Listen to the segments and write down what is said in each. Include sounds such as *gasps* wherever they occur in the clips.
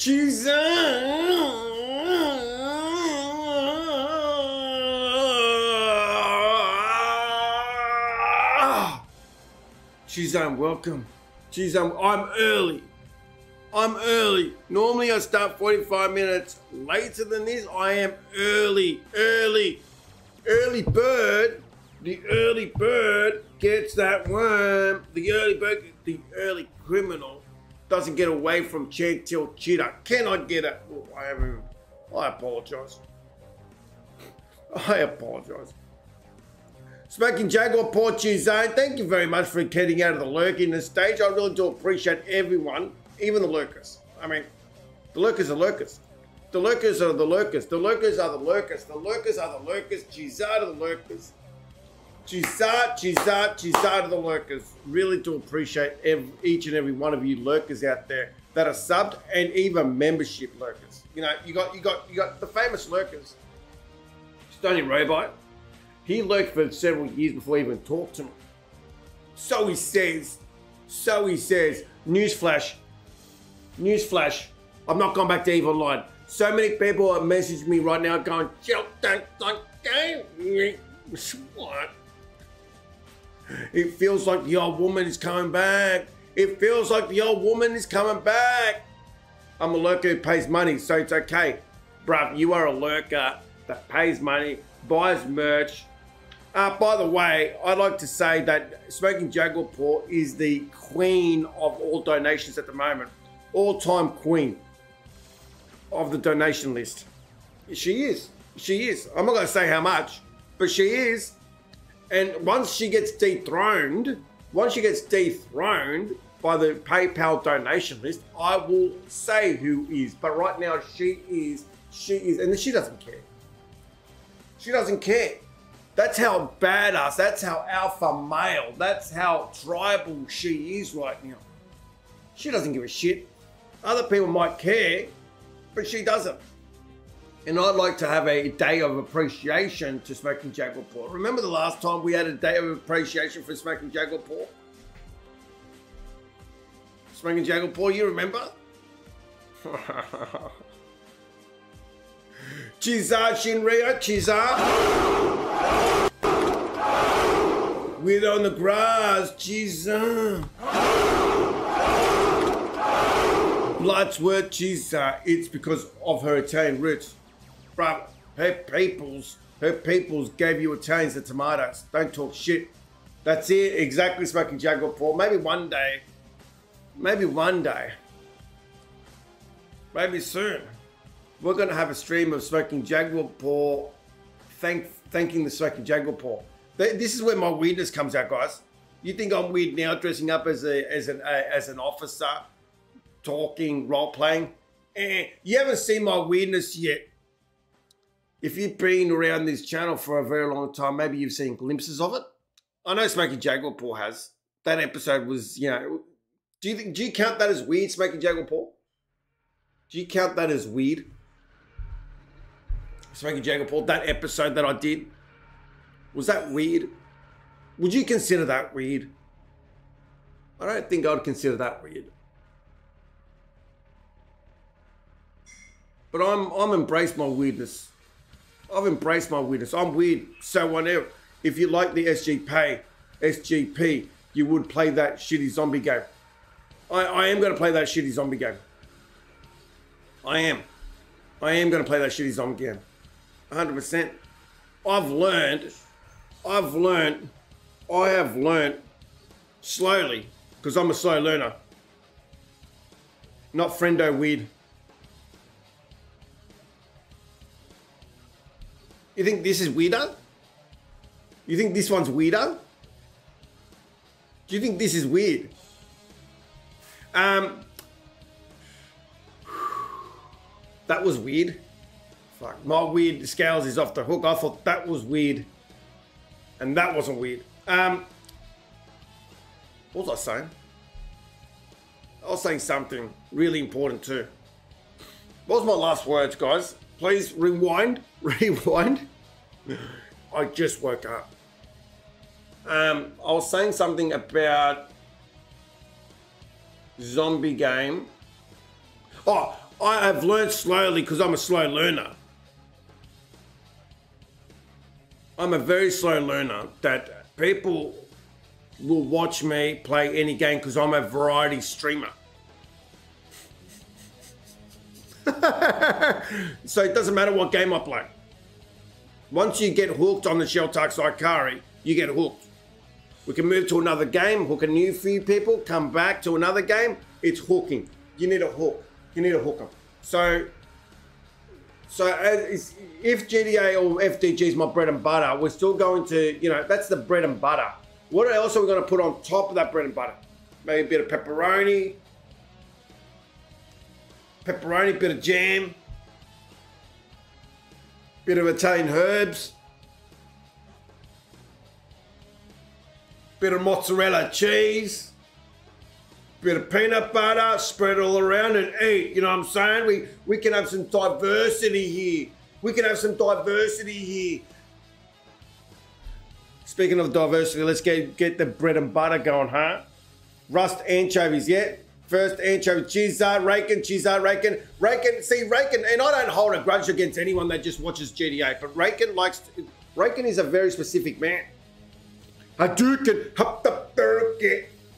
Chizan, welcome. Chizan, I'm early. I'm early. Normally I start 45 minutes later than this. I am early, early. Early bird, the early bird gets that worm. The early bird, the early criminal doesn't get away from Chantel Cheetah. Cannot get it. Oh, I haven't. I apologize. I apologize. Smoking Jaguar Portuguese Zone, thank you very much for getting out of the lurk in this stage. I really do appreciate everyone, even the lurkers. I mean, the lurkers are lurkers. The lurkers are the lurkers. The lurkers are the lurkers. The lurkers are the lurkers. Are the lurkers. Gizard, Gizard, Gizard are the lurkers. Really do appreciate every, each and every one of you lurkers out there that are subbed and even membership lurkers. You know, you got you got you got the famous lurkers. Stony Robot, he lurked for several years before he even talked to me. So he says. So he says. Newsflash. Newsflash. I'm not going back to Evil Line. So many people are messaging me right now going, don't, don't, don't, what? It feels like the old woman is coming back. It feels like the old woman is coming back. I'm a lurker who pays money, so it's okay. Bruv, you are a lurker that pays money, buys merch, uh, by the way, I'd like to say that Smoking Jaguar is the queen of all donations at the moment. All-time queen of the donation list. She is. She is. I'm not going to say how much, but she is. And once she gets dethroned, once she gets dethroned by the PayPal donation list, I will say who is. But right now, she is. She is. And she doesn't care. She doesn't care. That's how badass, that's how alpha male, that's how tribal she is right now. She doesn't give a shit. Other people might care, but she doesn't. And I'd like to have a day of appreciation to Smoking Jaguar Paw. Remember the last time we had a day of appreciation for Smoking Jaguar Paw? Smoking Jaguar Paw, you remember? *laughs* Chiza Shinria, Chiza. We're on the grass, Jesus. Bloodworth, Jesus. It's because of her Italian roots. Bruh, her peoples, her peoples gave you Italians the tomatoes. Don't talk shit. That's it, exactly smoking Jaguar Paw. Maybe one day, maybe one day, maybe soon, we're going to have a stream of smoking Jaguar Paw, thank, thanking the smoking Jaguar Paw. This is where my weirdness comes out, guys. You think I'm weird now, dressing up as a as an uh, as an officer, talking, role playing? Eh, you haven't seen my weirdness yet. If you've been around this channel for a very long time, maybe you've seen glimpses of it. I know Smoking Jaguar Paw has. That episode was, you know, do you think, do you count that as weird, Smoking Jaguar Paw? Do you count that as weird? Smoking Jaguar Paw, that episode that I did was that weird? Would you consider that weird? I don't think I would consider that weird. But I'm I'm embraced my weirdness. I've embraced my weirdness. I'm weird. So whatever. If you like the SGP, SGP, you would play that shitty zombie game. I, I am going to play that shitty zombie game. I am. I am going to play that shitty zombie game. 100%. I've learned I've learned, I have learned slowly, because I'm a slow learner. Not friendo weird. You think this is weirder? You think this one's weirder? Do you think this is weird? Um, that was weird. Fuck, my weird scales is off the hook. I thought that was weird. And that wasn't weird. Um, what was I saying? I was saying something really important too. What was my last words, guys? Please rewind, *laughs* rewind. I just woke up. Um, I was saying something about zombie game. Oh, I have learned slowly because I'm a slow learner. I'm a very slow learner that people will watch me play any game because I'm a variety streamer. *laughs* so it doesn't matter what game I play. Once you get hooked on the Sheltark Sykari, you get hooked. We can move to another game, hook a new few people, come back to another game. It's hooking. You need a hook. You need a hooker. So, so uh, if GTA or FDG is my bread and butter, we're still going to, you know, that's the bread and butter. What else are we going to put on top of that bread and butter? Maybe a bit of pepperoni, pepperoni, bit of jam, bit of Italian herbs, bit of mozzarella cheese, bit of peanut butter, spread it all around and eat. You know what I'm saying? We we can have some diversity here. We can have some diversity here. Speaking of diversity, let's get get the bread and butter going, huh? Rust anchovies, yeah. First anchovy, Chizar, Raken, Chizar, Raken, Raken. See, Raken, and I don't hold a grudge against anyone that just watches GTA, but Raken likes. To, Raken is a very specific man. Hadouken,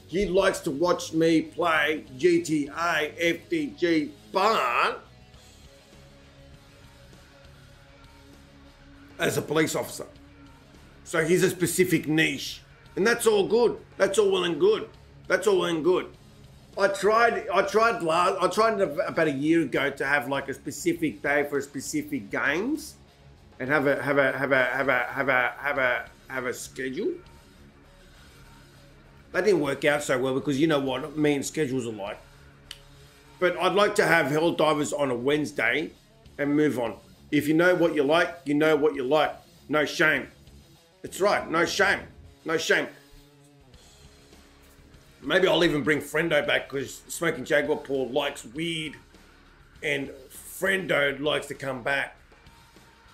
he likes to watch me play GTA, FDG, but as a police officer. So he's a specific niche. And that's all good. That's all well and good. That's all well and good. I tried. I tried last. I tried about a year ago to have like a specific day for specific games, and have a have a have a have a have a have a have a schedule. That didn't work out so well because you know what me and schedules are like. But I'd like to have Helldivers on a Wednesday and move on. If you know what you like, you know what you like. No shame. It's right. No shame. No shame. Maybe I'll even bring Friendo back because Smoking Jaguar Paw likes weed and Friendo likes to come back.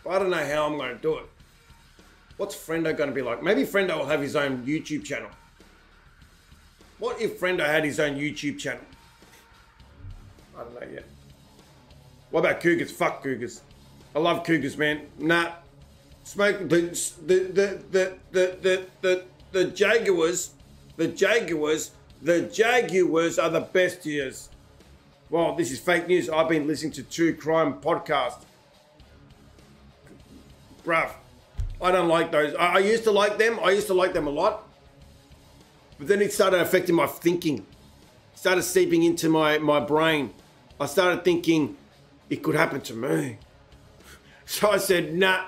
But I don't know how I'm going to do it. What's Friendo going to be like? Maybe Friendo will have his own YouTube channel. What if Friendo had his own YouTube channel? I don't know yet. What about Cougars? Fuck Cougars. I love Cougars, man. Nah. Smoke the the the the the the, the, the Jaguars the Jaguars the Jaguars are the best years. Well, this is fake news. I've been listening to True Crime podcast. Bruv, I don't like those. I, I used to like them. I used to like them a lot. But then it started affecting my thinking. It started seeping into my, my brain. I started thinking it could happen to me. *laughs* So I said, nah,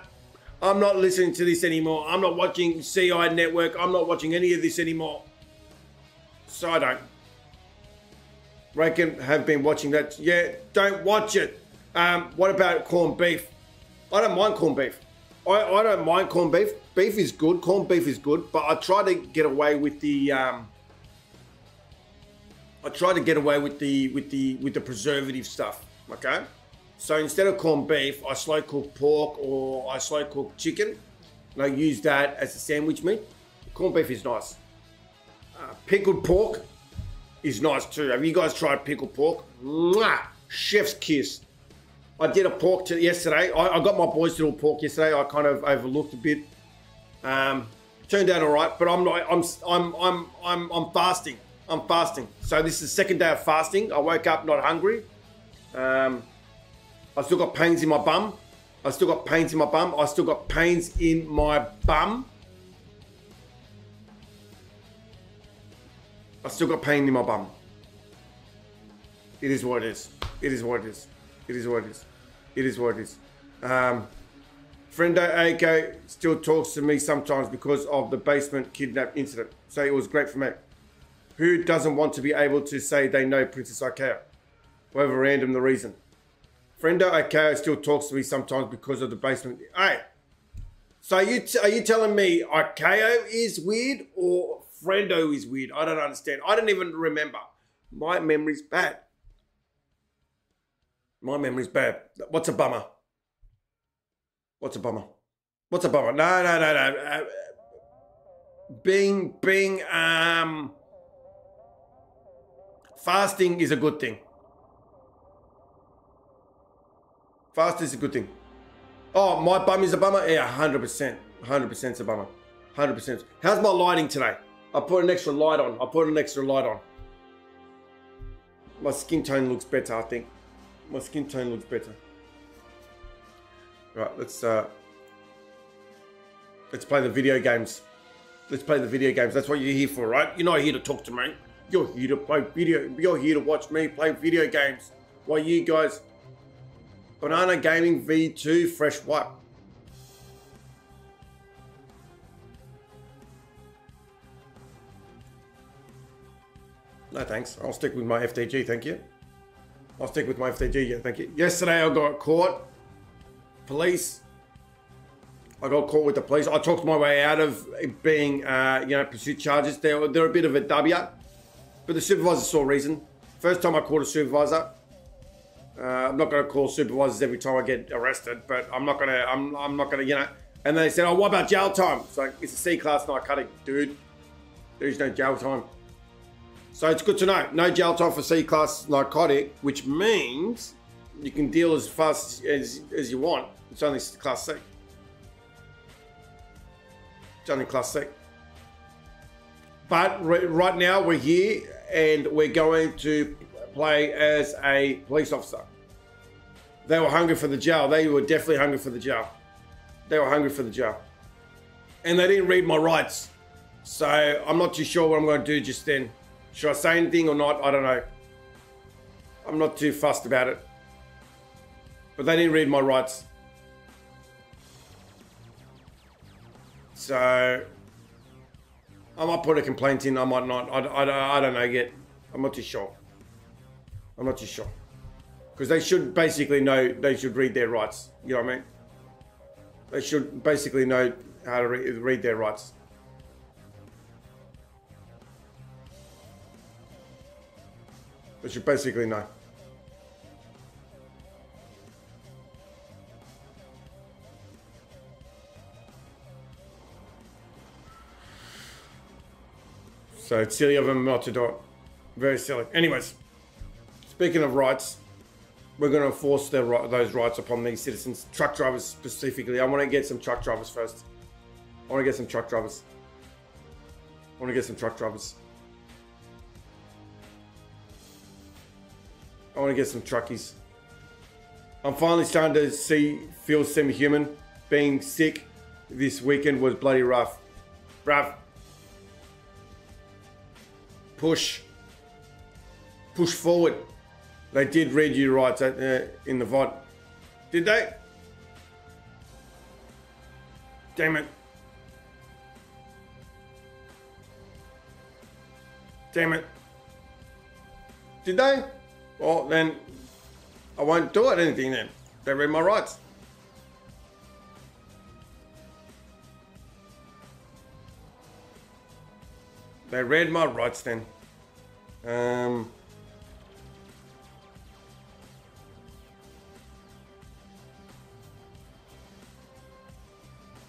I'm not listening to this anymore. I'm not watching CI Network. I'm not watching any of this anymore. So I don't. Reckon have been watching that. Yeah, don't watch it. Um, what about corned beef? I don't mind corned beef. I, I don't mind corned beef. Beef is good. Corned beef is good, but I try to get away with the. Um, I try to get away with the with the with the preservative stuff. Okay, so instead of corned beef, I slow cook pork or I slow cook chicken, and I use that as a sandwich meat. Corned beef is nice. Pickled pork is nice too. Have you guys tried pickled pork? Mwah! Chef's kiss. I did a pork to yesterday. I, I, got my boys to do pork yesterday. I kind of overlooked a bit. Um, turned out all right, but I'm not. I'm I'm I'm I'm I'm fasting. I'm fasting. So this is the second day of fasting. I woke up not hungry. Um, I still got pains in my bum. I still got pains in my bum. I still got pains in my bum. I still got pain in my bum. It is what it is. It is what it is. It is what it is. It is what it is. Um, Friendo AK still talks to me sometimes because of the basement kidnap incident. So it was great for me. Who doesn't want to be able to say they know Princess Ikea? However random the reason. Friendo Ikea still talks to me sometimes because of the basement. Hey, so are you, are you telling me Ikea is weird or friendo is weird. I don't understand. I don't even remember. My memory's bad. My memory's bad. What's a bummer? What's a bummer? What's a bummer? No, no, no, no. Uh, being, being, um, fasting is a good thing. Fast is a good thing. Oh, my bum is a bummer? Yeah, 100%. 100% is a bummer. 100%. How's my lighting today? I put an extra light on. I put an extra light on. My skin tone looks better, I think. My skin tone looks better. Right, let's uh let's play the video games. Let's play the video games. That's what you're here for, right? You're not here to talk to me. You're here to play video. You're here to watch me play video games. While you guys Banana Gaming V2 Fresh Wipe. No thanks. I'll stick with my FTG, thank you. I'll stick with my FTG, yeah, thank you. Yesterday I got caught. Police. I got caught with the police. I talked my way out of being, uh, you know, pursuit charges. They're, they're a bit of a W. But the supervisor saw reason. First time I caught a supervisor, uh, I'm not going to call supervisors every time I get arrested, but I'm not going to, I'm, I'm not going to, you know. And they said, oh, what about jail time? It's like, it's a C-class narcotic, dude. There's no jail time. So it's good to know. No jail time for C-class narcotic, which means you can deal as fast as, as you want. It's only class C. It's only class C. But right now we're here and we're going to play as a police officer. They were hungry for the jail. They were definitely hungry for the jail. They were hungry for the jail. And they didn't read my rights. So I'm not too sure what I'm going to do just then. Should I say anything or not? I don't know. I'm not too fussed about it. But they didn't read my rights. So I might put a complaint in. I might not. I, I, I don't know yet. I'm not too sure. I'm not too sure. Because they should basically know, they should read their rights. You know what I mean? They should basically know how to re read their rights. They should basically know. So it's silly of them not to do it. Very silly. Anyways. Speaking of rights, we're going to enforce their, those rights upon these citizens, truck drivers specifically. I want to get some truck drivers first. I want to get some truck drivers. I want to get some truck drivers. I want to get some truckies. I'm finally starting to see, feel semi-human. Being sick this weekend was bloody rough. Bruv. Push. Push forward. They did read you rights uh, in the VOD. Did they? Damn it. Damn it. Did they? Well, then I won't do it anything then. They read my rights. They read my rights then. Um...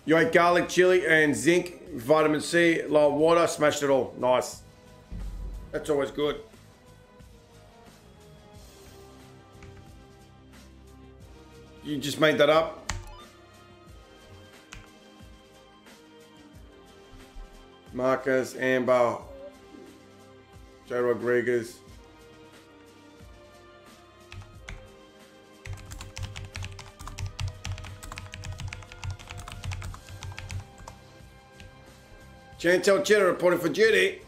You ate garlic, chili, and zinc, vitamin C, low water, smashed it all. Nice. That's always good. You just made that up? Marcus, Amber, Joe Rodriguez. Chantel Cheddar reporting for duty.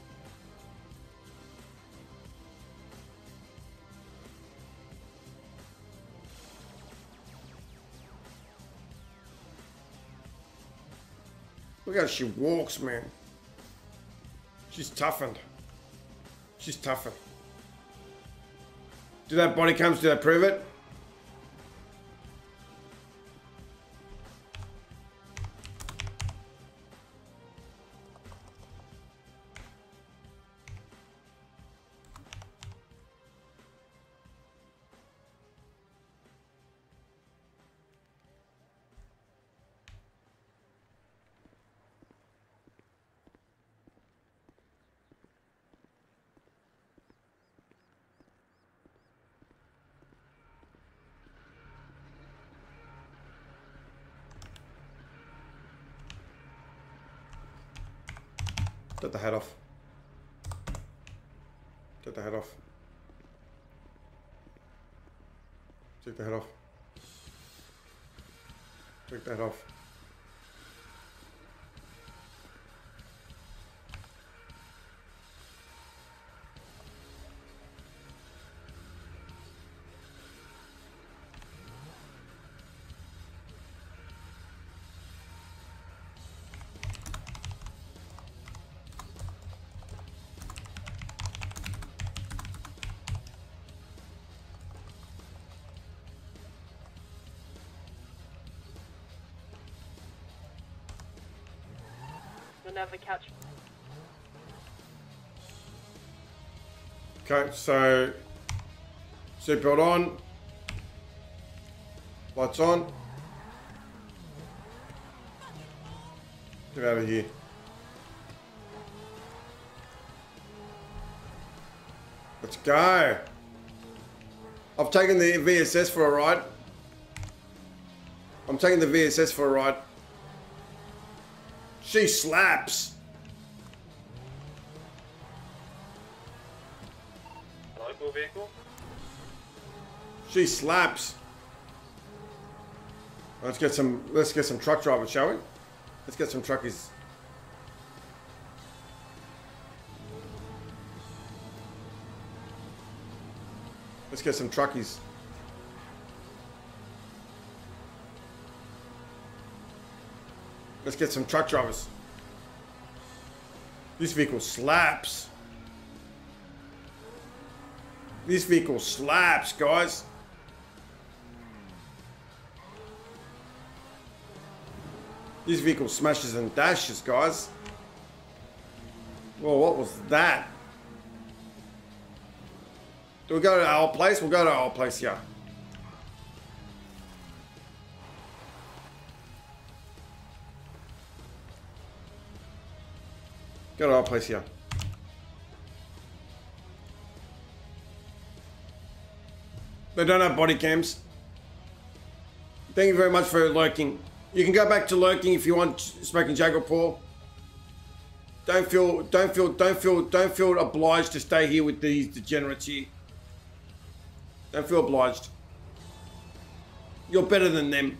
Look how she walks, man. She's toughened. She's toughened. Do that body cams, do that prove it? Head off. Take the head off. Take the head off. Take head off. Never catch. Okay, so seatbelt on, lights on. Get out of here. Let's go. I've taken the VSS for a ride. I'm taking the VSS for a ride. She slaps. Local vehicle? She slaps. Let's get some. Let's get some truck drivers, shall we? Let's get some truckies. Let's get some truckies. Let's get some truck drivers. This vehicle slaps. This vehicle slaps, guys. This vehicle smashes and dashes, guys. Well, what was that? Do we go to our place? We'll go to our place, yeah. Go our place, yeah. They don't have body cams. Thank you very much for lurking. You can go back to lurking if you want, smoking Jaguar Paw. Don't feel, don't feel, don't feel, don't feel obliged to stay here with these degenerates here. Don't feel obliged. You're better than them.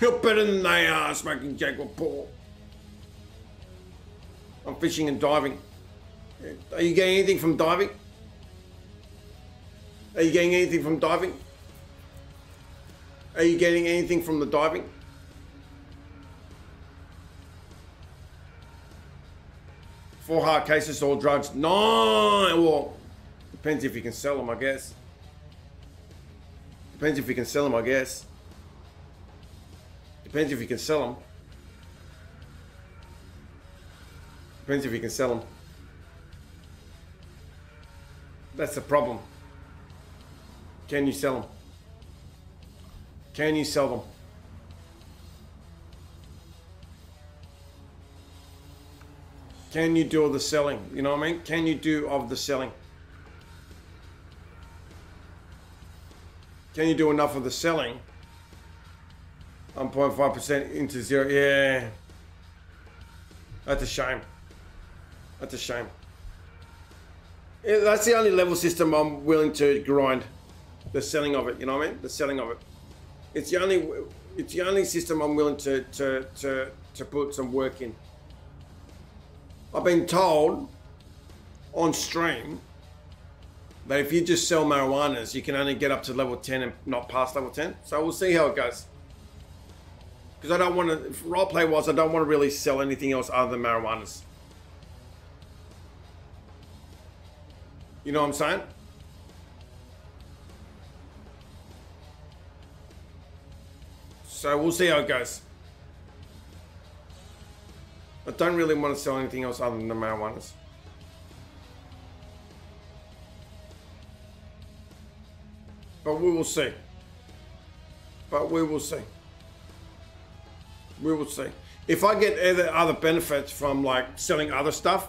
You're better than they are, smoking Jaguar Paw. I'm fishing and diving. Are you getting anything from diving? Are you getting anything from diving? Are you getting anything from the diving? Four hard cases, all drugs. Nine. Well, depends if you can sell them, I guess. Depends if you can sell them, I guess. Depends if you can sell them. Depends if you can sell them. That's the problem. Can you sell them? Can you sell them? Can you do all the selling? You know what I mean? Can you do of the selling? Can you do enough of the selling? 1.5% into zero. Yeah. That's a shame. That's a shame. Yeah, that's the only level system I'm willing to grind. The selling of it, you know what I mean? The selling of it. It's the only it's the only system I'm willing to to to, to put some work in. I've been told on stream that if you just sell marijuanas, you can only get up to level 10 and not past level 10. So we'll see how it goes. Because I don't want to, roleplay wise, I don't want to really sell anything else other than marijuanas. You know what I'm saying? So we'll see how it goes. I don't really want to sell anything else other than the marijuanas. But we will see. But we will see. We will see. If I get other other benefits from like selling other stuff,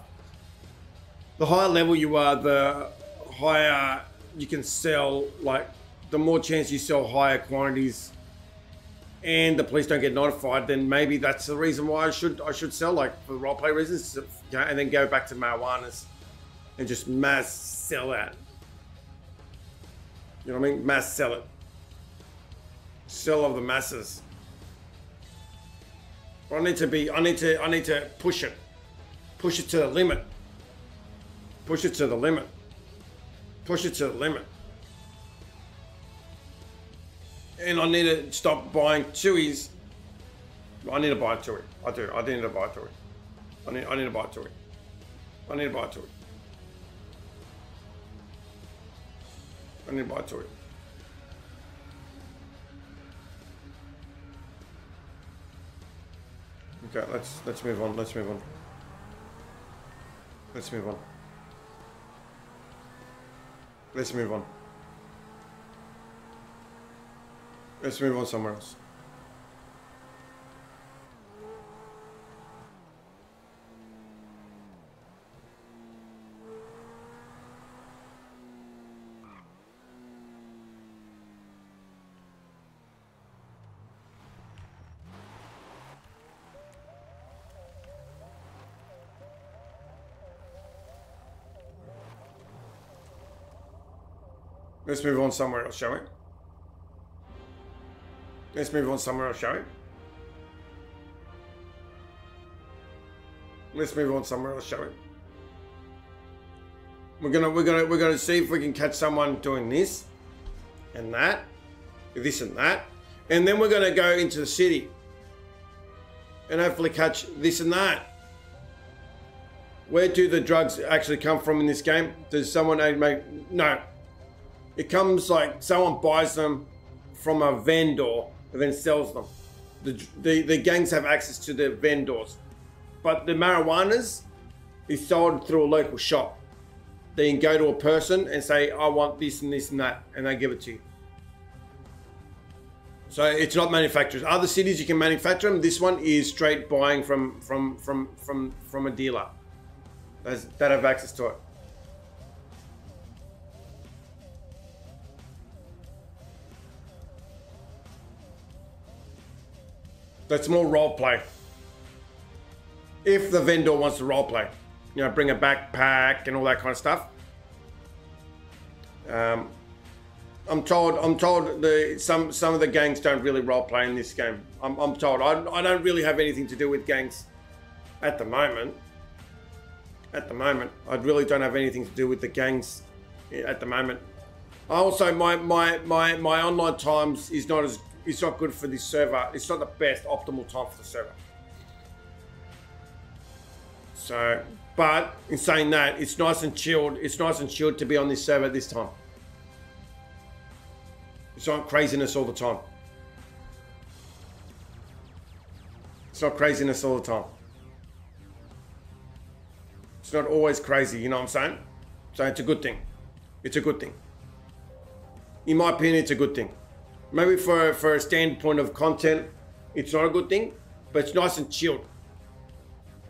the higher level you are, the higher you can sell. Like the more chance you sell higher quantities and the police don't get notified, then maybe that's the reason why I should I should sell like for role play reasons, and then go back to marijuana's and just mass sell that. You know what I mean? Mass sell it. Sell of the masses. I need to be. I need to. I need to push it. Push it to the limit. Push it to the limit. Push it to the limit. And I need to stop buying Chewies. I need to buy a Chewy. I do. I need to buy a Chewy. I need. I need to buy a Chewy. I need to buy a Chewy. I need to buy a Chewy. Okay, let's let's move on. Let's move on. Let's move on. Let's move on. Let's move on somewhere else. Let's move on somewhere else, shall we? Let's move on somewhere else, shall we? Let's move on somewhere else, shall we? We're gonna we're gonna we're gonna see if we can catch someone doing this and that, this and that, and then we're gonna go into the city and hopefully catch this and that. Where do the drugs actually come from in this game? Does someone uh, make no? It comes like someone buys them from a vendor and then sells them. The, the, the gangs have access to the vendors, but the marijuana's is sold through a local shop. They can go to a person and say, I want this and this and that, and they give it to you. So it's not manufacturers. Other cities you can manufacture them. This one is straight buying from from from from from a dealer that have access to it. That's more role play. If the vendor wants to role play, you know, bring a backpack and all that kind of stuff. Um, I'm told. I'm told the some some of the gangs don't really role play in this game. I'm, I'm told. I, I don't really have anything to do with gangs at the moment. At the moment, I really don't have anything to do with the gangs at the moment. I also my my my my online times is not as it's not good for this server. It's not the best optimal time for the server. So, but in saying that, it's nice and chilled. It's nice and chilled to be on this server this time. It's not craziness all the time. It's not craziness all the time. It's not always crazy, you know what I'm saying? So it's a good thing. It's a good thing. In my opinion, it's a good thing maybe for, for a standpoint of content, it's not a good thing, but it's nice and chilled.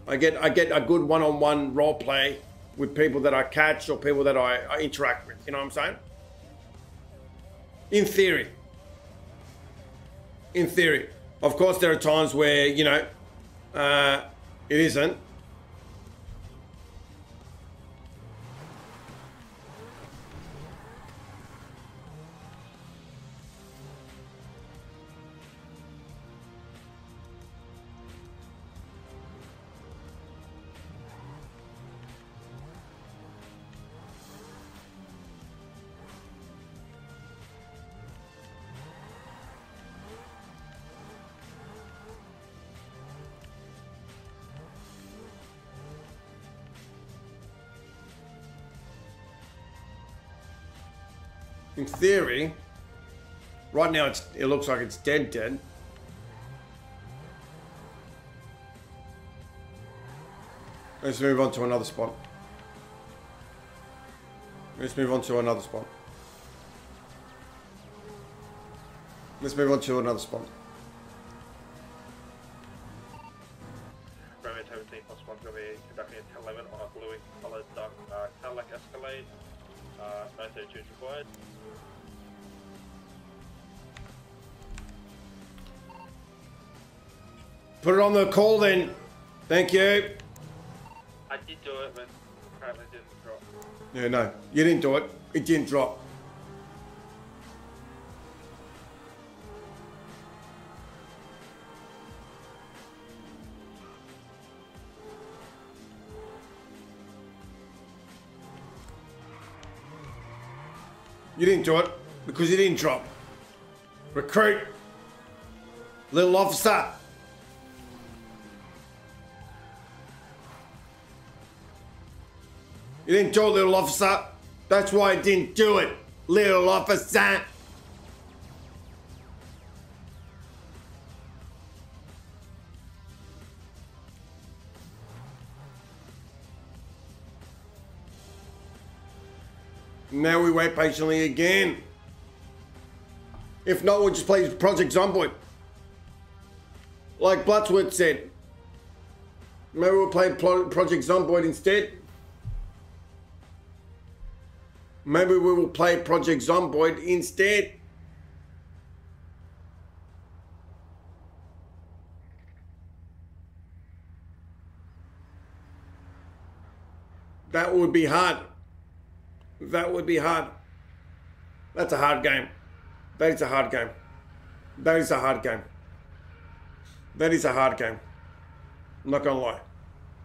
I get I get a good one-on-one role play with people that I catch or people that I, I interact with. You know what I'm saying? In theory. In theory. Of course, there are times where, you know, uh, it isn't. Theory, right now it looks like it's dead dead. Let's move on to another spot. Let's move on to another spot. Let's move on to another spot. Bravo 17 plus 1 going to be conducting a 1011 on a coloured dark uh, Cadillac Escalade. Uh, no 32 required. Put it on the call then. Thank you. I did do it, but apparently it didn't drop. Yeah, no, you didn't do it. It didn't drop. You didn't do it because you didn't drop. Recruit. Little officer. You didn't do it, little officer. That's why I didn't do it, little officer. Now we wait patiently again. If not, we'll just play Project Zomboid. Like Blutsworth said. Maybe we'll play Pro- Project Zomboid instead. Maybe we will play Project Zomboid instead. That would be hard. That would be hard. That's a hard game. That is a hard game. That is a hard game. That is a hard game. I'm not gonna lie.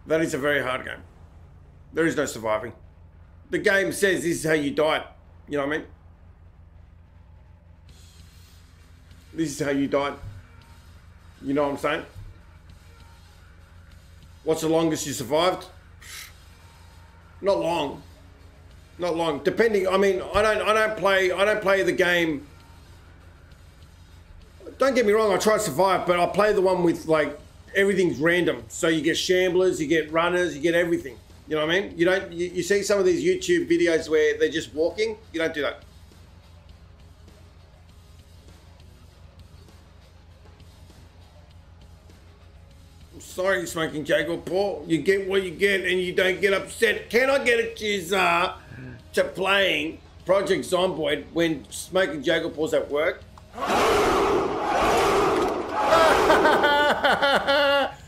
That is a very hard game. There is no surviving. The game says this is how you die. You know what I mean? This is how you died. You know what I'm saying? What's the longest you survived? Not long. Not long. Depending, I mean, I don't, I don't play, I don't play the game. Don't get me wrong. I try to survive, but I play the one with like everything's random. So you get shamblers, you get runners, you get everything. You know what I mean? You don't. You, you see some of these YouTube videos where they're just walking. You don't do that. I'm sorry, smoking Jaguar Paul. You get what you get, and you don't get upset. Can I get a cheers uh, to playing Project Zomboid when smoking Jaguar Paul's at work? *laughs* *laughs*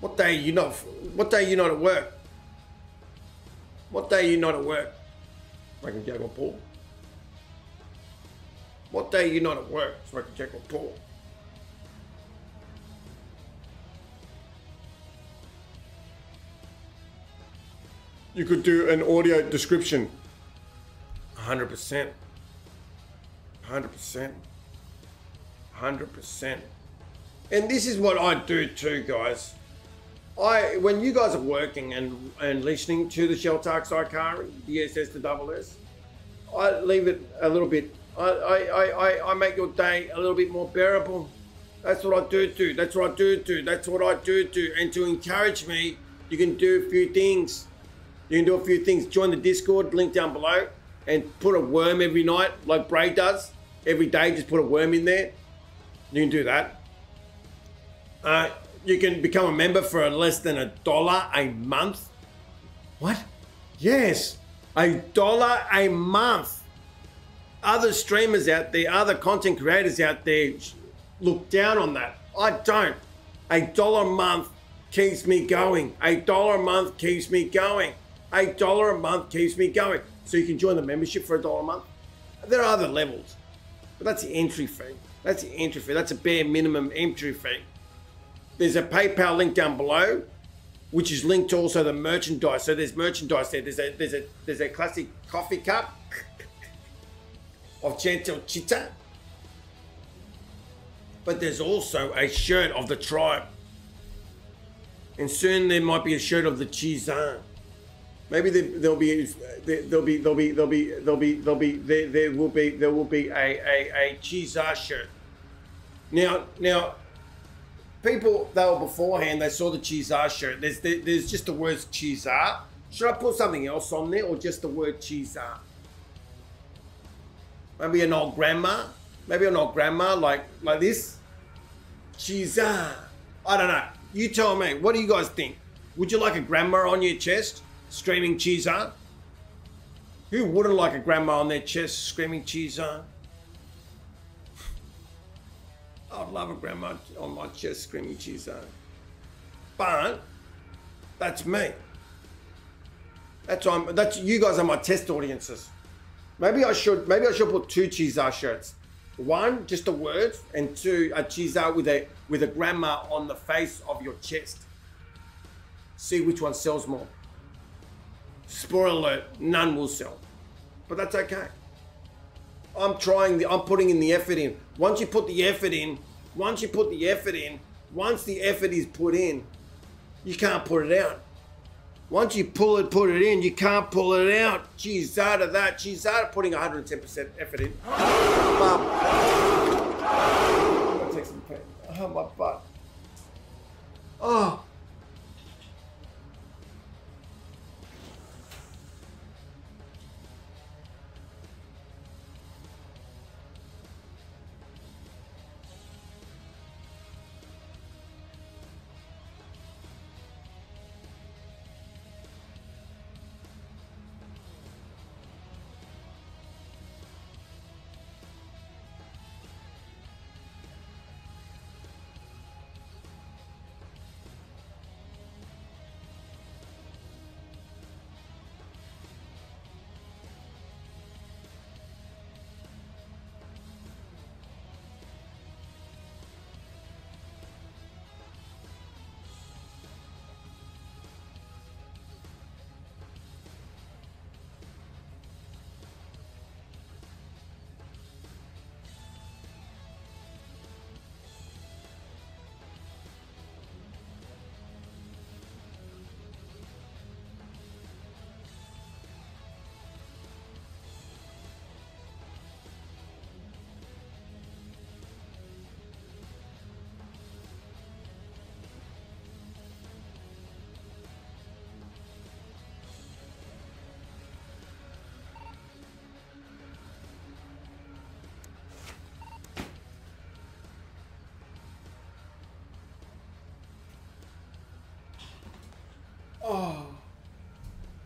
What day are you not? What day you not at work? What day are you not at work? Smoking Jaguar Paul. What day are you not at work? Smoking Jaguar Paul. You could do an audio description. 100%. 100%. 100%. And this is what I do too, guys. I when you guys are working and and listening to the Sheltark Sykari, the SS to double S, I leave it a little bit. I, I, I, I, make your day a little bit more bearable. That's what I do too. That's what I do too. That's what I do too. And to encourage me, you can do a few things. You can do a few things. Join the Discord, link down below, and put a worm every night, like Bray does. Every day, just put a worm in there. You can do that. Uh, you can become a member for less than a dollar a month. What? Yes, a dollar a month. Other streamers out there, other content creators out there look down on that. I don't. A dollar a month keeps me going. A dollar a month keeps me going. A dollar a month keeps me going. So you can join the membership for a dollar a month. There are other levels, but that's the entry fee. That's the entry fee. That's a bare minimum entry fee. There's a PayPal link down below, which is linked to also the merchandise. So there's merchandise there. There's a there's a there's a classic coffee cup of Gentle Chita. But there's also a shirt of the tribe. And soon there might be a shirt of the Chizan. Maybe there, there'll be there'll be there'll be there'll be there'll be there'll be there, there will be there will be a a a Chizan shirt. Now now people they were beforehand they saw the Chizar shirt. There's there, there's just the words Chizar. Should I put something else on there or just the word Chizar? Maybe an old grandma. Maybe an old grandma like like this. Chizar. I don't know. You tell me. What do you guys think? Would you like a grandma on your chest screaming Chizar? Who wouldn't like a grandma on their chest screaming Chizar? I'd love a grandma on my chest screaming cheese zone. But that's me. That's I'm, that's you guys are my test audiences. Maybe I should maybe I should put two cheese Cheezar shirts. One, just the words, and two, a cheese Cheezar with a with a grandma on the face of your chest. See which one sells more. Spoiler alert, none will sell. But that's okay. I'm trying the I'm putting in the effort in. Once you put the effort in, once you put the effort in, once the effort is put in, you can't put it out. Once you pull it, put it in, you can't pull it out. She's out of that. She's out of putting 110% effort in. I'm gonna take some pain. Oh, my butt. Oh.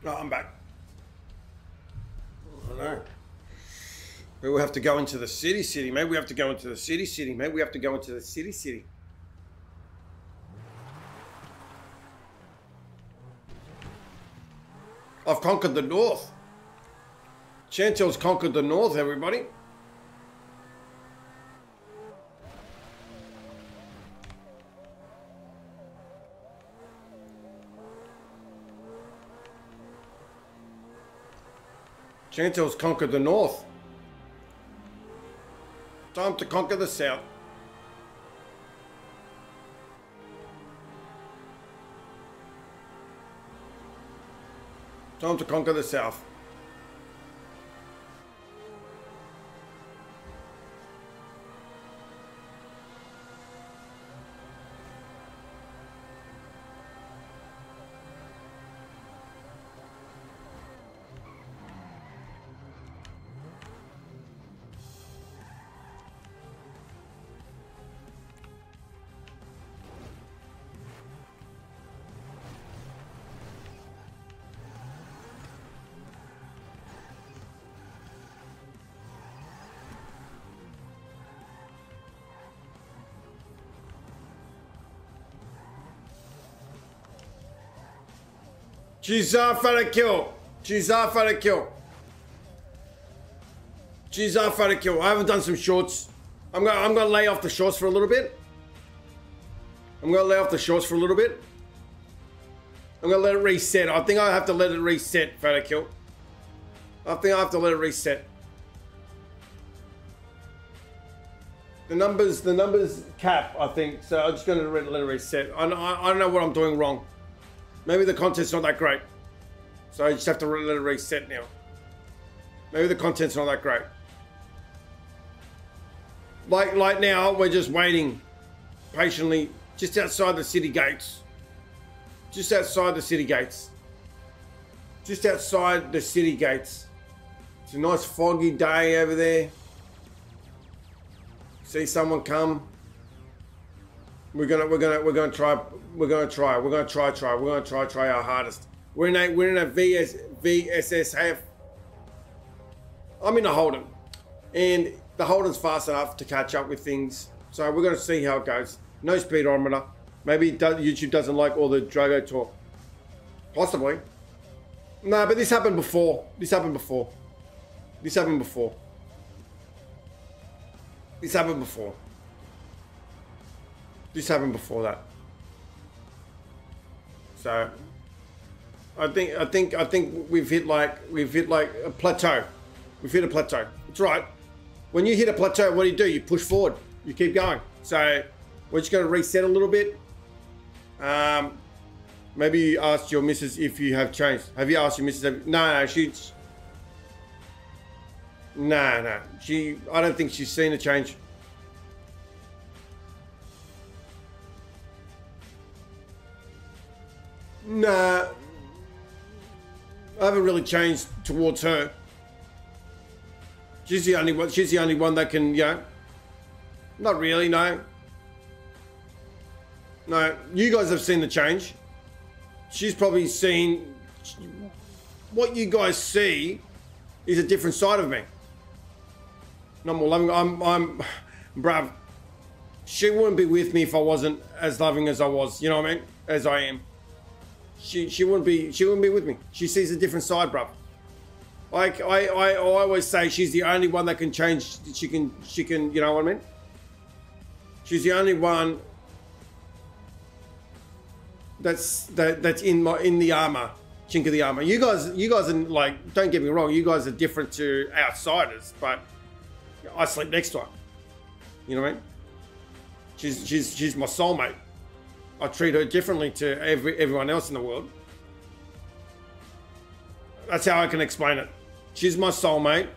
No, I'm back. I know. Maybe we have to go into the city city. Maybe we have to go into the city city. Maybe we have to go into the city city. I've conquered the north. Chantel's conquered the north, everybody. Chantel's conquered the north. Time to conquer the south. Time to conquer the south. Cheezar for the kill. Cheezar for the kill. Cheezar for the kill. I haven't done some shorts. I'm gonna I'm gonna lay off the shorts for a little bit. I'm gonna lay off the shorts for a little bit. I'm gonna let it reset. I think I have to let it reset, Photo Kill. I think I have to let it reset. The numbers, the numbers cap, I think. So I'm just gonna let it reset. I, I, I don't know what I'm doing wrong. Maybe the content's not that great. So I just have to let it reset now. Maybe the content's not that great. Like, like now, we're just waiting patiently just outside the city gates. Just outside the city gates. Just outside the city gates. It's a nice foggy day over there. See someone come. We're gonna, we're gonna, we're gonna try we're gonna try. We're gonna try, try. We're gonna try, try our hardest. We're in a we're in a VS VSSF. I'm in a Holden, and the Holden's fast enough to catch up with things. So we're to see how it goes. No speedometer. Maybe YouTube doesn't like all the Drago talk. Possibly. No, but this happened before. This happened before. This happened before. This happened before. This happened before that. So I think I think I think we've hit like we've hit like a plateau. We've hit a plateau. It's right. When you hit a plateau, what do you do? You push forward. You keep going. So we're just going to reset a little bit. Um, maybe you asked your missus if you have changed. Have you asked your missus? No, no, she's. No, no. She. I don't think she's seen a change. Nah. I haven't really changed towards her. She's the only one. She's the only one that can, you know. Not really, no. No, you guys have seen the change. She's probably seen what you guys see is a different side of me. Not more loving. I'm, I'm, *sighs* bruv. She wouldn't be with me if I wasn't as loving as I was. You know what I mean? As I am. She, she wouldn't be, she wouldn't be with me. She sees a different side, bruv. Like I, I, I always say, she's the only one that can change. She can, she can. You know what I mean? She's the only one that's that that's in my in the armor, chink of the armor. You guys, you guys are like, don't get me wrong, you guys are different to outsiders, but I sleep next to her. You know what I mean? She's she's she's my soulmate. I treat her differently to every everyone else in the world. That's how I can explain it. She's my soulmate.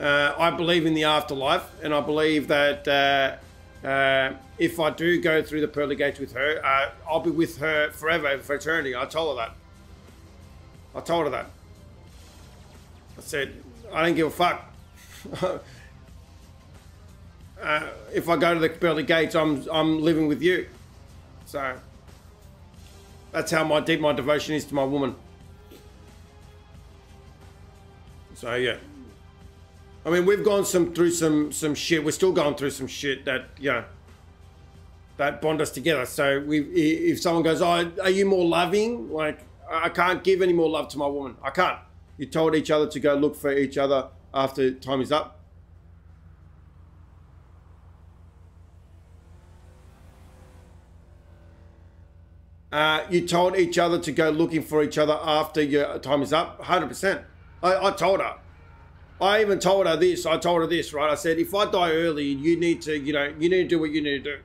Uh, I believe in the afterlife, and I believe that uh, uh, if I do go through the pearly gates with her, uh, I'll be with her forever, for eternity. I told her that. I told her that. I said, I don't give a fuck. *laughs* Uh, if I go to the pearly gates, I'm I'm living with you. So that's how my deep my devotion is to my woman. So yeah. I mean, we've gone some through some some shit. We're still going through some shit that you know that bond us together. So we, if someone goes, "Oh, are you more loving?" Like, I can't give any more love to my woman. I can't. You told each other to go look for each other after time is up. Uh, you told each other to go looking for each other after your time is up. 100%. I, I told her. I even told her this. I told her this, right? I said, if I die early, you need to, you know, you need to do what you need to do.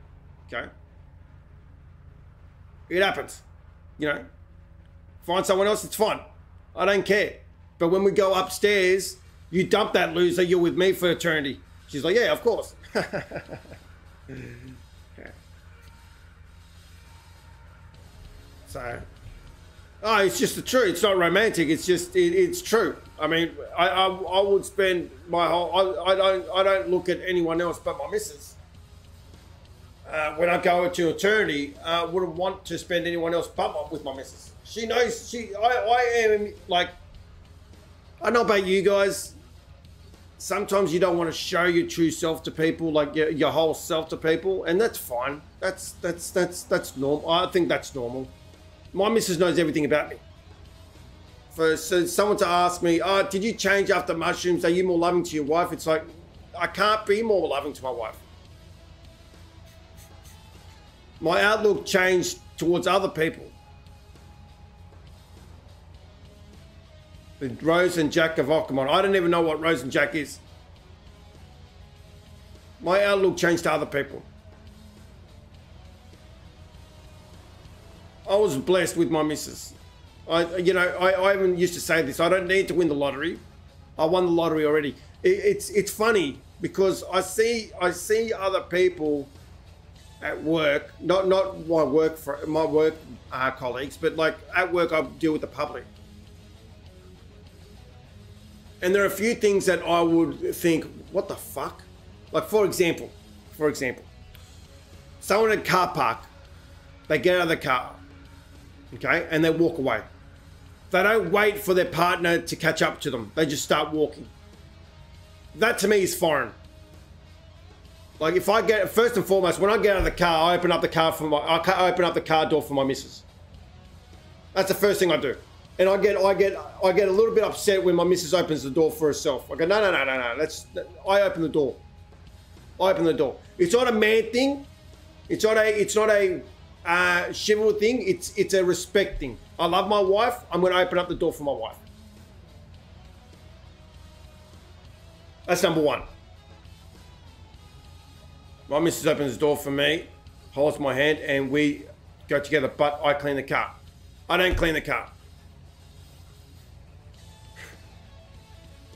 Okay? It happens. You know, find someone else, it's fine. I don't care. But when we go upstairs, you dump that loser, you're with me for eternity. She's like, yeah, of course. *laughs* So, oh, it's just the truth. It's not romantic. It's just it, it's true. I mean, I, I, I would spend my whole. I, I don't I don't look at anyone else but my missus. Uh, when I go into eternity, I uh, wouldn't want to spend anyone else but my, with my missus. She knows she. I, I am like. I know about you guys. Sometimes you don't want to show your true self to people, like your, your whole self to people, and that's fine. That's that's that's that's normal. I think that's normal my missus knows everything about me. For so someone to ask me, oh, did you change after mushrooms? Are you more loving to your wife? It's like, I can't be more loving to my wife. My outlook changed towards other people. With Rose and Jack of Okamon. I don't even know what Rose and Jack is. My outlook changed to other people. I was blessed with my missus. I, you know, I, I even used to say this. I don't need to win the lottery. I won the lottery already. It, it's it's funny because I see I see other people at work, not not my work for my work uh, colleagues, but like at work I deal with the public. And there are a few things that I would think, what the fuck? Like for example, for example, someone in a car park, they get out of the car, okay, and they walk away. They don't wait for their partner to catch up to them. They just start walking. That to me is foreign. Like if I get first and foremost, when I get out of the car, I open up the car for my I open up the car door for my missus. That's the first thing I do. And I get I get I get a little bit upset when my missus opens the door for herself. I go, no no no no no. Let's I open the door. I open the door. It's not a man thing. It's not a it's not a uh, chivalry thing. It's it's a respect thing. I love my wife. I'm going to open up the door for my wife. That's number one. My missus opens the door for me, holds my hand, and we go together. But I clean the car. I don't clean the car.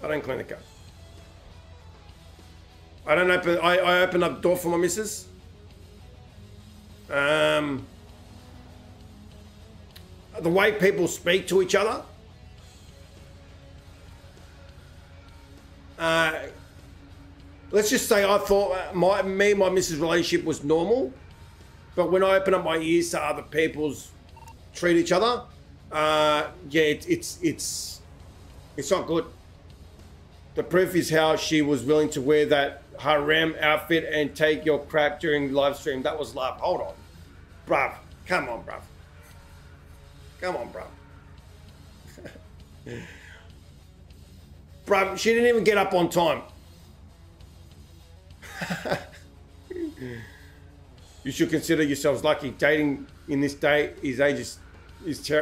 I don't clean the car. I don't open. I, I open up the door for my missus. Um, the way people speak to each other. Uh, let's just say I thought my me and my missus relationship was normal, but when I open up my ears to other people's treat each other, uh, yeah, it, it's it's it's not good. The proof is how she was willing to wear that harem outfit and take your crap during live stream. That was love. Hold on, bruv. Come on, bruv. Come on, bruv. *laughs* bruv, she didn't even get up on time. *laughs* you should consider yourselves lucky. Dating in this day is age is,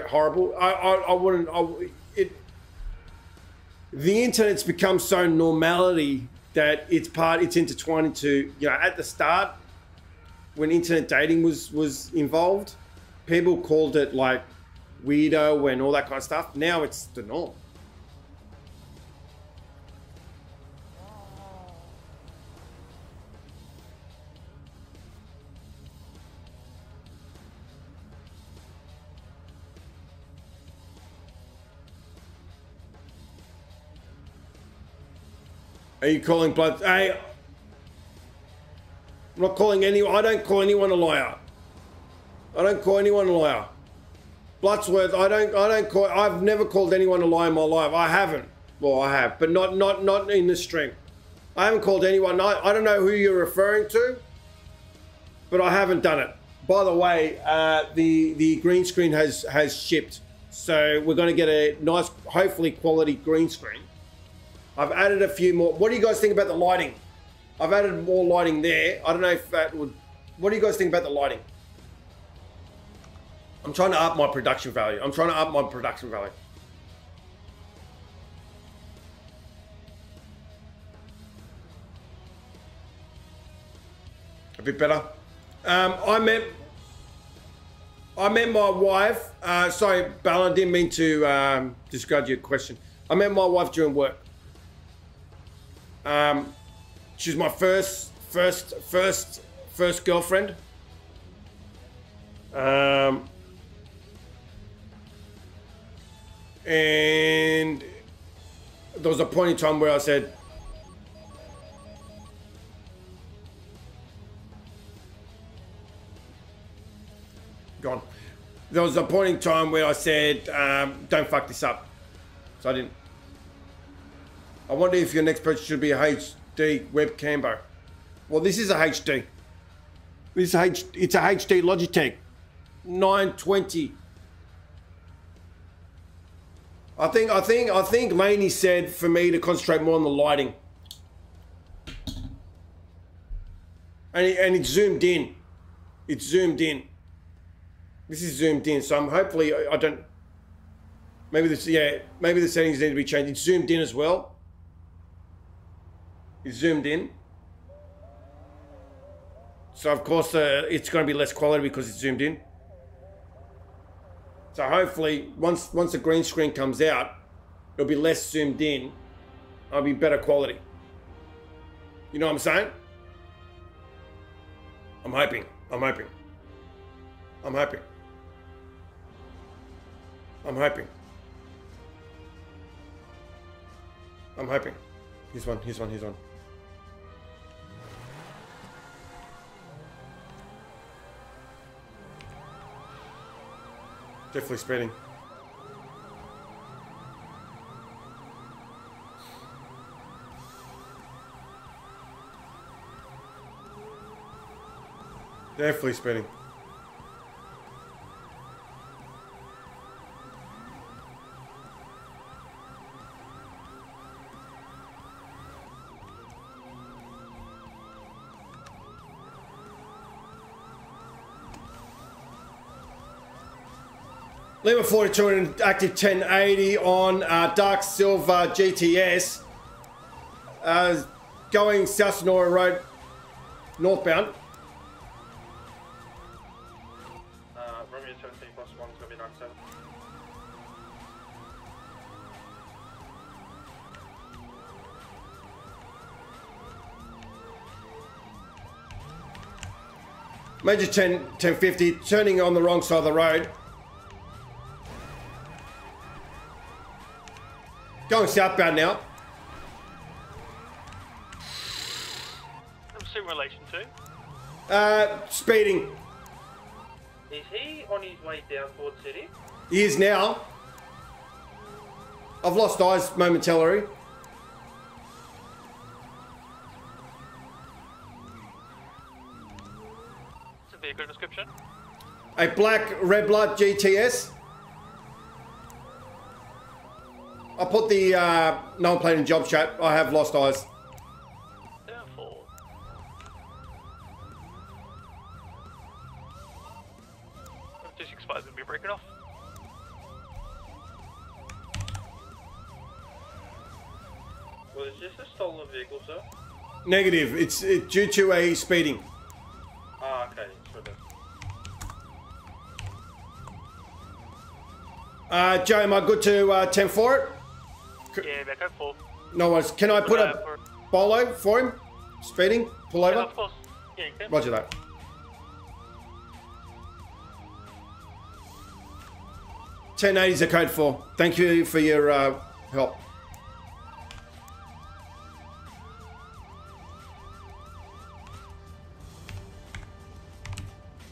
horrible. I, I, I wouldn't. I, it. The internet's become so normality that it's part. It's intertwined into you know. At the start, when internet dating was was involved, people called it like weirdo and all that kind of stuff. Now it's the norm. Are you calling blood? Hey, I'm not calling anyone. I don't call anyone a liar. I don't call anyone a liar. Bloodsworth, I don't. I don't call. I've never called anyone a liar in my life. I haven't. Well, I have, but not not not in this stream. I haven't called anyone. I, I don't know who you're referring to, but I haven't done it. By the way, uh, the the green screen has has shipped, so we're going to get a nice, hopefully quality green screen. I've added a few more. What do you guys think about the lighting? I've added more lighting there. I don't know if that would. What do you guys think about the lighting? I'm trying to up my production value. I'm trying to up my production value. A bit better. Um, I met. I met my wife. Uh, sorry, Bal, I didn't mean to um, discard your question. I met my wife during work. Um, she's my first, first, first, first girlfriend. Um, and there was a point in time where I said, gone. There was a point in time where I said, um, don't fuck this up. So I didn't. I wonder if your next purchase should be a HD webcam. Well, this is a HD. This is H, it's a HD Logitech 920. I think I think I think Laney said for me to concentrate more on the lighting. And it, and it's zoomed in. It's zoomed in. This is zoomed in, so I'm hopefully I, I don't. Maybe this yeah maybe the settings need to be changed. It's zoomed in as well. It's zoomed in. So of course uh, it's going to be less quality because it's zoomed in. So hopefully once once the green screen comes out, it'll be less zoomed in. It'll be better quality. You know what I'm saying? I'm hoping. I'm hoping. I'm hoping. I'm hoping. I'm hoping. Here's one, here's one, here's one. Definitely spinning. Definitely spinning. Lima 42 and active 1080 on uh, Dark Silver GTS. Uh, going South Senora Road northbound. Uh, Romeo 17 plus 1 is going to be 97. Major 10, 1050, turning on the wrong side of the road. Going southbound now. What's in relation to? Uh, speeding. Is he on his way down towards City? He is now. I've lost eyes momentarily. It's a vehicle description. A black red blood GTS. I put the uh, no one playing in job chat. I have lost eyes. Negative. It's it, due to a speeding. Ah, okay. Uh, Joe, am I good to uh, 10 for it? Yeah, up full. No worries. Can I put Uh, a bolo for him? Speeding? Pull Yeah, over? of course. Yeah, you can. Roger that. Ten eighty is a code for. Thank you for your uh, help.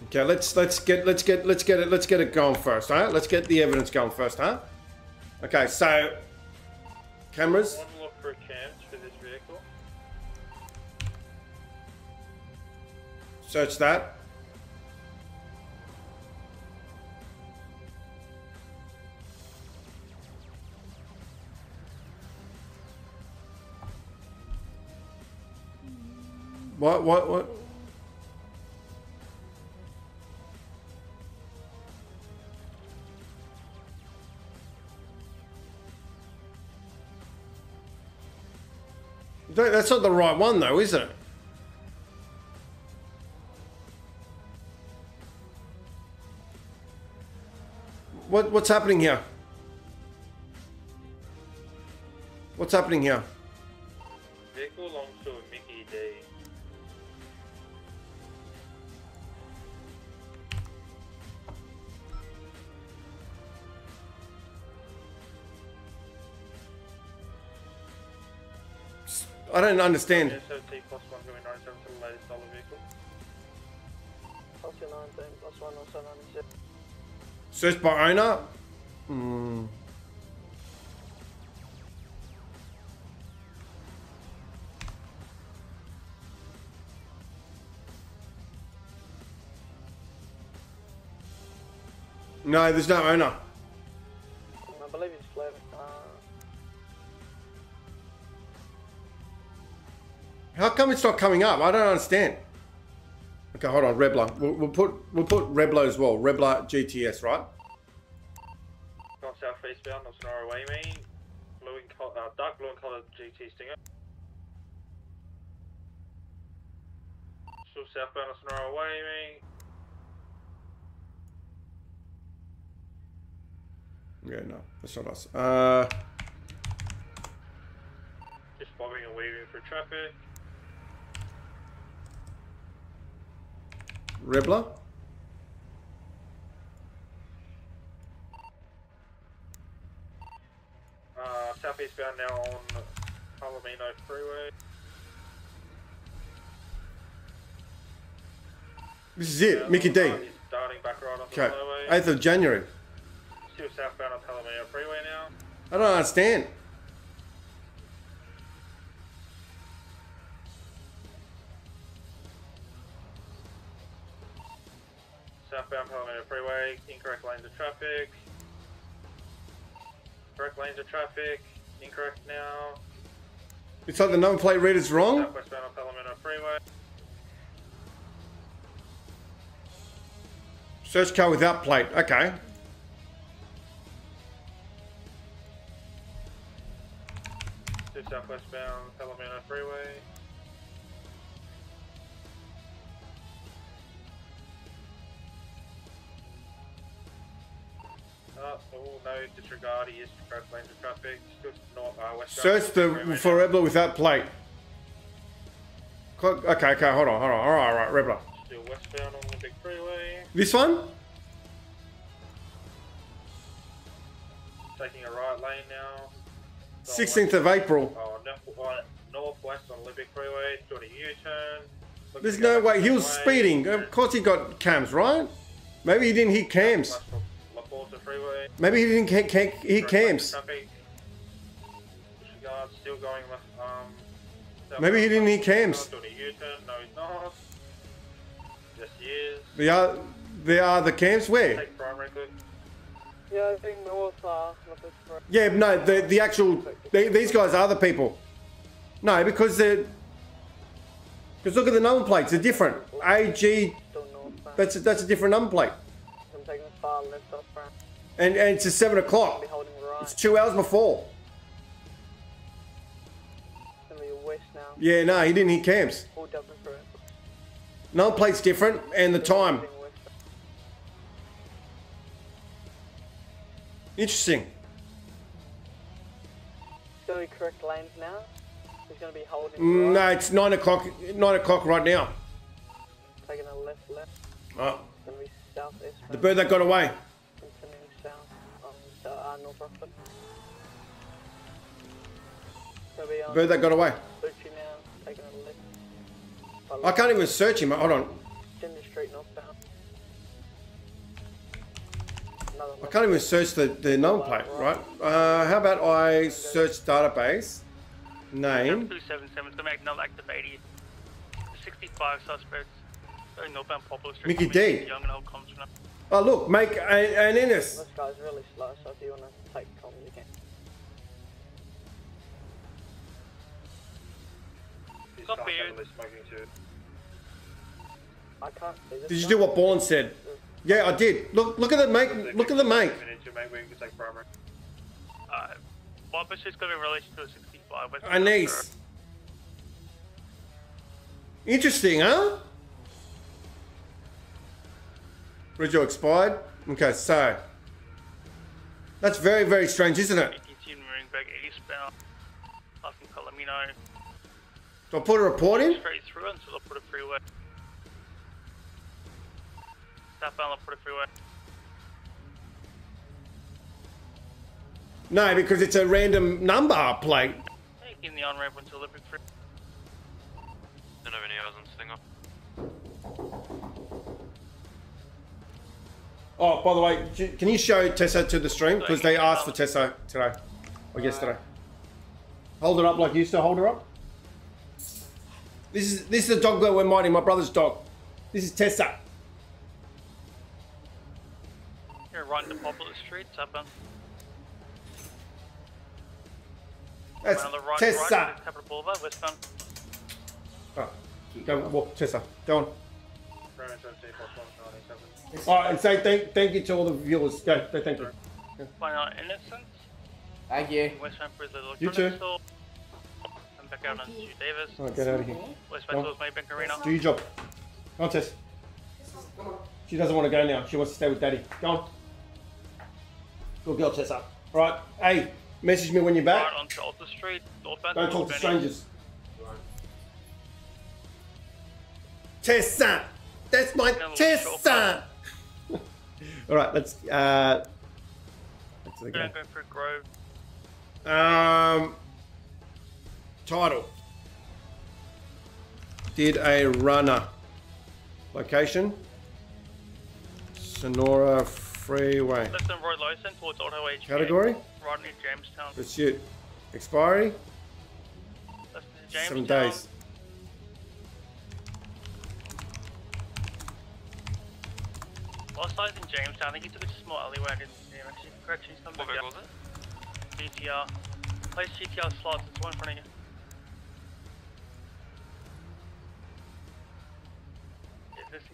Okay, let's let's get let's get let's get it let's get it going first, huh? Let's get the evidence going first, huh? Okay, so cameras. To look for cams for this vehicle? Search that. What, what, what? That's not the right one though, is it? What what's happening here? What's happening here? Vehicle 1, also 96. Search by owner. Hmm. No, there's no owner. How come it's not coming up? I don't understand. Okay, hold on, Rebla. We'll, we'll put we'll put Rebla as well. Rebla GTS, right? Gone southeast bound on Senora Way, me. Blue and uh, dark blue and coloured GT Stinger. Still southbound on Senora Way, me. Yeah, no, that's not us. Uh, Just bobbing and weaving through traffic. Rebla. Uh, southeast bound now on Palomino Freeway. This is it, Mickey D. Uh, darting back right Okay, the highway. 8th of January. Still southbound on Palomino Freeway now. I don't understand. Southbound Palomino Freeway, incorrect lanes of traffic. Correct lanes of traffic, incorrect now. It's like the number plate reader's wrong? Southwestbound on Palmetto Freeway. Search car without plate, okay. To southwestbound Palmetto Freeway. Uh, oh, no disregard. He is correct lanes of traffic. Still north, uh, westbound Search the for. Rebla without plate. Okay, okay, hold on, hold on. All right, all right, Rebla. Still westbound on the big freeway. This one? Taking a right lane now. Going 16th of April. Oh, no, uh, northwest on Olympic Freeway, doing a U-turn. There's no way. He was way. speeding. Of course he got cams, right? Maybe he didn't hit cams. West of La Puerta Freeway. Maybe he didn't lane cams. Traffic. Disregard, still going left. Um, Maybe he didn't on hit cams. Doing a U-turn. No, he's not. Yes, he is. They are, they are the cams where? Take primary quick. Yeah, I think north, Leopard Road. Yeah, no, the, the actual, they, these guys are the people. No, because they're, because look at the number plates, they're different. AG, that's a, that's a different number plate. I'm taking far left off ramp. And, and it's at 7 o'clock. be holding right. It's two hours before. Be west now. Yeah, no, he didn't hit camps. No plate's different, and the time. Interesting. It's be correct lanes now. He's gonna be holding. No, it's 9 o'clock, 9 o'clock right now. Taking a left left. Oh, It's gonna be southeast. the bird that got away. Continuing so, North Rockford. Gonna be on Bird that got away. Lucci now, taking a left. I can't even search him. Hold on. Ginger Street northbound. Another I can't even search the, the number plate, right? Uh, how about I search database, name. 277 is going to make another active 80. 65 suspects. Northbound Poplar Street. Mickey D. Young and Old Comms from Oh, look, make a, an Ennis. This guy's really slow, so if you wanna take He's Copy. not heavily smoking too. I can't. Did you do what Born said? Yeah, I did. Look, look at the make. Look at the make. Minutes, you make, we can take primary. Uh, Poplar Street's going to be released to a 65. West Anis. Interesting, huh? Rego expired. Okay, so that's very, very strange, isn't it? Continue moving back eastbound. Asking Palomino. Do I put a report in? Straight through until I put a freeway. Southbound, I put a freeway. No, because it's a random number plate. Taking the on ramp until Olympic Free. Don't have any hours on Stinger. Oh, by the way, can you show Tessa to the stream? Because they asked for Tessa today or yesterday. Hold it up like you used to hold her up. This is this is the dog that we're mining, my brother's dog. This is Tessa. Here, right into Poplar Street, southbound. That's ah, on the right, Tessa. right, Capital Boulevard, westbound. Oh, go walk, Tessa. Go on. Primary 17, plus 197. All right, and say thank thank you to all the viewers. Go, say thank you. Find out Innocence. Thank you. Westbound for You electronics too. Store. And back out on Stu Davis. All right, get out of here. Westbound towards Maze Bank Arena. Do your job. Go on, Tess. She doesn't want to go now. She wants to stay with Daddy. Go on. Good girl, Tessa. All right. Hey, message me when you're back. Right onto Alta Street, northbound. Don't talk to Benny. strangers. Tessa! That's my little Tessa! *laughs* All right, let's. Uh, let's go. gonna Grove. Um, title. Did a runner. Location. Senora Freeway. Left on Road Lowson towards Auto HQ. Category. Right near Jamestown. Pursuit. Expiry. Left. Seven days. Last I in Jamestown, I think he took a small alleyway and didn't see him. Actually, correction, he's coming What back vehicle was it? GTR. Place GTR slots, it's one in front of you.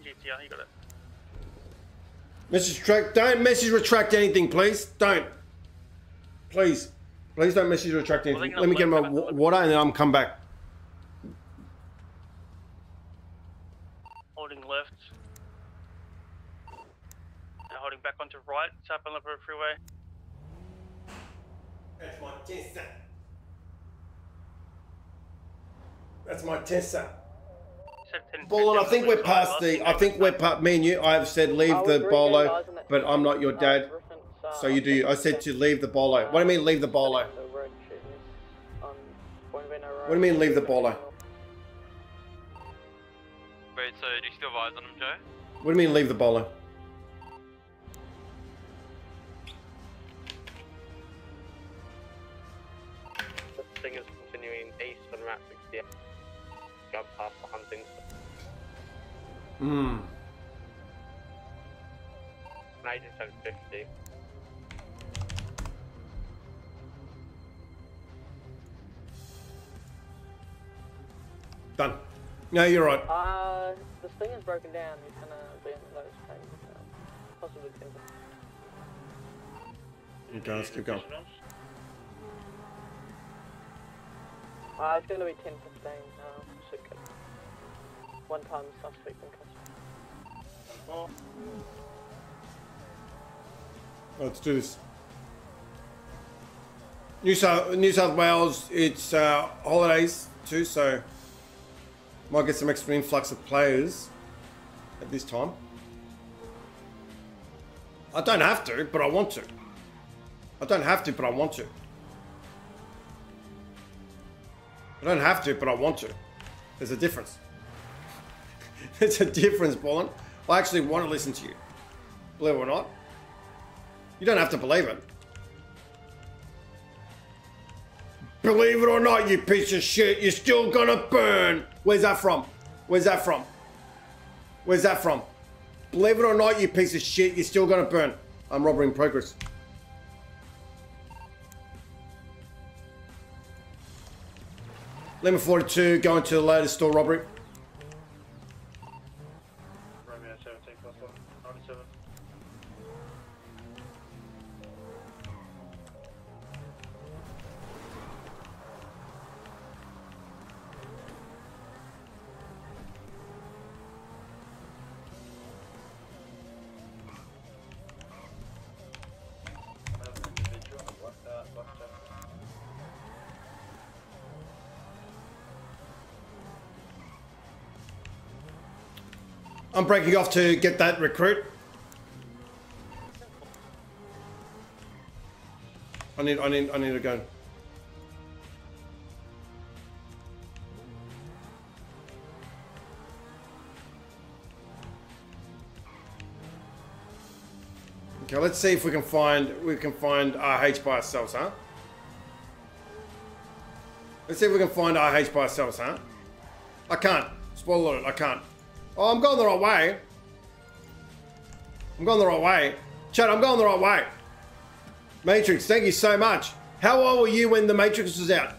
GTR, you got it. Message retract. Don't message retract anything, please. Don't. Please. Please don't message retract anything. they Let me get my upload wa- them. water and then I'm come back. Holding left. Now holding back onto right, tap on the freeway. That's my tester. That's my tester. Set 10 I think we're past the. I think we're part. Me and you. I have said leave the bolo, guys in that but I'm not your dad. uh, So you do. I said to leave the bolo. What do you mean leave the bolo? The road shit is on Buen Vino Road. What do you mean leave the bolo? Wait, so do you still have eyes on him, Joe? What do you mean leave the bolo? Hmm. Major 1050. Done. No, you're right. Uh, this thing is broken down. He's gonna be in those pains. Um, possibly timber. Okay, let's keep going. Uh, it's gonna be 10 15. Um, should go. One time suspect in custody. Let's do this. New South New South Wales. It's uh, holidays too, so might get some extra influx of players at this time. I don't have to, but I want to. I don't have to, but I want to. I don't have to, but I want to. There's a difference. *laughs* There's a difference, Bolin. I actually want to listen to you. Believe it or not. You don't have to believe it. Believe it or not, you piece of shit, you're still gonna burn. Where's that from? Where's that from? Where's that from? Believe it or not, you piece of shit, you're still gonna burn. I'm robbery in progress. Lima 42, going to the latest store robbery. I'm breaking off to get that recruit. I need, I need, I need to go. Okay, let's see if we can find we can find RH by ourselves, huh? Let's see if we can find RH by ourselves, huh? I can't. Spoiler alert, I can't. Oh, I'm going the right way. I'm going the right way. Chad, I'm going the right way. Matrix, thank you so much. How old were you when the Matrix was out?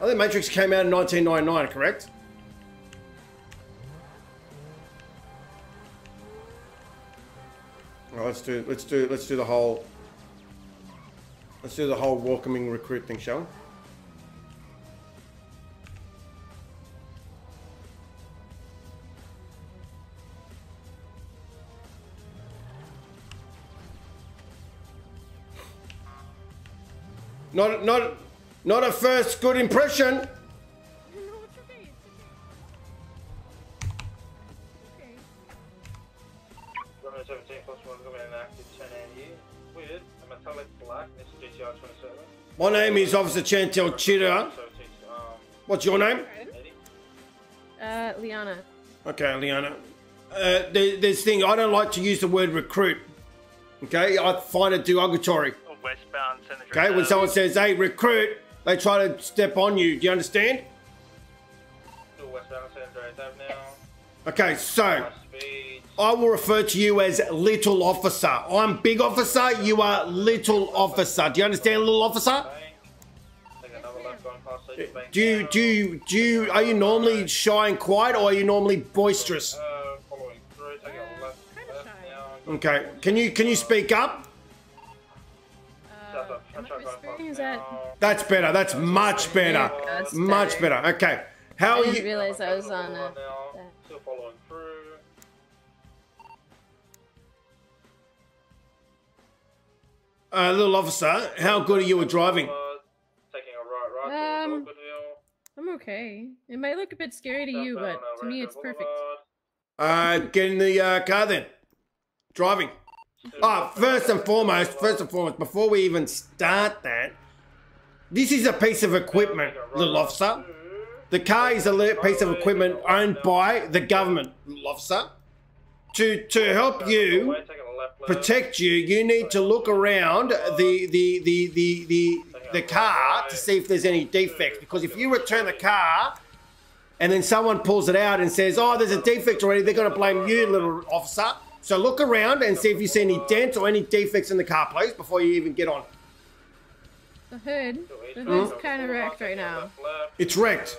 I think Matrix came out in 1999, correct? Well, let's do let's do let's do the whole let's do the whole welcoming recruit thing, shall we? Not not not a first good impression. No, it's okay. It's okay. Okay. Romeo 17 plus 1, coming in active 10 and you. Weird, a metallic black, it's GTR 27. My name is Officer Chantel Chitter. 17, um, What's your name? Uh, Liana. Okay, Liana. Uh, there, there's thing I don't like to use the word recruit. Okay, I find it derogatory. Westbound Senator. Okay, when someone says, "Hey, recruit," they try to step on you. Do you understand? Westbound San Andreas now. Okay, so I will refer to you as little officer. I'm big officer, you are little officer. Do you understand, little officer? Bank. Take another left going past Social Bank. Do you, do you, do you, are you normally shy and quiet or are you normally boisterous? Uh, following through, take a left, left now. Okay, can you, can you speak up? Uh, am I whispering? Is that? That's better, that's much better. That's Much better, okay. How I are didn't you, realize I was on a. Still following through. uh, little officer, how good are you at driving? Taking a right, right Um. I'm okay. It might look a bit scary to you, but to me it's perfect. Boulevard. Uh, get in the uh, car then. Driving. Ah, first and foremost, first and foremost, before we even start that, this is a piece of equipment, little officer. The car is a piece of equipment owned by the government, little officer. To to help you protect you, you need to look around the the the the the, the car to see if there's any defects. Because if you return the car and then someone pulls it out and says, "Oh, there's a defect already," they're going to blame you, little officer. So look around and see if you see any dents or any defects in the car, please, before you even get on. The hood. The East hood's oh. Rancho kind of wrecked right now. left, left. It's wrecked.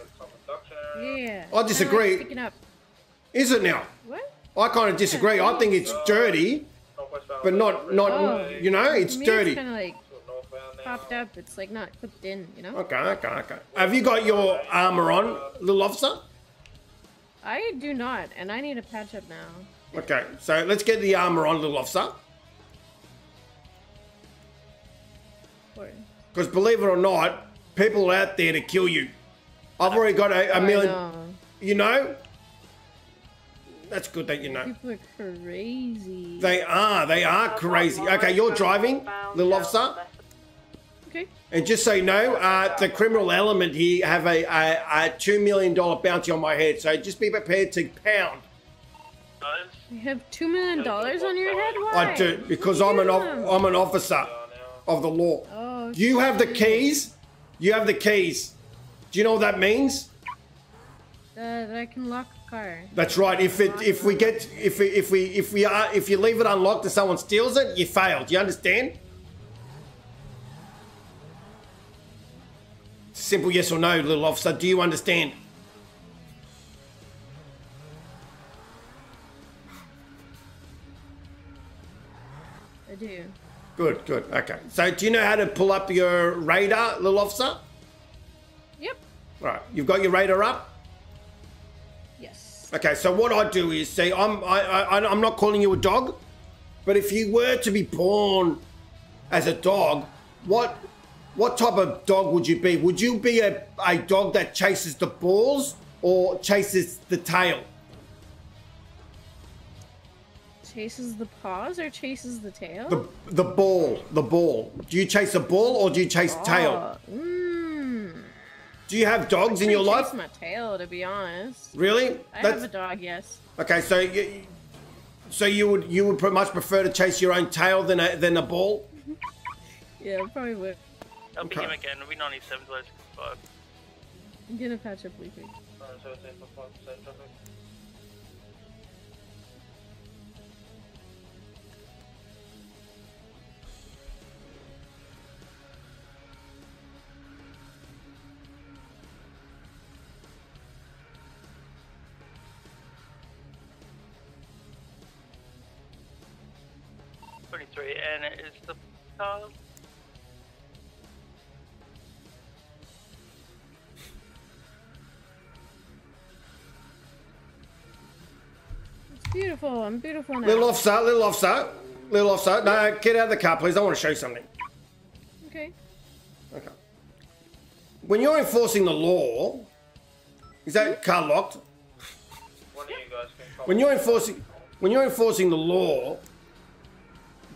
Yeah. I disagree. Kinda like up. Is it now? What? I kind of disagree. I think it's dirty, but not not Oh. you know, it's me, dirty. It's kind of like popped up. It's like not clipped in, you know? Okay, okay, okay. Have you got your armor on, little officer? I do not, and I need a patch up now. Okay, so let's get the armor on, little officer. Or- Because believe it or not, people are out there to kill you. I've already got a million. know. You know? That's good that you know. People are crazy. They are. They are crazy. Okay, you're driving, little officer. Okay. And just so you know, uh, the criminal element here have a, a, a $2 million bounty on my head. So just be prepared to pound. You have two million dollars on your head? Why? I do, because I'm an, I'm an officer of the law. Oh, You have the keys. You have the keys. Do you know what that means? uh, that I can lock a car. That's right. If it if we get if we if we if we are if you leave it unlocked and someone steals it, you failed. You understand? Simple yes or no, little officer. Do you understand? I do. Good, good. Okay. So do you know how to pull up your radar, little officer? Yep. Right. You've got your radar up. Yes. Okay, so what I do is see, I'm I, I I'm not calling you a dog, but if you were to be born as a dog, what what type of dog would you be? Would you be a, a dog that chases the balls or chases the tail? Chases the paws or chases the tail? The the ball, the ball. Do you chase the ball or do you chase oh, tail? Oh, Mmm. Do you have dogs in your life? my tail, to be honest. Really? I have a dog, yes. okay. So you, so you would you would much prefer to chase your own tail than a than a ball? *laughs* Yeah, probably would. that'll be Okay. him again. We 97 to 65. I'm gonna patch up really quick. 17.5% traffic. Twenty-three, and it is the car. It's beautiful. I'm beautiful now. Little officer, little officer, little officer. No, get out of the car, please. I want to show you something. Okay. Okay. When you're enforcing the law, is that car locked? One of you guys When you're enforcing, when you're enforcing the law,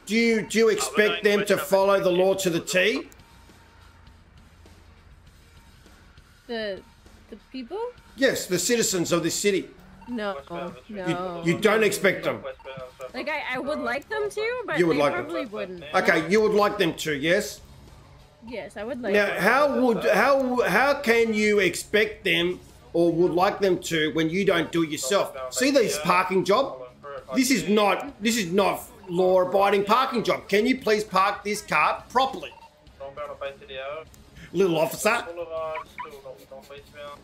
do you do you expect them to follow the law to the T? The the people? Yes, the citizens of this city. No, Westbound, You, no. you don't expect them. Like I, I would like them to, but You would they like them. probably wouldn't. Okay, you would like them to, yes. Yes, I would like. Now, them. how would how how can you expect them or would like them to when you don't do it yourself? See this parking job? this is not this is not law-abiding parking job. Can you please park this car properly, Northbound on Bay City Ave. little officer? Boulevard, still north, northeastbound.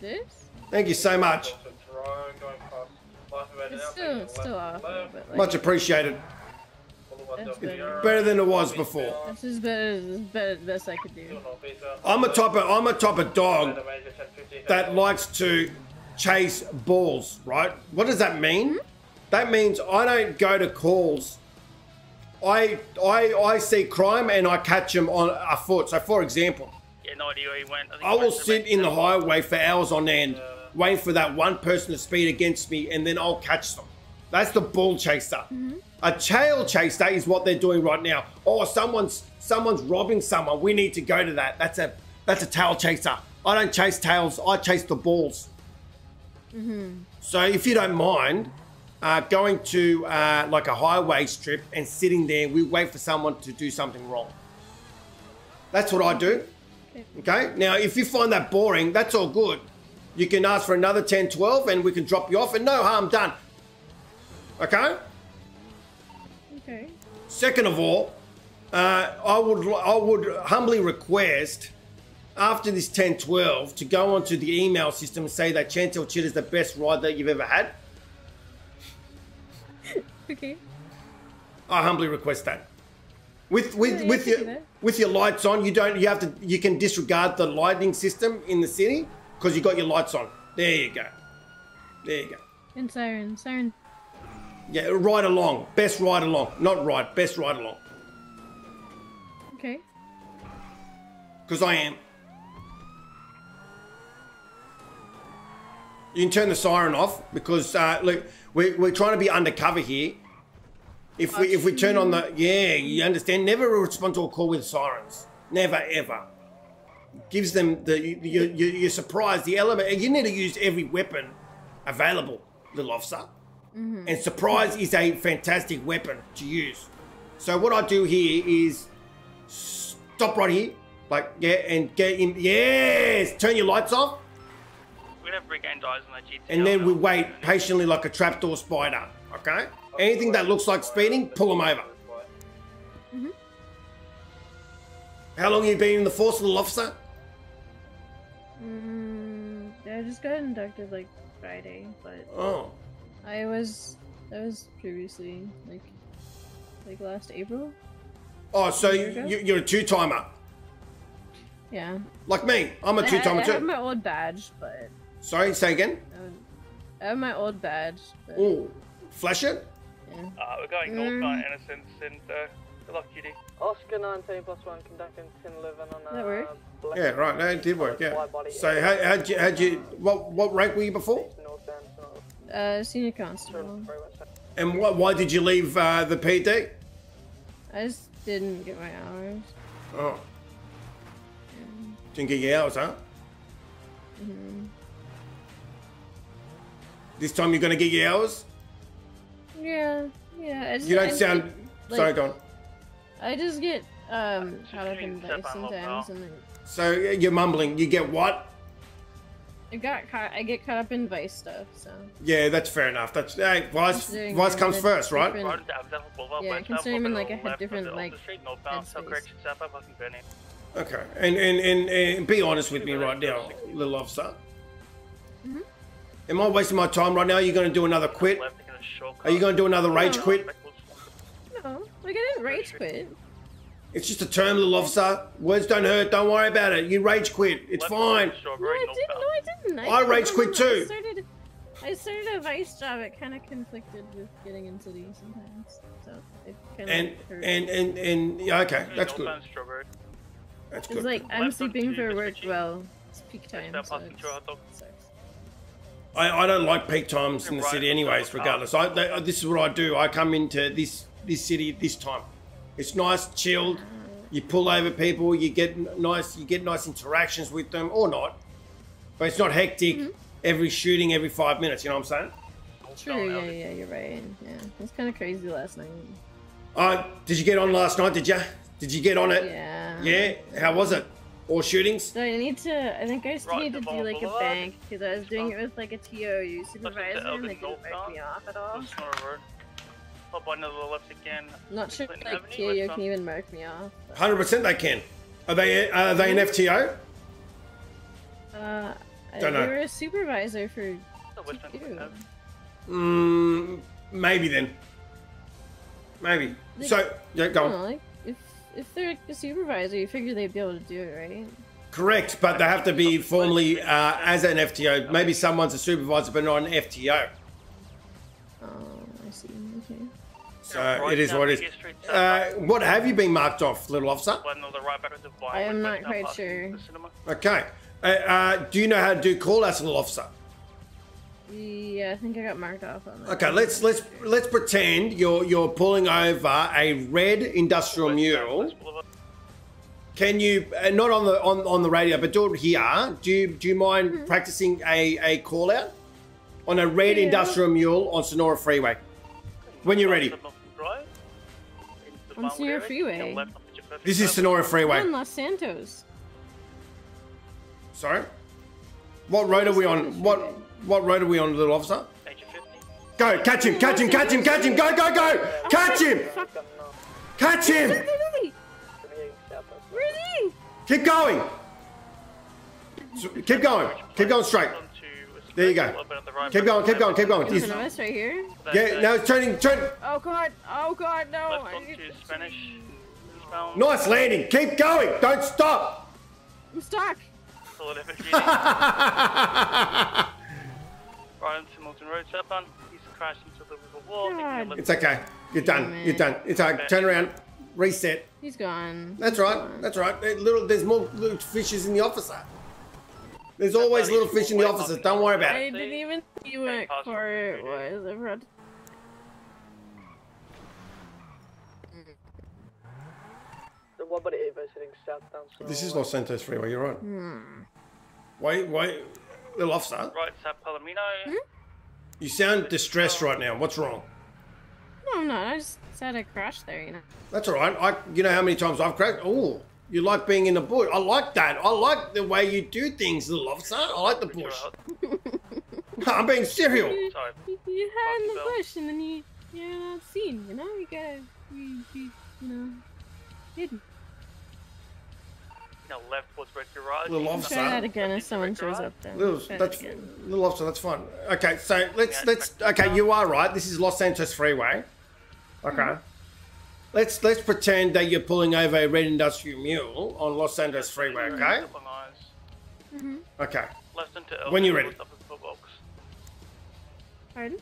This? Thank you so much. Onto Jerome, going past Life of It's still, it's still off. Like, Much appreciated. Boulevard That's Del better. Than it was before. This is better. This is better. The best I could do. I'm a type of I'm a type of dog that likes to chase balls, right? What does that mean? Hmm? That means I don't go to calls. I I I see crime and I catch them on a foot. So, for example, Yeah, no idea where he went. think I will went sit in the highway for hours on end, waiting for that one person to speed against me, and then I'll catch them. That's the bull chaser. Mm-hmm. A tail chaser is what they're doing right now. Oh, someone's someone's robbing someone. We need to go to that. That's a that's a tail chaser. I don't chase tails. I chase the balls. So if you don't mind, uh, going to uh, like a highway strip and sitting there, we wait for someone to do something wrong. That's what I do. Okay. Now, if you find that boring, that's all good. You can ask for another 10, 12, and we can drop you off, and no harm done. Okay. Okay. Second of all, uh, I would I would humbly request after this 10, 12 to go onto the email system and say that Chantel Chit is the best ride that you've ever had. Okay. I humbly request that. With with Yeah, with you can do your with your lights on, you don't you have to you can disregard the lighting system in the city because you got your lights on. There you go. There you go. And siren, siren. Yeah, ride along. Best ride along. Not ride, best ride along. Okay. Because I am. You can turn the siren off because uh, look, we're, we're trying to be undercover here. If we if we turn on the yeah, you understand. Never respond to a call with sirens. Never ever. Gives them the you, you, you- you're surprised the element. You need to use every weapon available, little officer. And surprise is a fantastic weapon to use. So what I do here is stop right here, like yeah, and get in. Yes, turn your lights off, We'd have regained eyes on that GTR. and then we wait patiently like a trapdoor spider. Okay. Anything that looks like speeding, pull them over. How long have you been in the force, little officer? Mm, I just got inducted like Friday, but Oh, I was I was previously like like last April. oh, so you, you're a two timer, Yeah. like me. I'm a two I, timer I have my old badge, but Sorry, say again. um, I have my old badge. But, Oh, flash it. yeah. Uh, we're going Mm. northbound Innocence and uh, good luck, Judy. Oscar 19 plus 1 conducting 1011 on uh, That work? Black Yeah, right. No, it did work. Yeah. So how how'd you how'd you what what rank were you before? north, Uh, senior constable. very much so. And why, why did you leave uh, the PD? I just didn't get my hours. Oh. Didn't get your hours, huh? Mm-hmm. This time you're gonna get your hours? Yeah, yeah. Just, You don't sound. like- Sorry, go on. I just get um caught up in Step dice on up sometimes, and then So you're mumbling. You get what? I got caught. I get caught up in vice stuff. So Yeah, that's fair enough. That's hey, vice. Considering Vice comes first, right? Right down Devil Boulevard, Yeah, considering I'm in, like, it a different, like, the street, northbound, headspace. South correction, south up, fucking Burnie. Okay. And and, and and be honest with me right now, little officer. Mm-hmm. Am I wasting my time right now? Are You're gonna do another quit? Left, taking a shortcut. Are you gonna do another rage No. quit? no, like I didn't rage quit. It's just a term, little officer. Words don't hurt. Don't worry about it. You rage quit. It's fine. taking a short No, I didn't. No. I didn't. I rage quit too. I started. I started a vice job. It kind of conflicted with getting into city sometimes, so it kind of And hurt. and and and yeah, okay, that's good. Northbound Strawberry. That's It's like I'm sleeping onto for Mr. work well. It's peak time, so it's, through I, I don't like peak times in the Right, city, anyways. Regardless, I they, this is what I do. I come into this this city this time. It's nice, chilled. You pull over people. You get nice. You get nice interactions with them, or not. But it's not hectic. Mm-hmm. Every shooting every five minutes. You know what I'm saying? True. Yeah, yeah, you're right. Yeah, it was kind of crazy last night. Uh, did you get on last night? Did you? Did you get on it? Yeah. Yeah. How was it? Or shootings? So I need to. I think I just Right, need to do Devon like a Boulevard. bank because I was doing it with like a TOU supervisor and they didn't North break me off at all. This Senora Road. Up on the left again. Not sure if like TOU can even mark me off. Hundred percent, they can. Are they? Are they an FTO? Uh, Don't they know. were a supervisor for The west on Clinton TOU. Avenue. Mm, maybe then. Maybe. So yeah, go on. don't know, like if if they're a supervisor, you figure they'd be able to do it, right? Correct, but they have to be formally uh, as an FTO. Maybe someone's a supervisor, but not an FTO. Oh, I see. Okay. So it is what it Biggest is. Street, Uh, what have you been marked off, little officer? One on the right back of the I am not quite sure. Okay. Uh, uh, do you know how to do call outs, little officer? Yeah, I think I got marked off on that. Okay, let's let's let's pretend you're you're pulling over a red industrial West mule. Can you uh, not on the on, on the radio, but do it here? Do you do you mind practicing a, a call out on a red Yeah. industrial mule on Senora Freeway? When you're ready. South Milton Drive. Into the On Barnwood Senora area, Freeway. down left up to your perfect This is. Senora We're Freeway. in Los Santos. Sorry. What road are we on? What what road are we on, little officer? Age of 50. Go, catch him, catch him, catch him, catch him, go, go, go! Catch him! Fuck. Got enough. Catch him! Where is he? I'm heading south. Where is he? Keep going! Keep going, keep going straight. On to West There you go. a little bit on the right Keep going, keep going, keep going. In He's- front right here. Yeah, now it's turning, turn. Oh god! Oh god! No! Left I onto need- Spanish. Nice landing. Keep going. Don't stop. I'm stuck. *laughs* Solid effort, Right onto Milton Road, southbound. He's crashed into the river wall. taking a It's okay. You're done. You're done. It's okay. Turn around. Reset. He's gone. That's right. That's right. There- Little, there's more little fishes in the officer. There's always little fish in the officers. Don't worry about I it. didn't even see what pass car it was. I forgot. The one body Evo sitting south down. This is Los Santos Freeway. You're right. Hmm. Wait, wait. Little officer. Right, South Palomino. Hmm? You sound distressed right now. What's wrong? No, I'm not. I just had a crash there, you know. That's all right. I, you know how many times I've crashed. Oh, you like being in the bush. I like that. I like the way you do things, little officer. I like the bush. *laughs* I'm being serial. Sorry. You, you hide in the Bill. bush and then you, you're not seen, you know? You gotta, you, you, you know, hidden. Now left towards Red Garage. Little officer. Try that again if someone shows up then. Little, Try that's again. little officer. That's fine. Okay, so let's Yeah, let's. Okay, you are right. This is Los Santos Freeway. Okay. Mm-hmm. Let's let's pretend that you're pulling over a red industrial mule on Los Santos Freeway. Okay. Couple eyes. Okay. Left into When you're ready. up at the box. Pardon?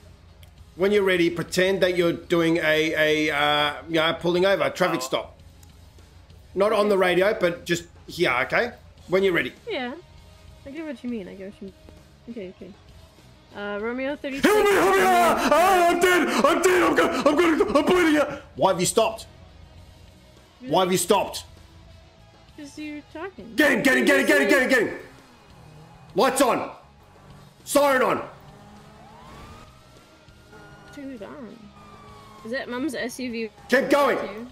When you're ready, pretend that you're doing a a uh, you know pulling over a traffic stop. Not on the radio, but just here. Okay. When you're ready. Yeah. I get what you mean. I get what you mean. Okay, okay. Uh, Romeo 36. Help me! Help me! Ah, I'm dead! I'm dead! I'm going! I'm going! I'm bleeding out! Why have you stopped? Why have you stopped? Because you're talking. Get him! Get him! Get him! Get him! Get him! Get him! Lights on! Siren on! Turn it on. Is that Mum's SUV Keep going!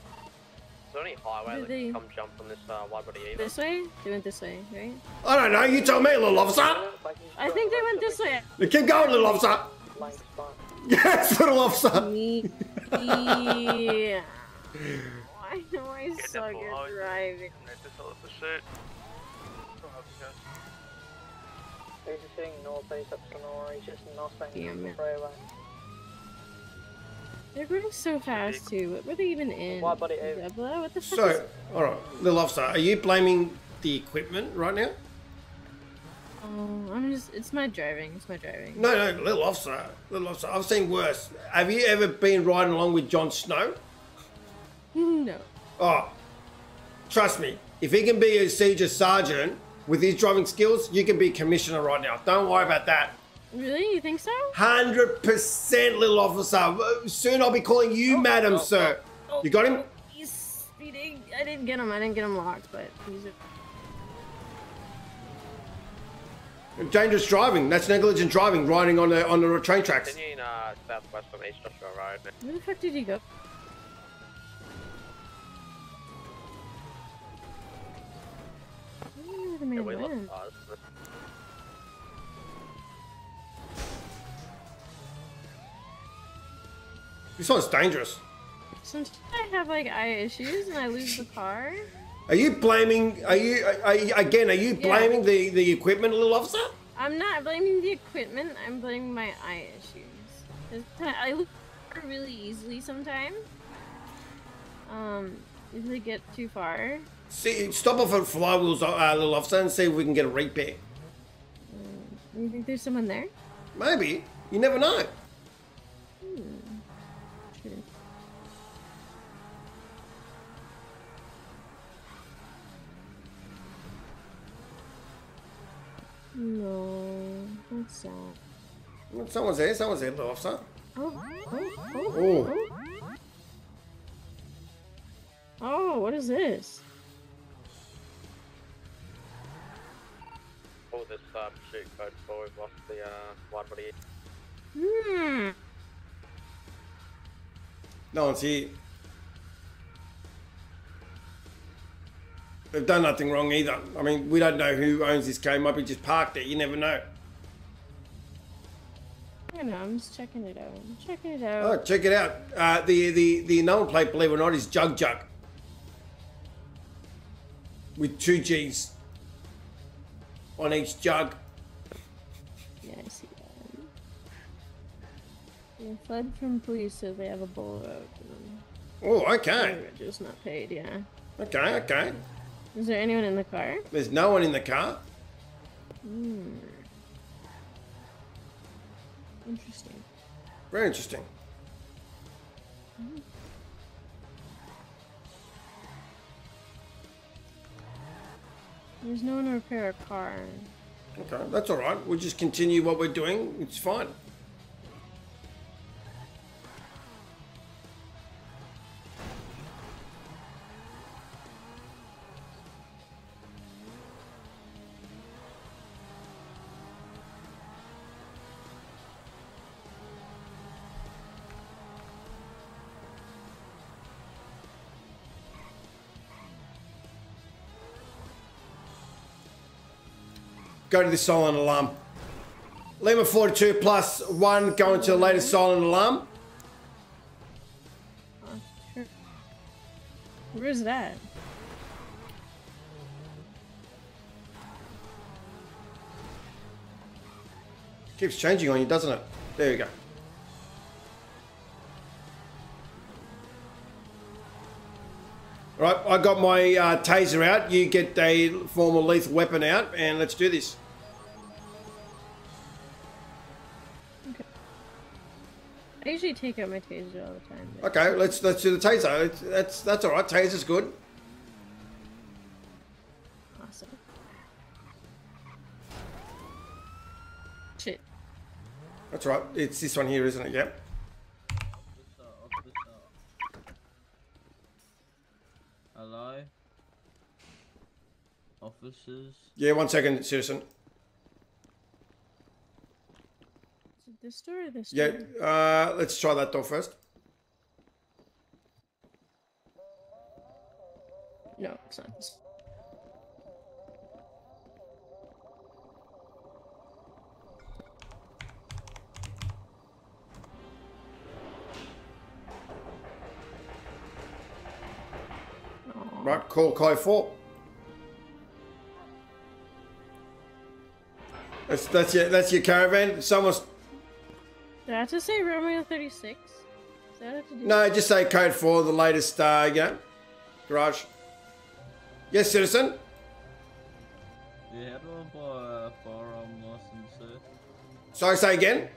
Too? There any highway Do that they- can come jump on this uh, wide body Evo? This way? They went this way, right? I don't know. You tell me, little officer. I think they went this way. Keep going, little officer. Blank. *laughs* Yes, little officer. Me. yeah. Why do I Get suck that full at house. driving? And then just all the shirt. Don't have to go. He's just sitting northeast up Senora. He's just nothing Damn on the it. freeway. They're going so fast too. What were they even in? Why, buddy? What the fuck? So, is- all right, little officer, are you blaming the equipment right now? Oh, I'm just. It's my driving. It's my driving. No, no, little officer, little officer. I've seen worse. Have you ever been riding along with Jon Snow? *laughs* No. Oh, trust me. If he can be a siege sergeant with his driving skills, you can be commissioner right now. Don't worry about that. Really? You think so? Hundred percent, little officer. Soon I'll be calling you, madam, sir. You got him? He's speeding. I didn't get him. I didn't get him locked, but he's. A... Dangerous driving. That's negligent driving. Riding on the on the train tracks. Continuing uh, southwest from East Joshua Road. Where the fuck did he go? This one's dangerous. Sometimes I have like eye issues and I lose the car. *laughs* Are you blaming? Are you, are you again? Are you Yeah. blaming the the equipment, little officer? I'm not blaming the equipment. I'm blaming my eye issues. I lose really easily sometimes. Um, if they get too far. See, stop off at flywheels, uh, little officer, and see if we can get a repair. You think there's someone there? Maybe. You never know. True. No, that's sad. Someone's there. Someone's there, little officer. Oh, oh, oh, Oh. oh. Oh, what is this? All this um, shoot code 4, we've lost the uh, wide body. Hmm. No one's here. They've done nothing wrong either. I mean, we don't know who owns this car. Might be just parked there. You never know. I know, I'm just checking it out. I'm checking it out. Oh, check it out. Uh, the the the number plate, believe it or not, is Jug Jug. With two G's on each jug. Yeah, I see that. Yeah, fled from police, so they have a bowl out. Oh, okay. they're Just not paid, yeah. Okay, okay. Is there anyone in the car? There's no one in the car. Hmm. Interesting. Very interesting. There's no one to repair a car. Okay, that's all right. We'll just continue what we're doing. It's fine. Go to the silent alarm. Lima 42 plus one going to the latest silent alarm. Where's that? Keeps changing on you, doesn't it? There you go. All right, I got my uh, taser out. You get a formal lethal weapon out, and let's do this. I usually take out my taser all the time. but- Okay, let's let's do the taser. It's, that's that's all right. Taser's good. Awesome. Shit. That's right. It's this one here, isn't it? Yep. Hello? Officers? Yeah. One second, citizen. Is it this door or this Yeah. door? Uh, let's try that door first. No, it's not this. Right. Call Kai four. That's that's your that's your caravan. Someone's Did I have to say Romeo 36? Is that what? No, just say code four, the latest, uh, you know, garage. Yes, citizen. Yeah, how do I buy a firearm license, sir? Sorry, say again.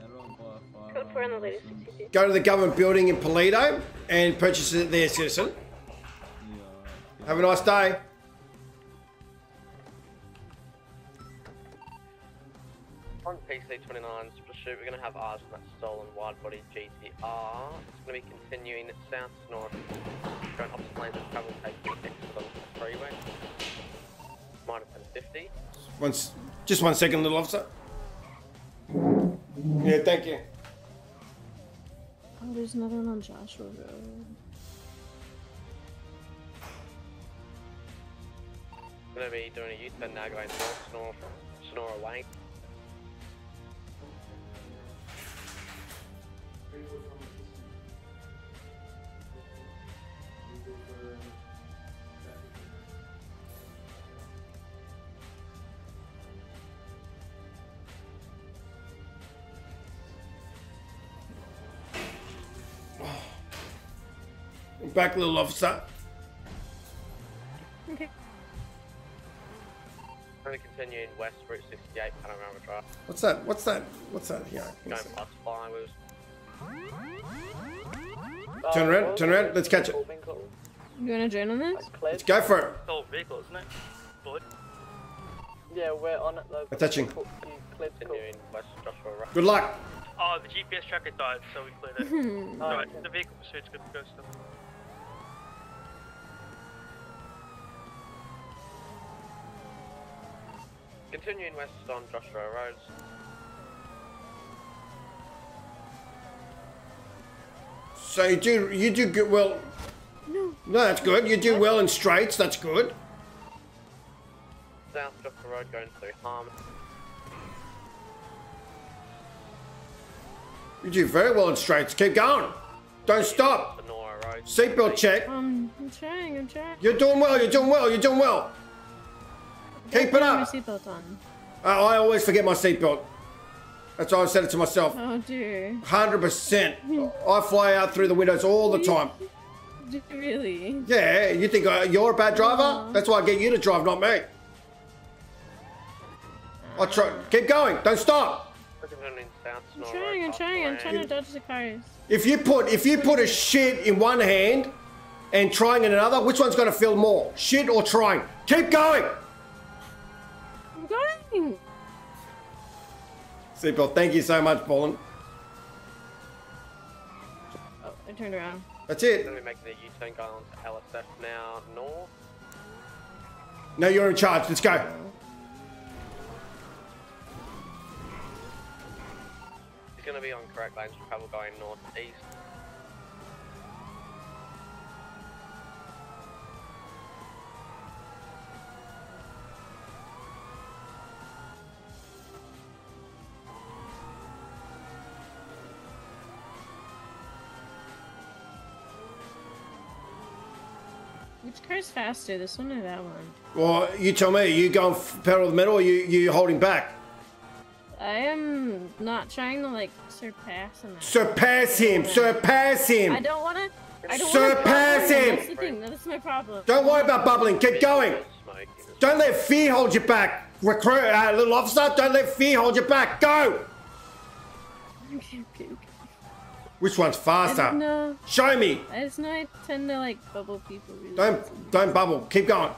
How do I buy a firearm Code 4 on the latest license? Go to the government building in Paleto and purchase it there, citizen. Yeah. Have a nice day. On PC29's pursuit, we're going to have ours on that stolen wide body GTR. It's going to be continuing south to north, going opposite lanes of travel, taking exit on the freeway. Minus 1050. Once, just one second, little officer. Yeah, thank you. Oh, there's another one on Joshua Road. Going to be doing a U-turn now going north, north, Senora Lane. back little officer. Okay. I'm going to continue in West Route 68 panorama drive. What's that? What's that? What's that? Yeah. Going past fireworks. Turn around, oh, turn around, let's catch it. You wanna join on this? Let's go for it. It's all vehicle, isn't it? Bud. Yeah, we're on it though. Attaching. You cleared the call. Continuing West Joshua Road. Good luck. Oh, the GPS tracker died, so we cleared it. *laughs* Alright, the vehicle pursuit's good to go still. Continuing west on Joshua Road. So you do you do good well. No. No, that's good. You do well in straights. That's good. South Joshua Road going through Harmon. You do very well in straights. Keep going. Don't stop. Seatbelt check. Um, I'm trying, I'm trying. You're doing well. You're doing well. You're doing well. Keep it Put up. My seatbelt on. I, I always forget my seatbelt. That's why I said it to myself. Oh dear. Hundred percent. I fly out through the windows all the time. Really? Yeah, you think uh, you're a bad driver? Aw. That's why I get you to drive, not me. I try. Keep going. Don't stop. I'm trying, I'm trying, I'm trying to dodge the cars. If you put if you put a shit in one hand and trying in another, which one's going to feel more? Shit or trying? Keep going. I'm going! Seatbelt. Thank you so much, Paulin. Oh, I turned around. That's it. Going to be making a U-turn going on to LSF now north. No, you're in charge. Let's go. He's going to be on correct lanes of travel going northeast. Which car's faster, this one or that one? Well, you tell me. You going pedal to the metal, or you you holding back? I am not trying to like surpass him. Surpass him. Surpass him. I don't wanna. I don't Surpass him. That's the thing, that's my problem. Don't worry about bubbling. Keep going. Don't let fear hold you back. Recruit, uh, little officer. Don't let fear hold you back. Go. *laughs* Okay, okay. Which one's faster? know. Show me. I just know I tend to like bubble people really. Don't don't bubble. Keep going.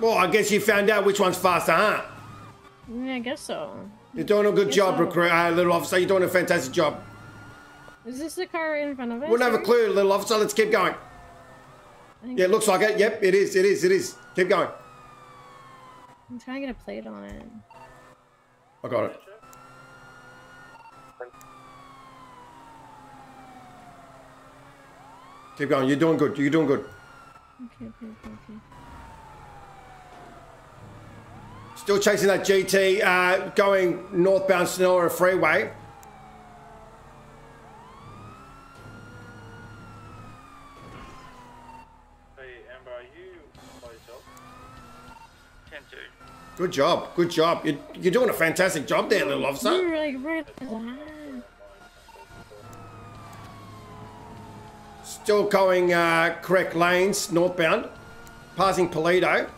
Well, I guess you found out which one's faster, huh? Yeah, I guess so. You're doing a good job, so. recruit, uh, little officer. You're doing a fantastic job. Is this the car right in front of us? Wouldn't have a clue, little officer. Let's keep going. Yeah, it looks like it. Yep, it is. It is. It is. Keep going. I'm trying to get a plate on it. I got it. Keep going. You're doing good. You're doing good. Okay, okay, okay, okay. Still chasing that GT, uh, going northbound Senora Freeway. Hey, Amber, are you by yourself? 10 2. Good job. Good job. You're, you're doing a fantastic job there, little officer. You're like right. Still going uh, correct lanes northbound, passing Paleto.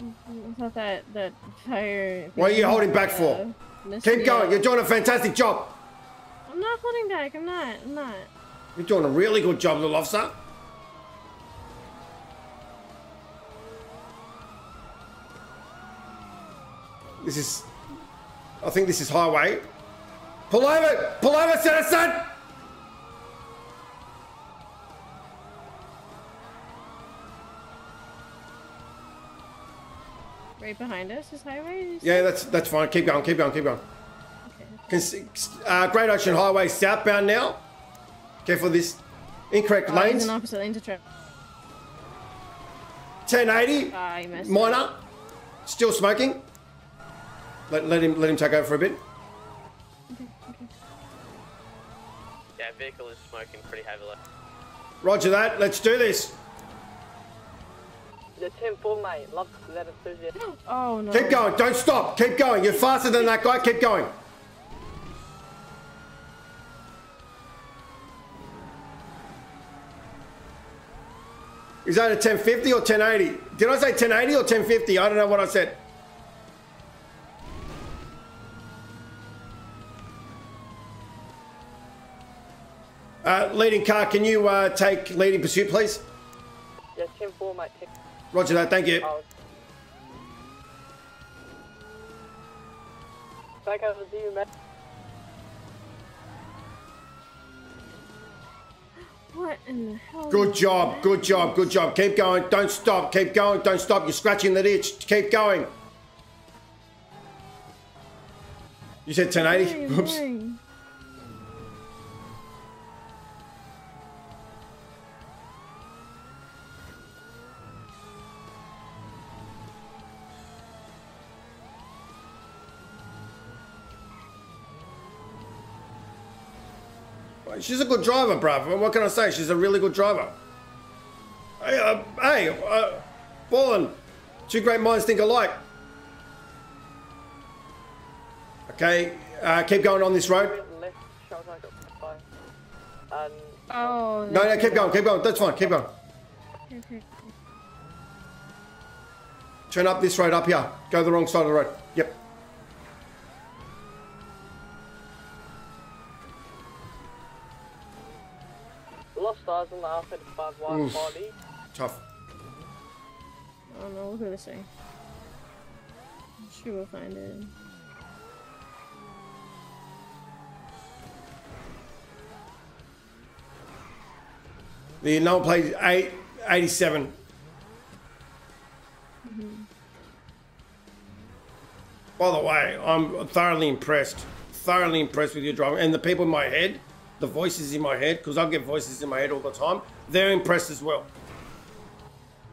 I thought that that fire. What are you holding back for? Keep going. You're doing a fantastic job. I'm not holding back. I'm not. I'm not. You're doing a really good job, little officer. This is. I think this is highway. Pull over! Pull over, citizen! Right behind us is highway. Yeah, that's that's fine. Keep going. Keep going. Keep going. Okay. Uh, Great Ocean Highway southbound now. Careful this. Incorrect Oh, lanes. in opposite lane to trap. 1080. Ah, you missed. it. Minor. Still smoking. Let, let him let him take over for a bit. Okay, okay. Yeah, vehicle is smoking pretty heavily. Roger that. Let's do this. The 10 4, mate. Love that enthusiasm. Oh no. Keep going. Don't stop. Keep going. You're faster than that guy. Keep going. Is that a 1050 or 1080? Did I say 1080 or 1050? I don't know what I said. Uh, leading car, can you uh, take leading pursuit, please? Yeah, 10 4, mate. Take- Roger that. Thank you. Oh. Back over to you, mate. What in the hell? Good job, good job, good job. Keep going. Don't stop. Keep going. Don't stop. You're scratching the ditch. Keep going. You said 1080? you Oops. doing? She's a good driver, bruv. What can I say? She's a really good driver. Hey, uh, hey, uh, Fallen. Two great minds think alike. Okay, uh, keep going on this road. Left shoulder, I got five. And Oh. No, no, keep going, keep going. That's fine. Keep going. Turn up this road up here. Go the wrong side of the road. Yep. lost stars on the R35 wide Oof. body. Tough. No, look at this thing. I'm sure we'll find it. The number plate eight eighty-seven. Mm-hmm. By the way, I'm thoroughly impressed. Thoroughly impressed with your driving. And the people in my head, the voices in my head, because I get voices in my head all the time, they're impressed as well.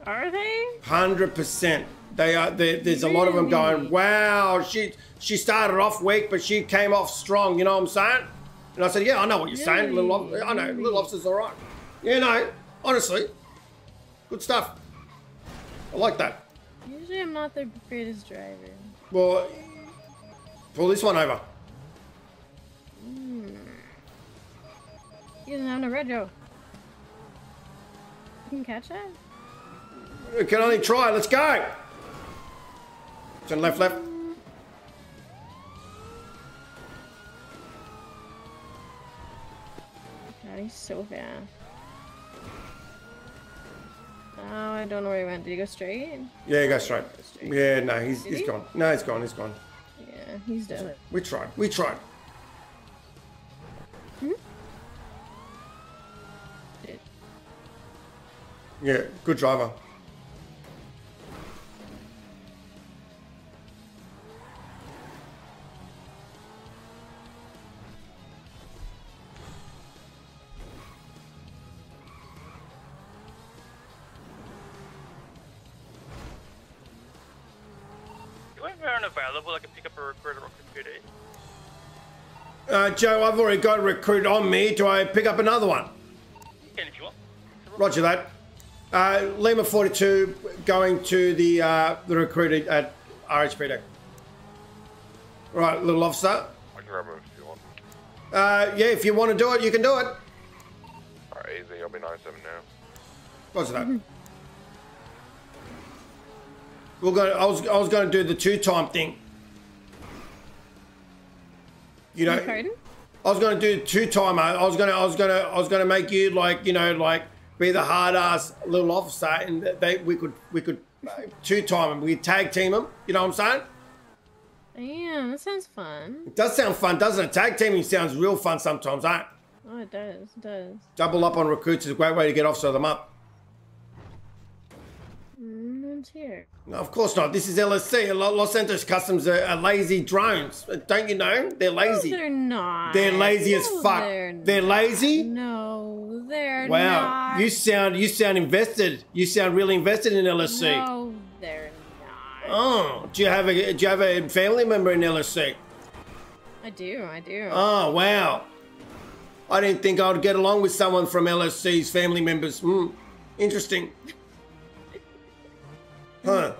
Are they? Hundred percent. They are. There, there's a lot of them going. Wow, she she started off weak, but she came off strong. You know what I'm saying? And I said, yeah, I know what you're saying. Little, I know, little officer's all right. Yeah, no, honestly, good stuff. I like that. Usually I'm not the greatest driver. Well, pull this one over. He doesn't have no rego. You can catch that? We can only try. Let's go. Turn left, left. God, he's so fast. Oh, I don't know where he went. Did he go straight? Yeah, he go straight. straight. Yeah, no, he's, Did he's he? gone. No, he's gone. He's gone. Yeah, he's done it. We tried. We tried. Did- recruiter or computer. Uh, Joe, I've already got a recruit on me. Do I pick up another one? You can if you want. Roger that. Uh, Lima 42 going to the uh, the recruiter at RHPD. Right, little officer. I can grab him if you want. Uh, yeah, if you want to do it, you can do it. Alright, easy. I'll be 97 now. Roger that. We're going. I was. I was going to do the two time thing. You know. I was going to do two timer. I was going to. I was going to. I was going to make you like you know like be the hard ass little officer, and they we could we could uh, two time them. We tag team them. You know what I'm saying? Damn, that sounds fun. It does sound fun, doesn't it? Tag teaming sounds real fun sometimes, eh? Oh, it does. It does. Double up on recruits is a great way to get off, officer them up. Mm, it's here. No, of course not. This is LSC. Los Santos Customs are, are lazy drones. Don't you know? They're lazy. No, they're not. They're lazy as fuck. They're, They're lazy. No, they're Wow, not. you sound you sound invested. You sound really invested in LSC. No, they're not. Oh, do you have a do you have a family member in LSC? I do, I do. Oh, wow. I didn't think I would get along with someone from LSC's family members. Hmm. Interesting. *laughs* Huh.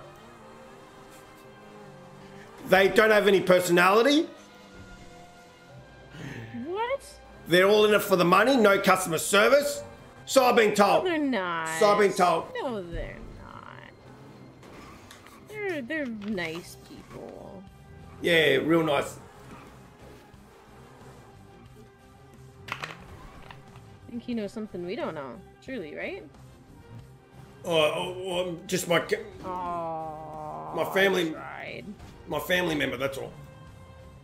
They don't have any personality. They're all in it for the money, no customer service. So I've been told. They're not. So I've been told. No, they're not. They're they're nice people. Yeah, real nice. I think he knows something we don't know. Truly, right? Uh, oh, oh, oh, just my Oh. My family- my family member. That's all.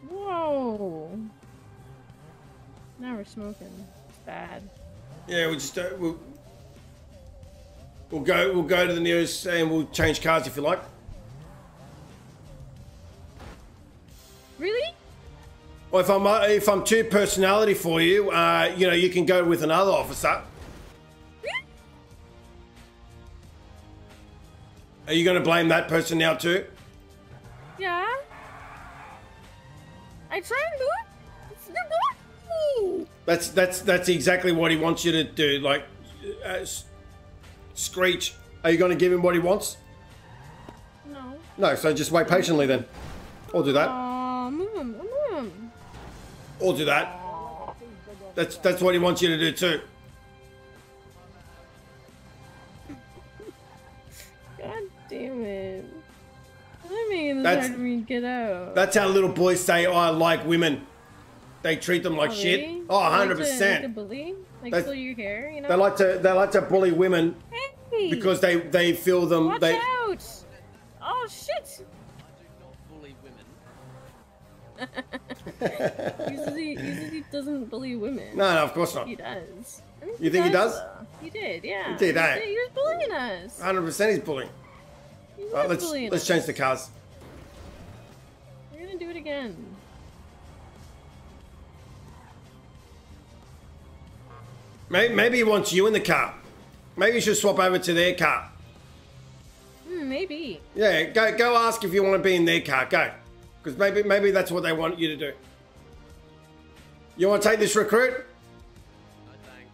Whoa. Now we're smoking. It's bad. Yeah, we'll just uh, we'll we'll go we'll go to the nearest and we'll change cars if you like. Really? Well, if I'm uh, if I'm too personality for you, uh, you know, you can go with another officer. Are you going to blame that person now too? Yeah. I tried to do it. It's they're blocking me. That's that's that's exactly what he wants you to do. Like, uh, screech. Are you going to give him what he wants? No. No. So just wait patiently then. Or do that. Move him. Move him. Or do that. That's that's what he wants you to do too. God damn it. I'm making this That's- hard for me to get out. That's how little boys say, "Oh, I like women." They treat them like Oh, shit. really? Oh, Like to- 100 Like to percent. bully? Like That's- pull your hair, you know? They like to they like to bully women Hey! because they they feel them. Watch they out! Oh shit! bully women. *laughs* usually, usually he doesn't bully women. no, no, of course not. He does. I You think he does? He did, yeah. He did, eh? He was bullying us. 100 percent he's bullying. He was All right, let's bullying let's us. change the cars. We're gonna do it again. Maybe, maybe he wants you in the car. Maybe you should swap over to their car. Hmm, maybe. Yeah, go go ask if you want to be in their car. Go, because maybe maybe that's what they want you to do. You want to take this recruit? No thanks.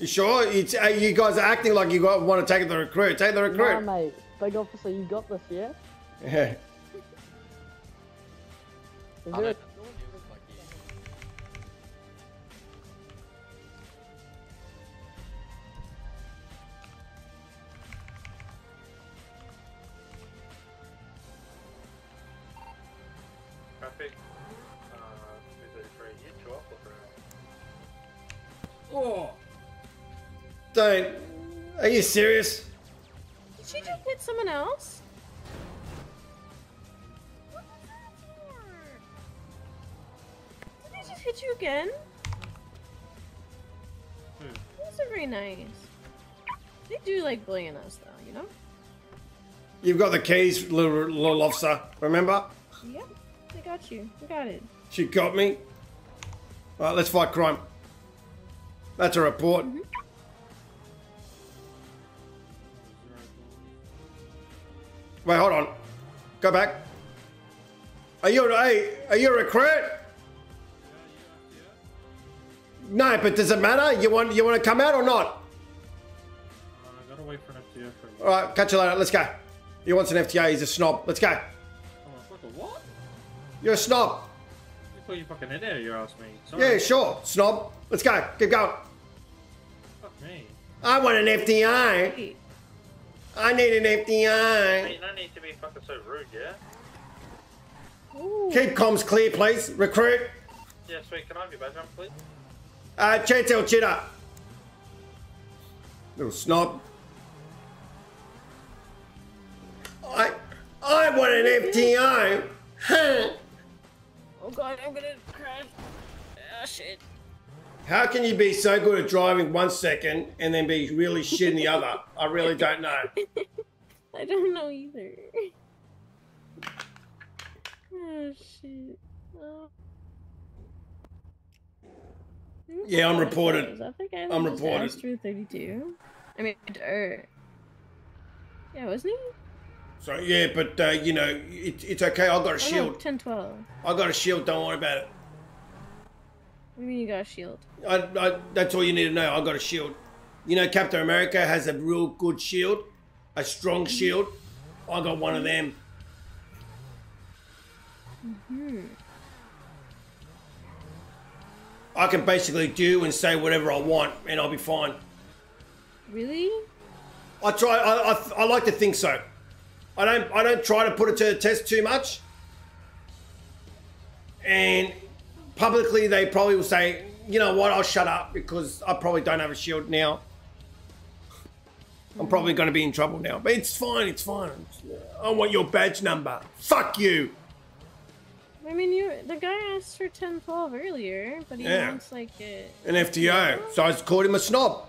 You sure? It's, uh, you guys are acting like you got, want to take the recruit. Take the recruit. Nah, recruit. mate. Big officer, you got this, yeah? Yeah. Is there a Traffic. Uh, 233. You two up Oh. Don't. Are you serious? Did she just hit someone else? What was that for? Did they just hit you again? Hmm. Those are very nice. They do like bullying us, though, you know? You've got the keys, little, little officer. Remember? Yep, I got you. I got it. She got me. All right, let's fight crime. That's a report. Wait, hold on. Go back. Are you hey, are you a recruit? No, but does it matter? You want you want to come out or not? Uh, I gotta wait for an FTO for All right, catch you later. Let's go. He wants an FTA. He's a snob. Let's go. Fucker, what? You're a snob. You thought you fucking in there, you asked me. Sorry. Yeah, sure, snob. Let's go. Keep going. Fuck me. I want an FTA. Wait, I need an FTA. Hey, no need to be fucking so rude, yeah? Ooh. Keep comms clear, please. Recruit. Yeah, sweet. Can I have your badge number, please? Uh, Chantel Chitter. Little snob. I, I want an FTO. Oh god, I'm gonna crash. Ah, shit. How can you be so good at driving one second and then be really shit in the other? I really don't know. *laughs* I don't know either. Oh shit. Oh. Yeah, I'm reported. Is that the guy that I'm just reported. asked 32? I mean, dirt. Yeah, wasn't he? So yeah, but uh, you know, it, it's okay. I got a Oh, no, shield. 10 12. I got a shield. Don't worry about it. What do you mean you got a shield? I, I, that's all you need to know. I got a shield. You know, Captain America has a real good shield, a strong shield. I got one of them. Hmm. I can basically do and say whatever I want, and I'll be fine. Really? I try. I, I, I like to think so. I don't. I don't try to put it to the test too much. And publicly, they probably will say, "You know what? I'll shut up because I probably don't have a shield now. I'm probably going to be in trouble now. But it's fine. It's fine. I want your badge number. Fuck you. I mean, you the guy asked for ten twelve earlier, but he Yeah. wants like a. An FTO. So I just called him a snob.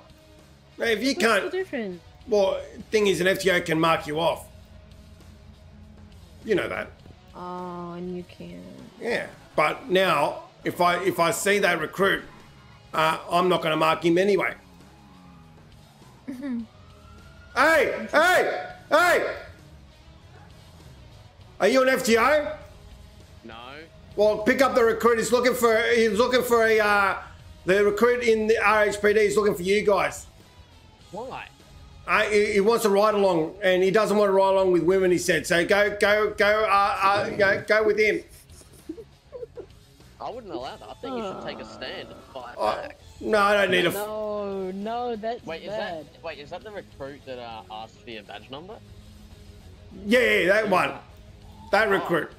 Hey, if you What's can't. difference? Well, thing is, an FTO can mark you off. You know that. Oh, and you can. Yeah, but now if I if I see that recruit, uh, I'm not going to mark him anyway. *laughs* Hey, hey, hey! Are you an FTO? No. Well, pick up the recruit. He's looking for he's looking for a uh, the recruit in the RHPD. is looking for you guys. Why? Uh, he, he wants to ride along, and he doesn't want to ride along with women. He said, "So go, go, go, uh, uh, go, go with him." I wouldn't allow that. I think you should take a stand and fight Uh, back. no, I don't need a. No, no, that's Wait, is bad. that wait? Is that the recruit that uh, asked for your badge number? Yeah, yeah, that one, that recruit.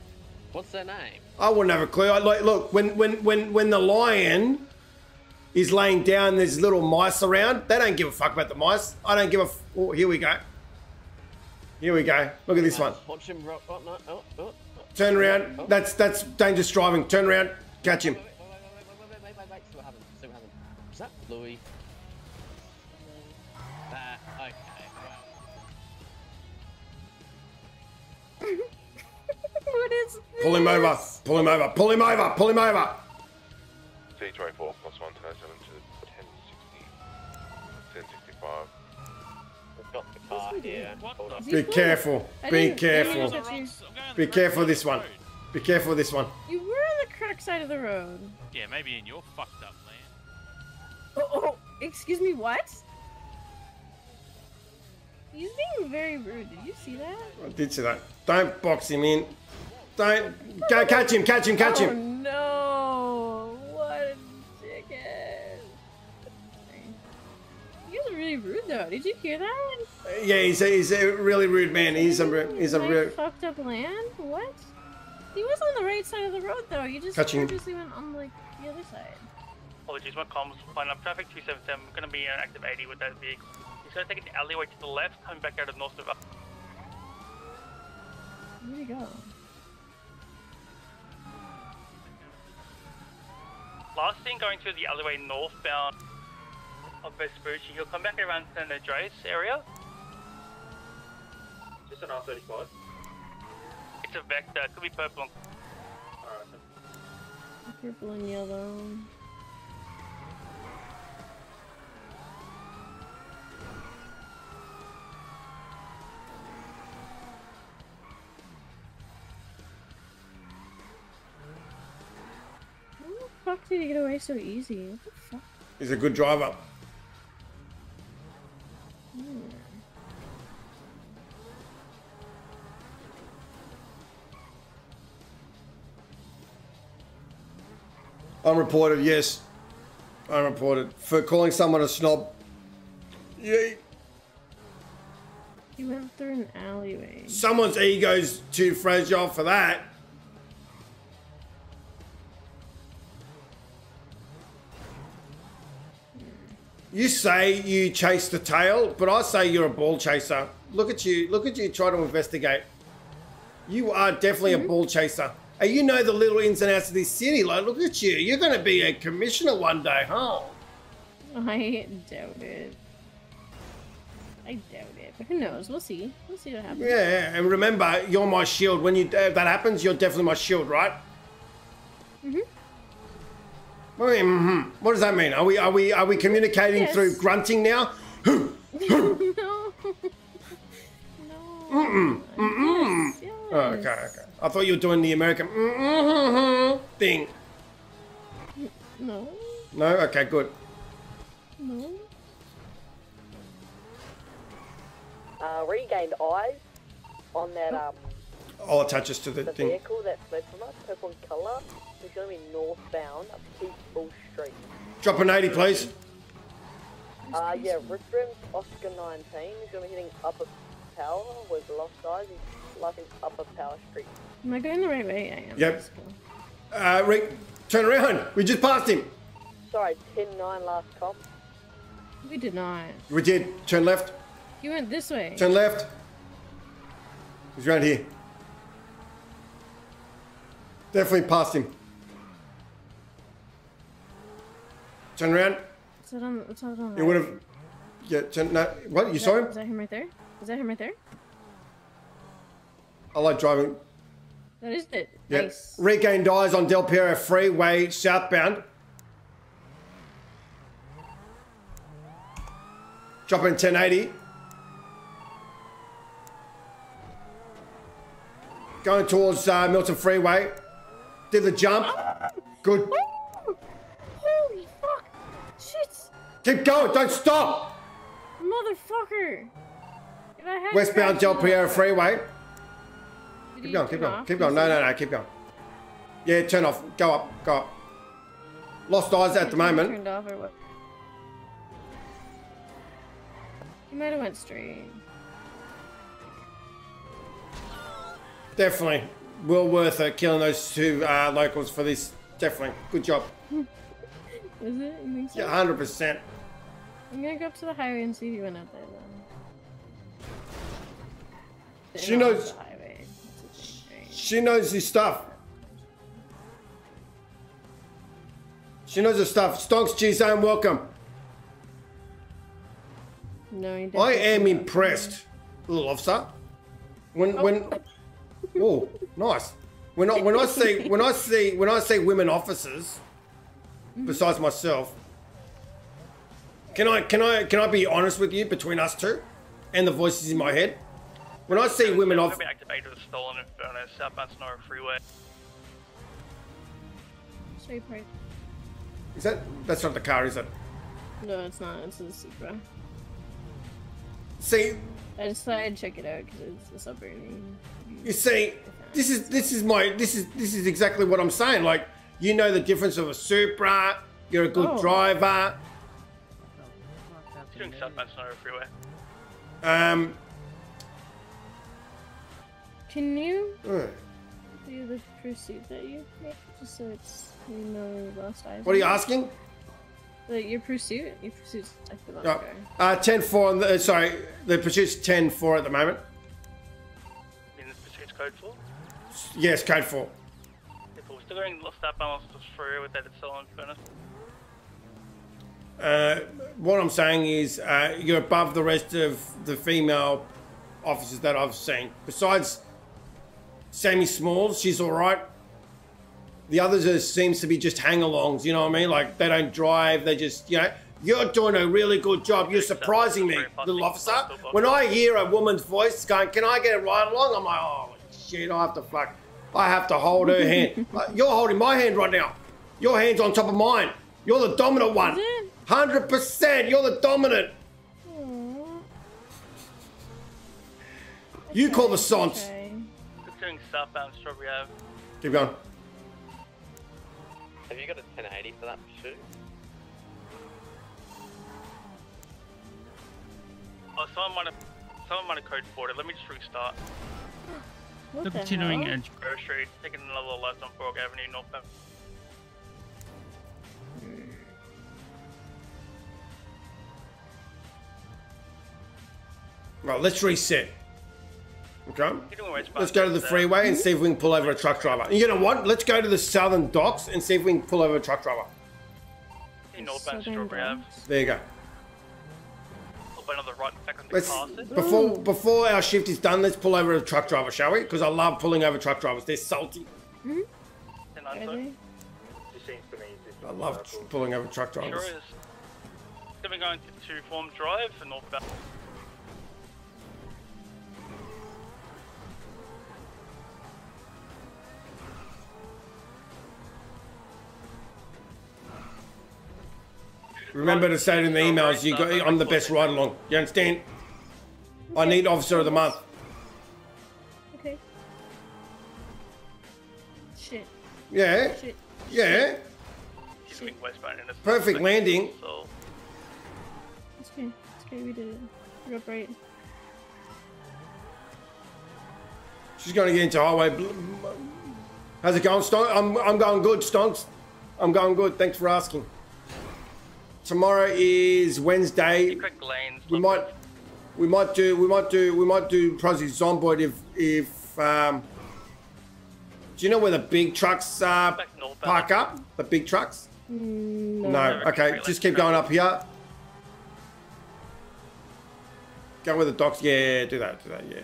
What's their name? I wouldn't have a clue. I like look when when when when the lion is laying down. There's little mice around. They don't give a fuck about the mice. I don't give a. F- oh, here we go. Here we go. Look at this one. Watch him rock. Oh, no, oh, oh. Turn around. That's that's dangerous driving. Turn around. Catch him. Is that Louis? That okay. *laughs* What is this? Pull him over. Pull him over. Pull him over. Pull him over. C24 We've got the car here. Hold up. Be careful. Be didn't- I didn't careful. Be careful this one. Be careful this one. You were on the correct side of the road. Yeah, maybe in your fucked up land. Oh, oh, oh excuse me, what? He's being very rude. Did you see that? I did see that. Don't box him in. Don't oh, go catch him. Catch him. Catch him. oh, him. no! He was really rude though. Did you hear that? Yeah, he's a, he's a really rude man. He's a re- he's a Like, real. fucked up land. What? He was on the right side of the road though. He just Catching him. purposely went on like the other side. Apologies, one comms, line up traffic 277. We're going to be an active 80 with that vehicle. He's going to take an alleyway to the left, coming back out of North River. Where'd he go? Last thing going through the alleyway northbound of Vespucci. He'll come back around San Andreas area. Just an R35. It's a vector, uh, could be purple. Alright, Purple and yellow. How the fuck did he get away so easy? What the fuck? He's a good driver. Hmm. Unreported, yes. Unreported. For calling someone a snob. Yeah, He went through an alleyway. someone's ego's too fragile for that. You say you chase the tail, but I say you're a ball chaser. Look at you. Look at you try to investigate. You are definitely a ball chaser. And you know the little ins and outs of this city. Like, look at you. You're going to be a commissioner one day, huh? I doubt it. I doubt it. But who knows? We'll see. We'll see what happens. Yeah, yeah, and remember, you're my shield. When you uh, that happens, you're definitely my shield, right? Mhm. What, what does that mean? Are we are we are we communicating Yes. through grunting now? *laughs* no. *laughs* no. Mm-mm, mm-mm. Yes, yes. Oh, okay, okay. I thought you were doing the American mm-mm thing. No. No? Okay, good. No. Uh, regained eyes on that um I'll attach us to the the thing. vehicle that fled from us, purple in colour. It's going to be northbound up Peaceful Street. Drop an 80, please. Uh, yeah, Rickrim, Oscar 19 is going to be hitting Upper Power with Lost Eyes. He's laughing Upper Power Street. Am I going the right way? I am. Yep. Uh, Rick, turn around. We just passed him. Sorry, 10-9 last comp. We did not. We did. Turn left. You went this way. Turn left. He's around here. Definitely passed him. Turn around. That on? On? It would have. Yeah, turn. No, what? You Is saw that- him? Is that him right there? Is that him right there? I like driving. That is it. Yeah. Nice. Regained eyes on Del Perro Freeway southbound. Dropping 1080. Going towards uh, Milton Freeway. Did the jump. Good. Keep going. Don't stop. Motherfucker! If I had Westbound Del Perro Freeway. Keep going. Keep going. Keep going. No, no, no. Keep going. Yeah, turn off. Go up. Go up. Lost eyes at the moment. Turned off or what? You might have went straight. Definitely. Well worth it killing those two uh, locals for this. Definitely. Good job. *laughs* Is it? You think so? Yeah, 100%. I'm gonna go up to the highway and see if you went out there then. She knows- the highway. It's a straight. She knows his stuff. She knows her stuff. Stonks I'm welcome. No, you I am impressed, little officer. When when oh. oh nice. When I when I see when I see when I see women officers, besides myself, can I can I can I be honest with you between us two, and the voices in my head? When I see women I'll off, be activated with stolen inferno, southbound Senora Freeway. Straight part. is that that's not the car, is it? No, it's not. It's a Supra. See, I just thought I'd check it out because it's a suburban. You see, this is this is my this is this is exactly what I'm saying. Like, you know the difference of a Supra. You're a good Oh. driver. Doing southbound Senora Freeway. Um, Can you uh, do the pursuit that you made just so it's you know last eyes? what are you asking? The, your pursuit? Your pursuit's active on Uh, the car. uh, 10 4 on the, uh, sorry, the pursuit's 10 4 at the moment. In the pursuit's code 4. Yes, code 4. If we're still going lost southbound Lost Freeway with that stolen inferno. Uh, what I'm saying is uh, you're above the rest of the female officers that I've seen. Besides Sammy Smalls, she's all right. The others are, seems to be just hang-alongs. You know what I mean? Like they don't drive. They just, you know, you're doing a really good job. You're surprising me, little officer. When I hear a woman's voice going, "Can I get a ride along?" I'm like, "Oh shit! I have to fuck. I have to hold her *laughs* hand. Like, you're holding my hand right now. Your hand's on top of mine. You're the dominant one. Hundred percent. You're the dominant. Aw. You call the sonts. Okay. Just doing southbound Strawberry Ave. Keep going. Have you got a 1080 for that pursuit? Oh, someone might have, someone might have code 40. Let me just restart. *gasps* *laughs* What The the continuing hell? edge. Grove Street, taking another left on Fork Avenue, northbound. Hmm. Right, let's reset. Okay. You're doing westbound. Let's go to the freeway and see if we can pull over a truck driver. And you know what? Let's go to the southern docks and see if we can pull over a truck driver. Northbound Southern Strawberry There you go. Pull another right and back Let's pass it. before before our shift is done. Let's pull over a truck driver, shall we? Because I love pulling over truck drivers. They're salty. Ten Are nine, they? Just seems to me it's just I love pulling over truck Sure drivers. is. Then we're going to Two Form Drive for northbound. Remember to say it in the emails. You got. I'm the best ride along. You understand? I need officer of the month. Okay. Shit. Yeah. Shit. Yeah. He's moving westbound in a Perfect landing. So It's okay. It's okay. We did it. We're upright. She's going to get into highway. How's it going, Stonks? I'm, I'm going good, Stonks. I'm going good. Thanks for asking. Tomorrow is Wednesday. correct lanes. We might, we might do, we might do, we might do Project Zomboid if, if, um, do you know where the big trucks uh, park up? The big trucks? Mm, no. No. Okay, just keep going up here. Go where the docks. Yeah, do that. Do that. Yeah.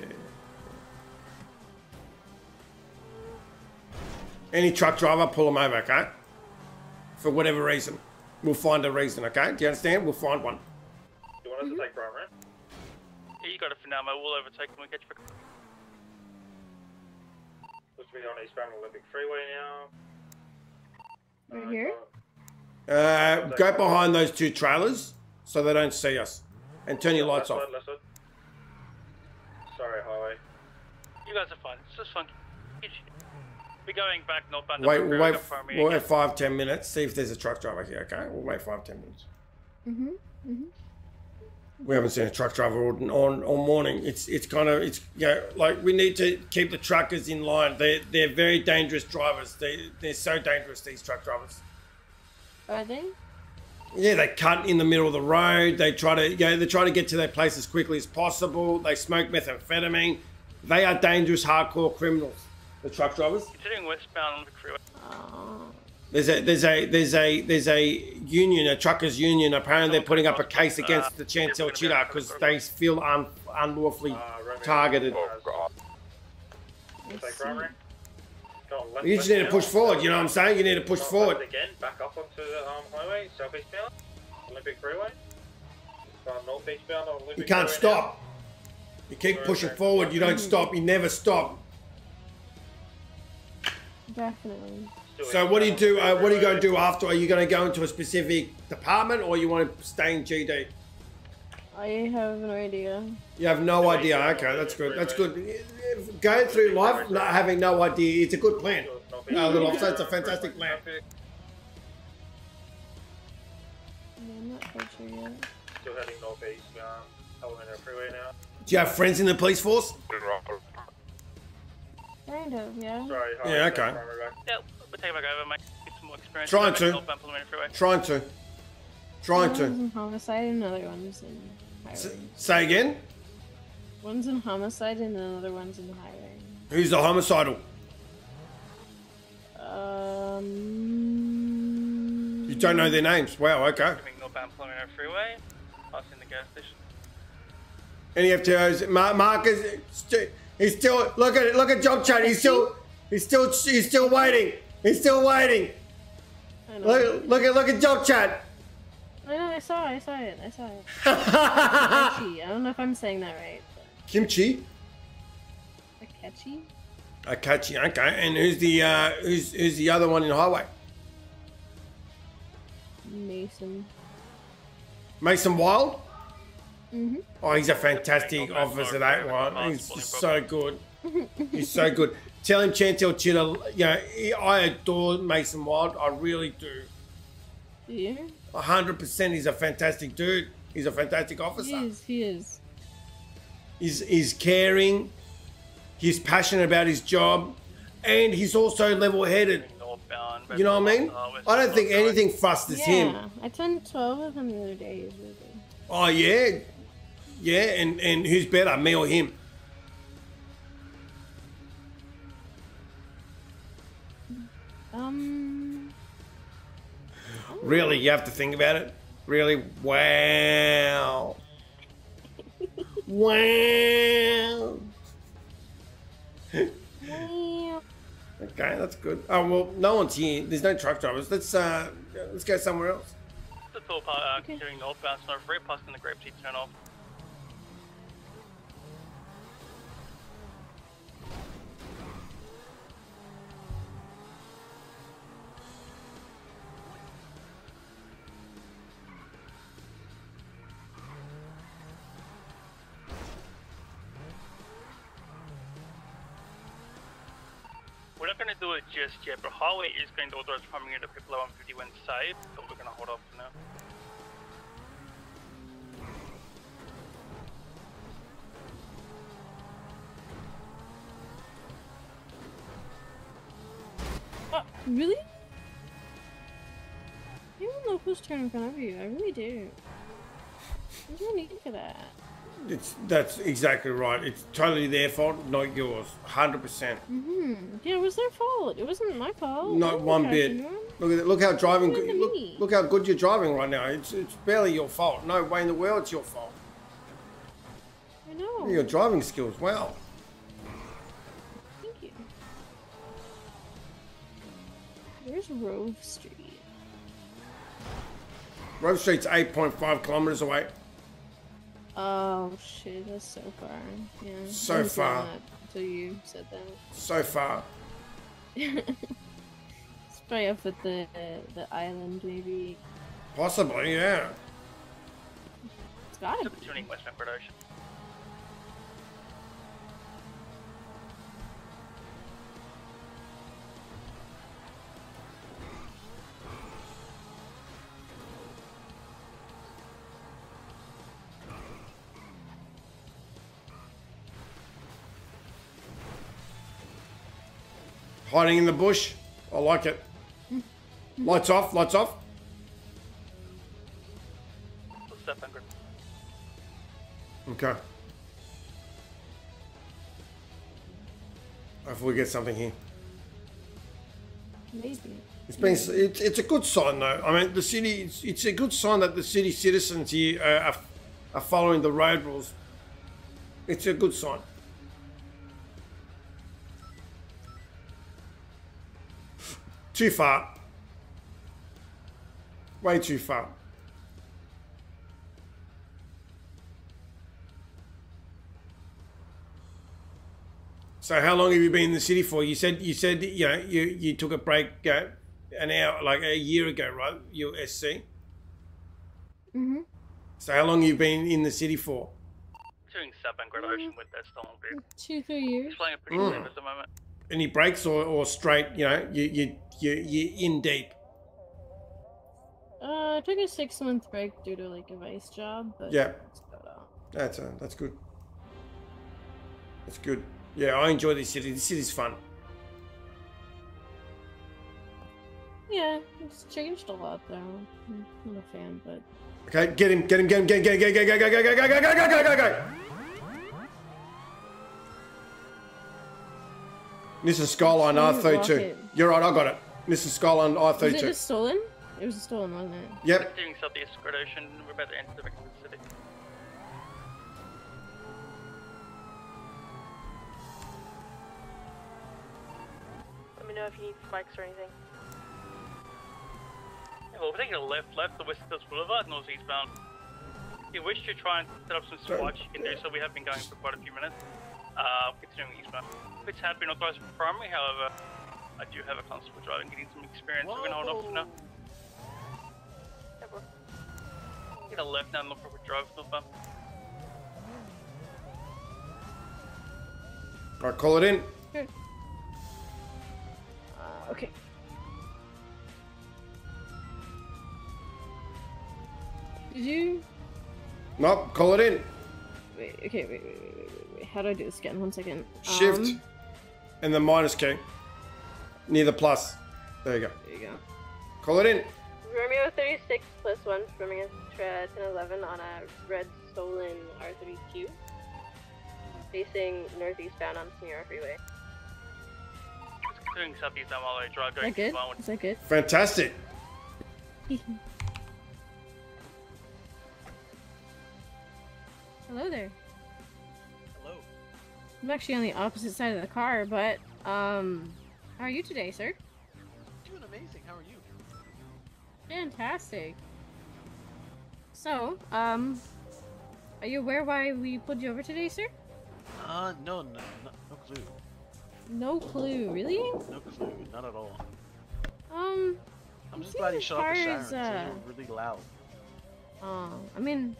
Any truck driver, pull them over. Okay. For whatever reason, we'll find a reason. Okay. Do you understand? We'll find one. You want us to take primary? Yeah, you got it for now, mate. We'll overtake them and get you for Looks to be on eastbound Olympic Freeway now. Right here. Uh, go behind those two trailers so they don't see us, and turn your lights Left off. side, left side. Sorry, highway. You guys are fine. It's just fun. We're going back northbound. Wait, Olympic we'll wait. got primary We'll wait five, ten minutes. See if there's a truck driver here. Okay. We'll wait five, ten minutes. Mhm. Mhm. We haven't seen a truck driver on on all morning. It's it's kind of it's you know, like we need to keep the truckers in line. They they're very dangerous drivers. They they're so dangerous these truck drivers. Are they? Yeah, they cut in the middle of the road. They try to you know, they try to get to their place as quickly as possible. They smoke methamphetamine. They are dangerous, hardcore criminals. The truck drivers. Continuing westbound Olympic Freeway. There's a there's a there's a there's a union, a truckers union. Apparently, they're putting up a case against the Chantel Cheetah because they feel un, unlawfully targeted. Take primary. Left. You just need to push forward. You know what I'm saying? You need to push forward. Again, back up onto the um, highway, southeastbound, Olympic Freeway. Go northeastbound Olympic You can't Freeway now. stop. You keep pushing forward. You don't stop. You never stop. Definitely. So what do you do? Uh, what are you going to do after? Are you going to go into a specific department, or you want to stay in GD? I have no idea. You have no idea. Okay, that's good. That's good. Going through life not having no idea, it's a good plan. Uh, little officer, it's a fantastic plan. Yeah, I'm not quite sure yet. Still heading northeast, um, Elemental Freeway now. Do you have friends in the police force? Kind of, yeah. Sorry, Yeah, okay. Yeah, we'll take it back over, mate. Get some more experience. Trying to. northbound Parliamentary Trying to. Trying One's to. in homicide and another one's in highway. Say again. One's in homicide and another one's in highway. Who's the homicidal? Um. You don't know their names. Wow. Okay. Coming northbound Parliamentary Freeway. Passing the gas station. Any FTOs? Mar- Marcus, st- he's still look at it. Look at Job Chat. He's still, he's still, he's still waiting. He's still waiting. Look, look at, look at Job Chat. I know, I saw, I saw it, I saw it. Akechi. *laughs* I don't know if I'm saying that right. Kimchi. Akechi? Akachi. Okay. And who's the, uh, who's, who's the other one in the Highway? Mason. Mason Wild. Mm-hmm. Oh, he's a fantastic officer. That one. He's just so good. He's so good. *laughs* Tell him Chantel Chitter. You know, he- I adore Mason Wild. I really do. Yeah. A hundred percent. He's a fantastic dude. He's a fantastic officer. He officer. is, he is. He's, he's caring. He's passionate about his job, and he's also level-headed. Northbound. You know what I mean? I don't think anything frusters yeah. him. I turned 12 with him the other day. He really. Oh yeah, yeah. And and who's better, me or him? Um. Really, you have to think about it. Really, *laughs* wow, wow. Okay, that's good. Oh well, no one's here. There's no truck drivers. Let's uh, let's go somewhere else. The full part, uh, continuing northbound, Snow Free, passing the Grape Tea turn off. do it just yet, but Hallway is going to order farming from here to people on 51 side, so we're going to hold off for now. Really? I don't know whose turn I'm gonna be. I really do. What do you need for that. It's that's exactly right. It's totally their fault, not yours. Hundred percent. hmm Yeah, it was their fault. It wasn't my fault. Not one bit. Look at it. Look how driving. Look Look, look how good you're driving right now. It's it's barely your fault. No way in the world it's your fault. I know. Your driving skills. Wow. Thank you. Where's Rove Street? Rove Street's eight point five kilometers away. Oh shit, that's so far. Yeah. So didn't far. that Until you said that. So far. *laughs* it's probably up at the the island, maybe. Possibly, yeah. It's gotta be. Tuning Western Production. Hiding in the bush. I like it. Lights off. Lights off. Step and grip. Okay. Hopefully we get something here. Maybe. It's been it's, it's a good sign though. I mean, the city it's, it's a good sign that the city citizens here are, are following the road rules. It's a good sign. Too far. Way too far. So how long have you been in the city for? You said you said you know you you took a break uh, an hour like a year ago, right? Your SC. Mm-hmm. So how long have you been in the city for? Doing Sub and Gradation with that stolen vehicle. Two, three years. He's playing it pretty Mm. safe at the moment. Any breaks or, or straight? You know, you you you you're in deep. Uh, I took a six month break due to like a vice job, but Yeah. that's all. That's uh, good. That's good. Yeah, I enjoy this city. This city's fun. Yeah, it's changed a lot though. I'm not a fan, but Okay, get him, get him, get him, get him, get him, get him, get him, get him, get him, get him, get him, go, go, go, go, go, go. Nissan Skyline Smooth R32. rocket. You're right, I got it. Nissan Skyline was it R32. just stolen? It was stolen, wasn't it? Yep. Doing Southeast Gradation. We're about to enter the Vancouver city. Let me know if you need spikes or anything. Yeah, well, we're taking a left, left, the West Coast Boulevard, north eastbound. If you wish to try and set up some swatch, you can do so. We have been going for quite a few minutes. Uh, continuing eastbound. It's have been authorized for primary, however, I do have a constable driving, getting some experience. We're gonna hold off for now. Get a left now and look for a drive northbound. All right, call it in. Uh, okay. Did you? Nope, call it in. Wait, okay, wait, wait, wait, wait, wait, wait. How do I do this again? One second. Shift Um, and the minus key. Near the plus. There you go. There you go. Call it in. Romeo 36 plus 1 swimming at 1011 on a red stolen R32. Facing northeastbound on Senora Freeway. Doing southeastbound while I drive Is going that good? Is that good? Fantastic. *laughs* Hello there. I'm actually on the opposite side of the car, but um, how are you today, sir? Doing amazing. How are you? Fantastic. So, um, are you aware why we pulled you over today, sir? Uh, no, no, no, no clue. No clue, really? No clue. Not at all. Um, I'm just glad you shut off the sirens. They uh, were really loud. oh, I mean,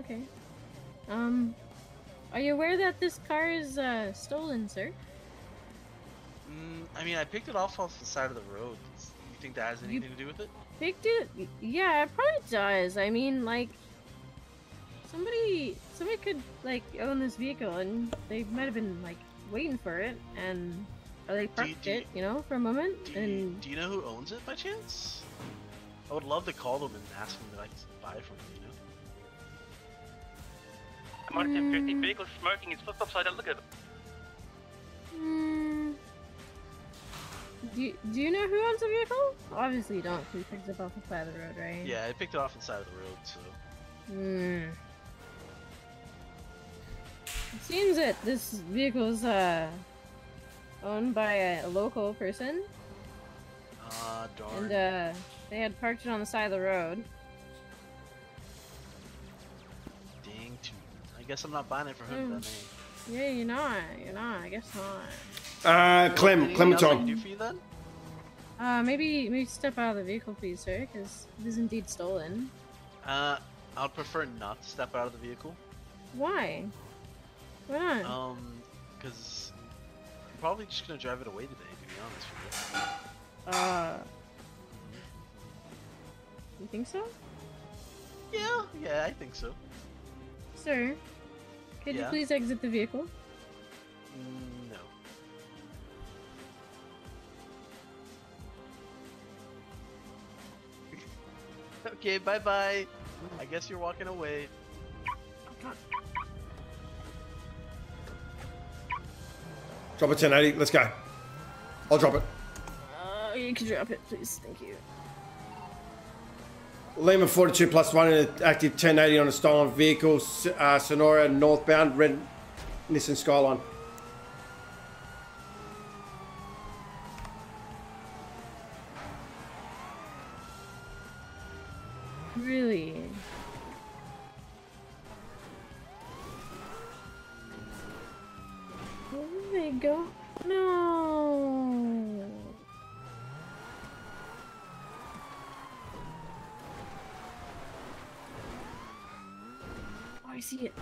okay. Um, are you aware that this car is uh stolen, sir? Mm, I mean, I picked it off off the side of the road. You think that has You- anything to do with it? Picked it? Yeah, it probably does. I mean, like, somebody, somebody could like own this vehicle, and they might have been like waiting for it, and or they parked do you- it, you know, for a moment, Do you, and do you know who owns it by chance? I would love to call them and ask them that I can buy it from them. You know? I might have 50 vehicles smoking. It's flipped upside down. Look at it. Hmm. Do you, do you know who owns the vehicle? Obviously you don't, 'cause you picked it up off the side of the road, right? Yeah, I picked it off the side of the road, so. Hmm. It seems that this vehicle is uh owned by a, a local person, Ah, darn. and uh they had parked it on the side of the road. Guess I'm not buying it for him then, eh? Yeah, you're not. You're not. I guess not. Uh, Clem, Anything else I can Clementine. do for you then? Uh, maybe maybe step out of the vehicle, please, sir, because it is indeed stolen. Uh, I'd prefer not to step out of the vehicle. Why? Why not? Um, because I'm probably just gonna drive it away today, to be honest with you. Uh. You think so? Yeah, yeah, I think so. Sir, could you please exit the vehicle? No. okay, bye bye. I guess you're walking away. Drop a 1080. Let's go. I'll drop it. Uh, you can drop it, please. Thank you. Lima 42 plus one in an active 1080 on a stolen vehicle. Uh, Senora northbound, red Nissan Skyline.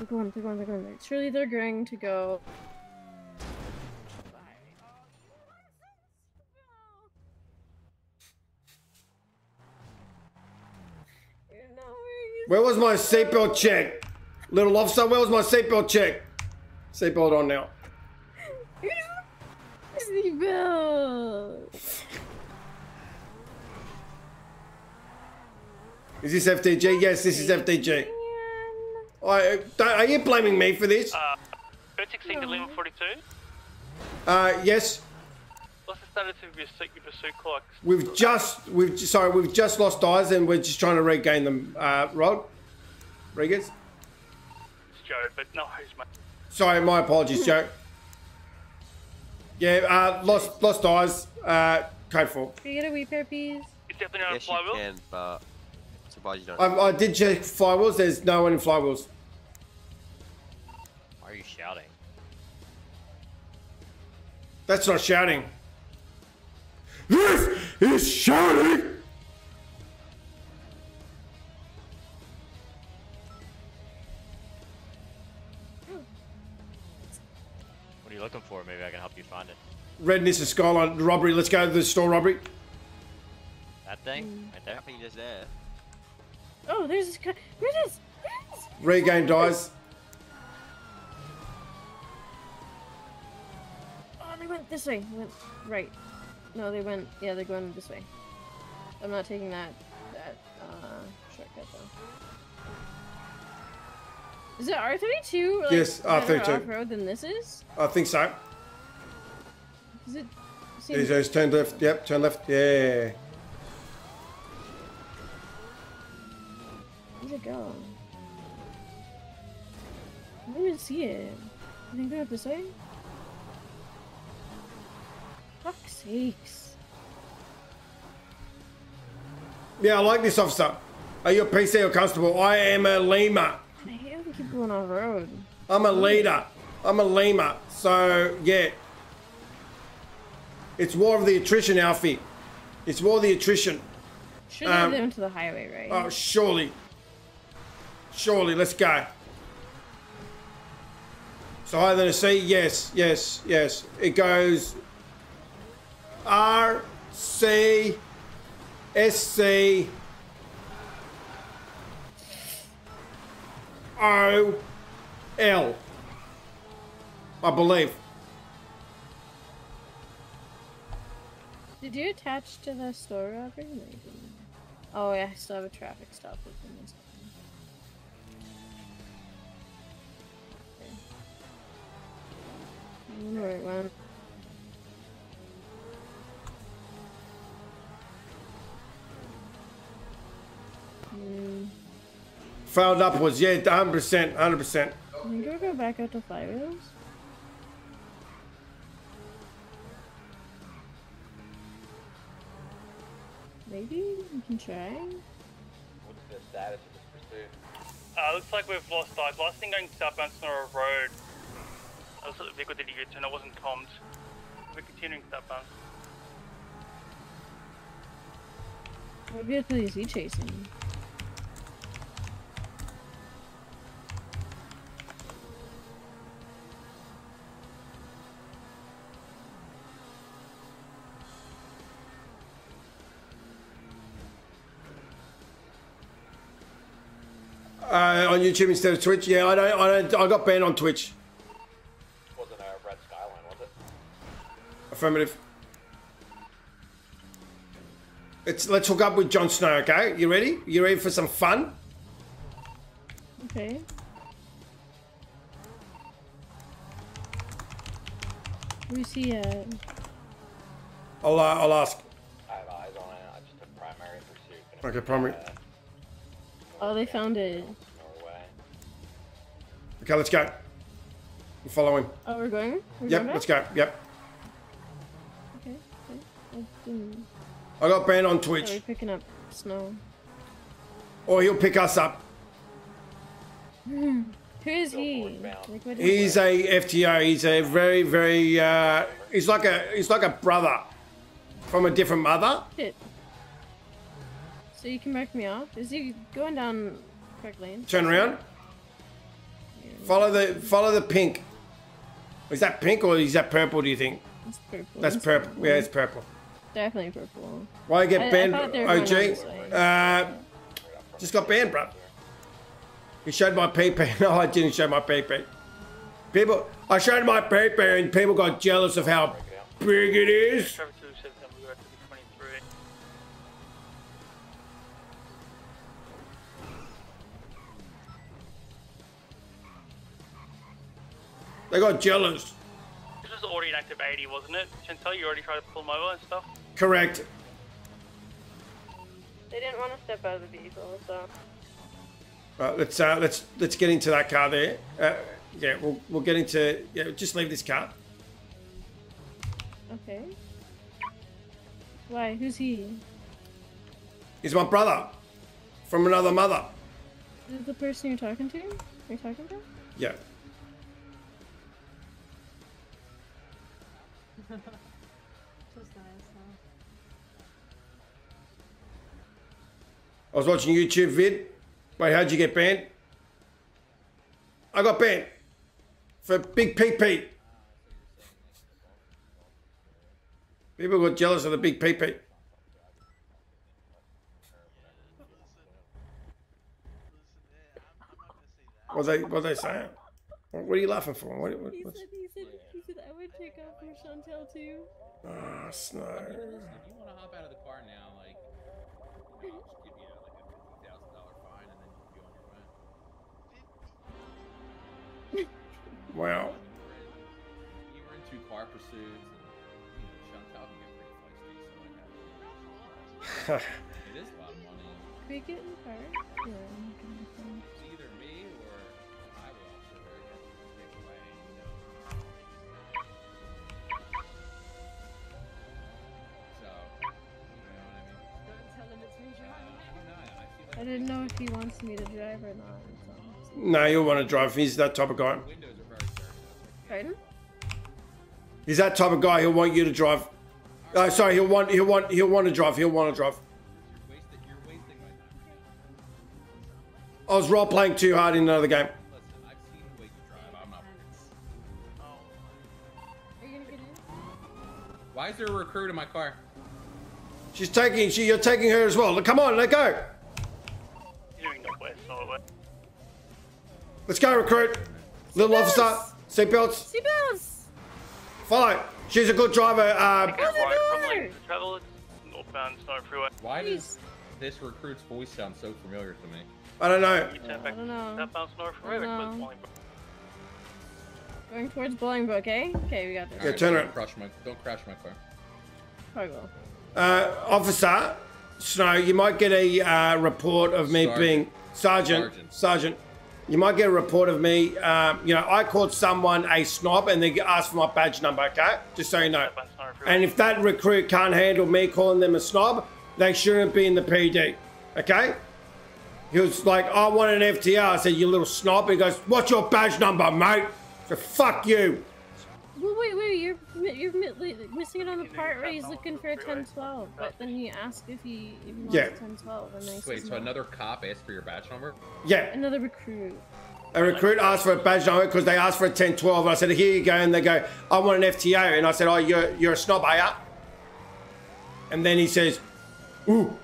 They're going, they're going, they're going. Surely they're going to go. Where was my seatbelt check? Little officer, where was my seatbelt check? Seatbelt on now. Seatbelt. Is this FDG? Yes, this is FDG. I, don't- are you blaming me for this? Uh, 16 to Lima 42. Uh, yes. What's the status of your pursuit, your pursuit clock? We've just, we've sorry, we've just lost eyes and we're just trying to regain them. Uh, Rod, Regas. It's Joe, but no, who's mate? Sorry, my apologies, Joe. Yeah, uh, lost, lost eyes. Uh, code four. Can you get a wee pair, of please? It's definitely not Yes, a flywheel. you can, but surprised you don't. I, I did check flywheels. There's no one in flywheels. That's not shouting. This is shouting. What are you looking for? Maybe I can help you find it. Red Nissan Skyline robbery. Let's go to the store robbery. That thing? Right there? Nothing just there. Oh, there's this. There it is. There it is. Regain dies. They went this way. They went right. No, they went. Yeah, they're going this way. I'm not taking that that uh, shortcut though. Is it R32? Like, Yes, better R32. Off-road than this is? I think so. Is it? Seems, there's turn left. Yep, turn left. Yeah. where'd it go? I don't even see it. I think they're up this way. Fuck's sakes. Yeah, I like this officer. Are you a PC or constable? I am a Lima. I hate they keep going off road. I'm a leader. I'm a Lima. So, yeah. It's war of the attrition, Alfie. It's war of the attrition. Should Um, them to the highway, right? Oh, surely. Surely, let's go. So higher than a C? Yes, yes, yes. It goes R C S C O L. I believe. Did you attach to the store robbery? No. Oh, yeah, I still have a traffic stop with them. Okay. Where it went. Failed upwards. Yeah, 100%. 100%. Can you go back out to fly wheels? Maybe we can try. What's the status of this pursuit? Uh, looks like we've lost eyes. Last thing going southbound Senora Road. I was the vehicle did a U-turn. It wasn't commed. We're continuing southbound. What vehicle is he chasing? Uh, on YouTube instead of Twitch. Yeah, I don't. I don't. I got banned on Twitch. Wasn't a red skyline, was it? Affirmative. Let's let's hook up with Jon Snow. Okay, you ready? You ready for some fun? Okay. Where's he at? I'll uh, I'll ask. I have eyes on it. I just took primary pursuit. Okay, primary. Oh, they found it. Okay, let's go. We're following. Oh, we're going? We're Yep, going let's go. Yep. Okay. okay. I. I got banned on Oh, we're Twitch, picking up snow. or he'll pick us up. *laughs* Who is he? Like, what He's a FTO. He's a very, very. Uh, he's like a. He's like a brother from a different mother. Shit. So you can mark me off? Is he going down correct lane? Turn around. Follow the. Follow the pink. Is that pink or is that purple? Do you think? It's purple. That's purple. Yeah, it's purple. Definitely purple. Why you I- I get banned, they OG? Uh, just got banned, bro. You showed my PP. *laughs* No, I didn't show my PP. People, I showed my PP and people got jealous of how big it is. They got jealous. This was already an active 80, wasn't it? Chantel, you already tried to pull them over and stuff? Correct. They didn't want to step out of the vehicle, so. Right, let's uh, let's let's get into that car there. Uh, yeah, we'll we'll get into yeah. Just leave this car. Okay. Why? Who's he? He's my brother from another mother. Is the person you're talking to? Are you talking to? Yeah. I was watching YouTube vid. Wait, how'd you get banned? I got banned for big PP. People got jealous of the big PP. What they what they saying? What, what are you laughing for? What, what, He said, he said, he said, I would take off for Chantel too. ah, snow. If you want to hop out of the car now, like, you know, I'll just give you like a fifty thousand dollar fine, and then you can be on your way. *laughs* Wow. You were into car pursuits, and you know, Chantal can get pretty feisty, so like that. *laughs* it is a lot of money. Can we get in the car? Yeah. I feel like I didn't know if he wants me to drive or not. So. No, you'll want to drive. He's that type of guy. Pardon? He's that type of guy. He'll want you to drive. Uh, sorry, he'll want he'll want he'll want to drive. He'll want to drive. I was role playing too hard in another game. Are you gonna get in? Why Why is there a recruit in my car? She's taking. She, you're taking her as well. Look, Come on, let go. Let's go, recruit. Little officer, seatbelts. Seatbelts. Follow. She's a good driver. Uh, Right from Lake to northbound Snow Freeway. Why does this recruit's voice sound so familiar to me? I don't know. You turn back I don't know. southbound Snow Freeway, towards know. Bolingbroke. Going towards Bolingbroke, eh? Okay, we got this. Yeah, turn don't around. Crush my, don't crash my car. Probably will. Uh, officer Snow, you might get a uh, report of me Sergeant. being sergeant. Sergeant. You might get a report of me. Um, you know, I called someone a snob and they asked for my badge number. Okay, just so you know. And if that recruit can't handle me calling them a snob, they shouldn't be in the PD. Okay. He was like, I want an FTR. I said, you little snob. He goes, what's your badge number, mate? So fuck you. Well, wait, wait, you're you're missing it on the part where he's looking for a 1012, but then you ask if he, if he wants Yeah. a 1012, and then Wait, so no. another cop asked for your badge number? Yeah. Another recruit. A recruit asked for a badge number because they asked for a 10 12. I said, Here you go. And they go, I want an FTA. And I said, Oh, you're, you're a snob, are ya? And then he says, Ooh.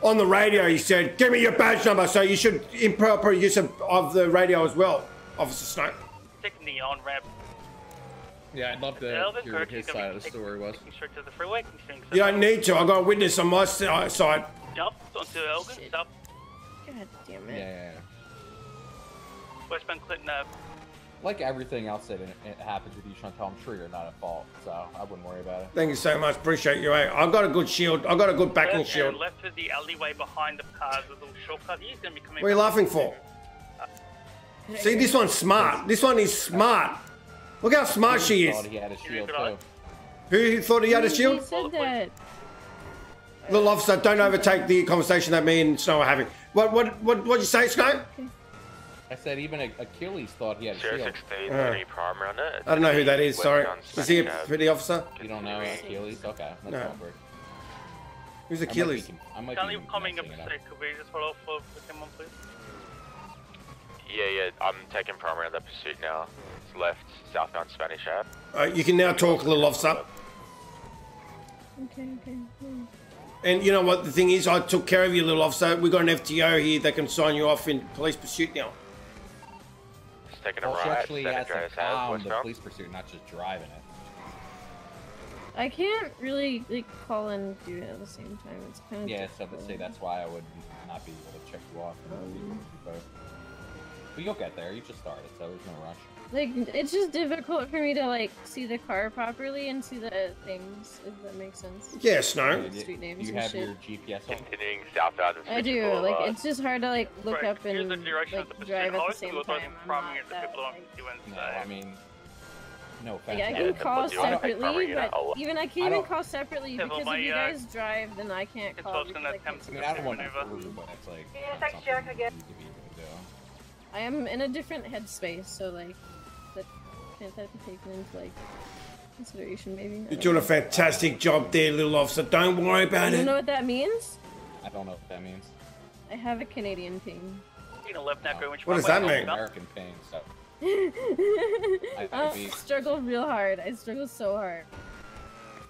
On the radio, he said, Give me your badge number. So you should improper use of, of the radio as well, Officer Snow. Taking the on ramp. Yeah, I'd love to Elgin, hear what his side of the story was. taking straight to the freeway, You don't need to. I got a witness on my si- side. Jump onto Elgin, stop, God damn it. yeah, yeah. westbound Clinton Ave. Like everything else that it, it happens with you, Chantal, I'm sure you're not at fault, so I wouldn't worry about it. Thank you so much. Appreciate you. eh? I've got a good shield. I've got a good backing Left, shield. uh, left to the alleyway behind the cars, a little shortcut. He's gonna be coming. What are you laughing for? See, this one's smart. This one is smart. Look how smart she is. Thought he had a shield too. Who thought he had a He shield? said that. Little officer, don't overtake the conversation that me and Snow are having. What what what what'd you say, Snow? I said even Achilles thought he had a Zero shield. sixteen, Uh, any prime on it. I don't know who that is, sorry. Is he a Spanish Ave. petty officer? You don't know Achilles? Okay, that's No. awkward. Who's Achilles? I might be Achilles? con- I might Currently be coming up messing to it up. say, could we just follow for with him on, please? Yeah, yeah, I'm taking primary on the pursuit now. It's left, southbound Spanish Ave. Uh, you can now talk, little officer. Okay, okay. hmm. And you know what the thing is? I took care of you, little officer. We've got an FTO here that can sign you off in police pursuit now. Just taking a Well, she right, actually has to Andreas Ave, calm the police pursuit, not just driving it. I can't really like call and do it at the same time. It's kind of Yeah, so but say that's why I would not be able to check you off. and Um, be able to do both. But you'll get there. You just started, so there's no rush. Like it's just difficult for me to like see the car properly and see the things. If that makes sense. Yeah, Snow. Yeah, Street names you have shit. your GPS on. Continuing southbound and I do. Boulevard. Like it's just hard to like look Right, up and the direction of like the drive at the same time. I'm not it, that, people like- *laughs* No. I mean, no offense. Like, I can call but you wanna take separately, primary, but even I I can't even call separately Yeah, because but if you my, uh, guys drive, then I can't it's call. also because gonna I attempt can't I see mean, I don't want to prove, but it's like. Yeah, not Jack, again. need to be able to do. I am in a different headspace, so like that can't that be taken into like consideration maybe. You're don't doing a fantastic job there, little officer. Don't worry about You it. You know what that means? I don't know what that means. I have a Canadian ping. Taking a left now, which What does runway that is mean? American pain, so. *laughs* I oh, might be- struggle real hard. I struggle so hard.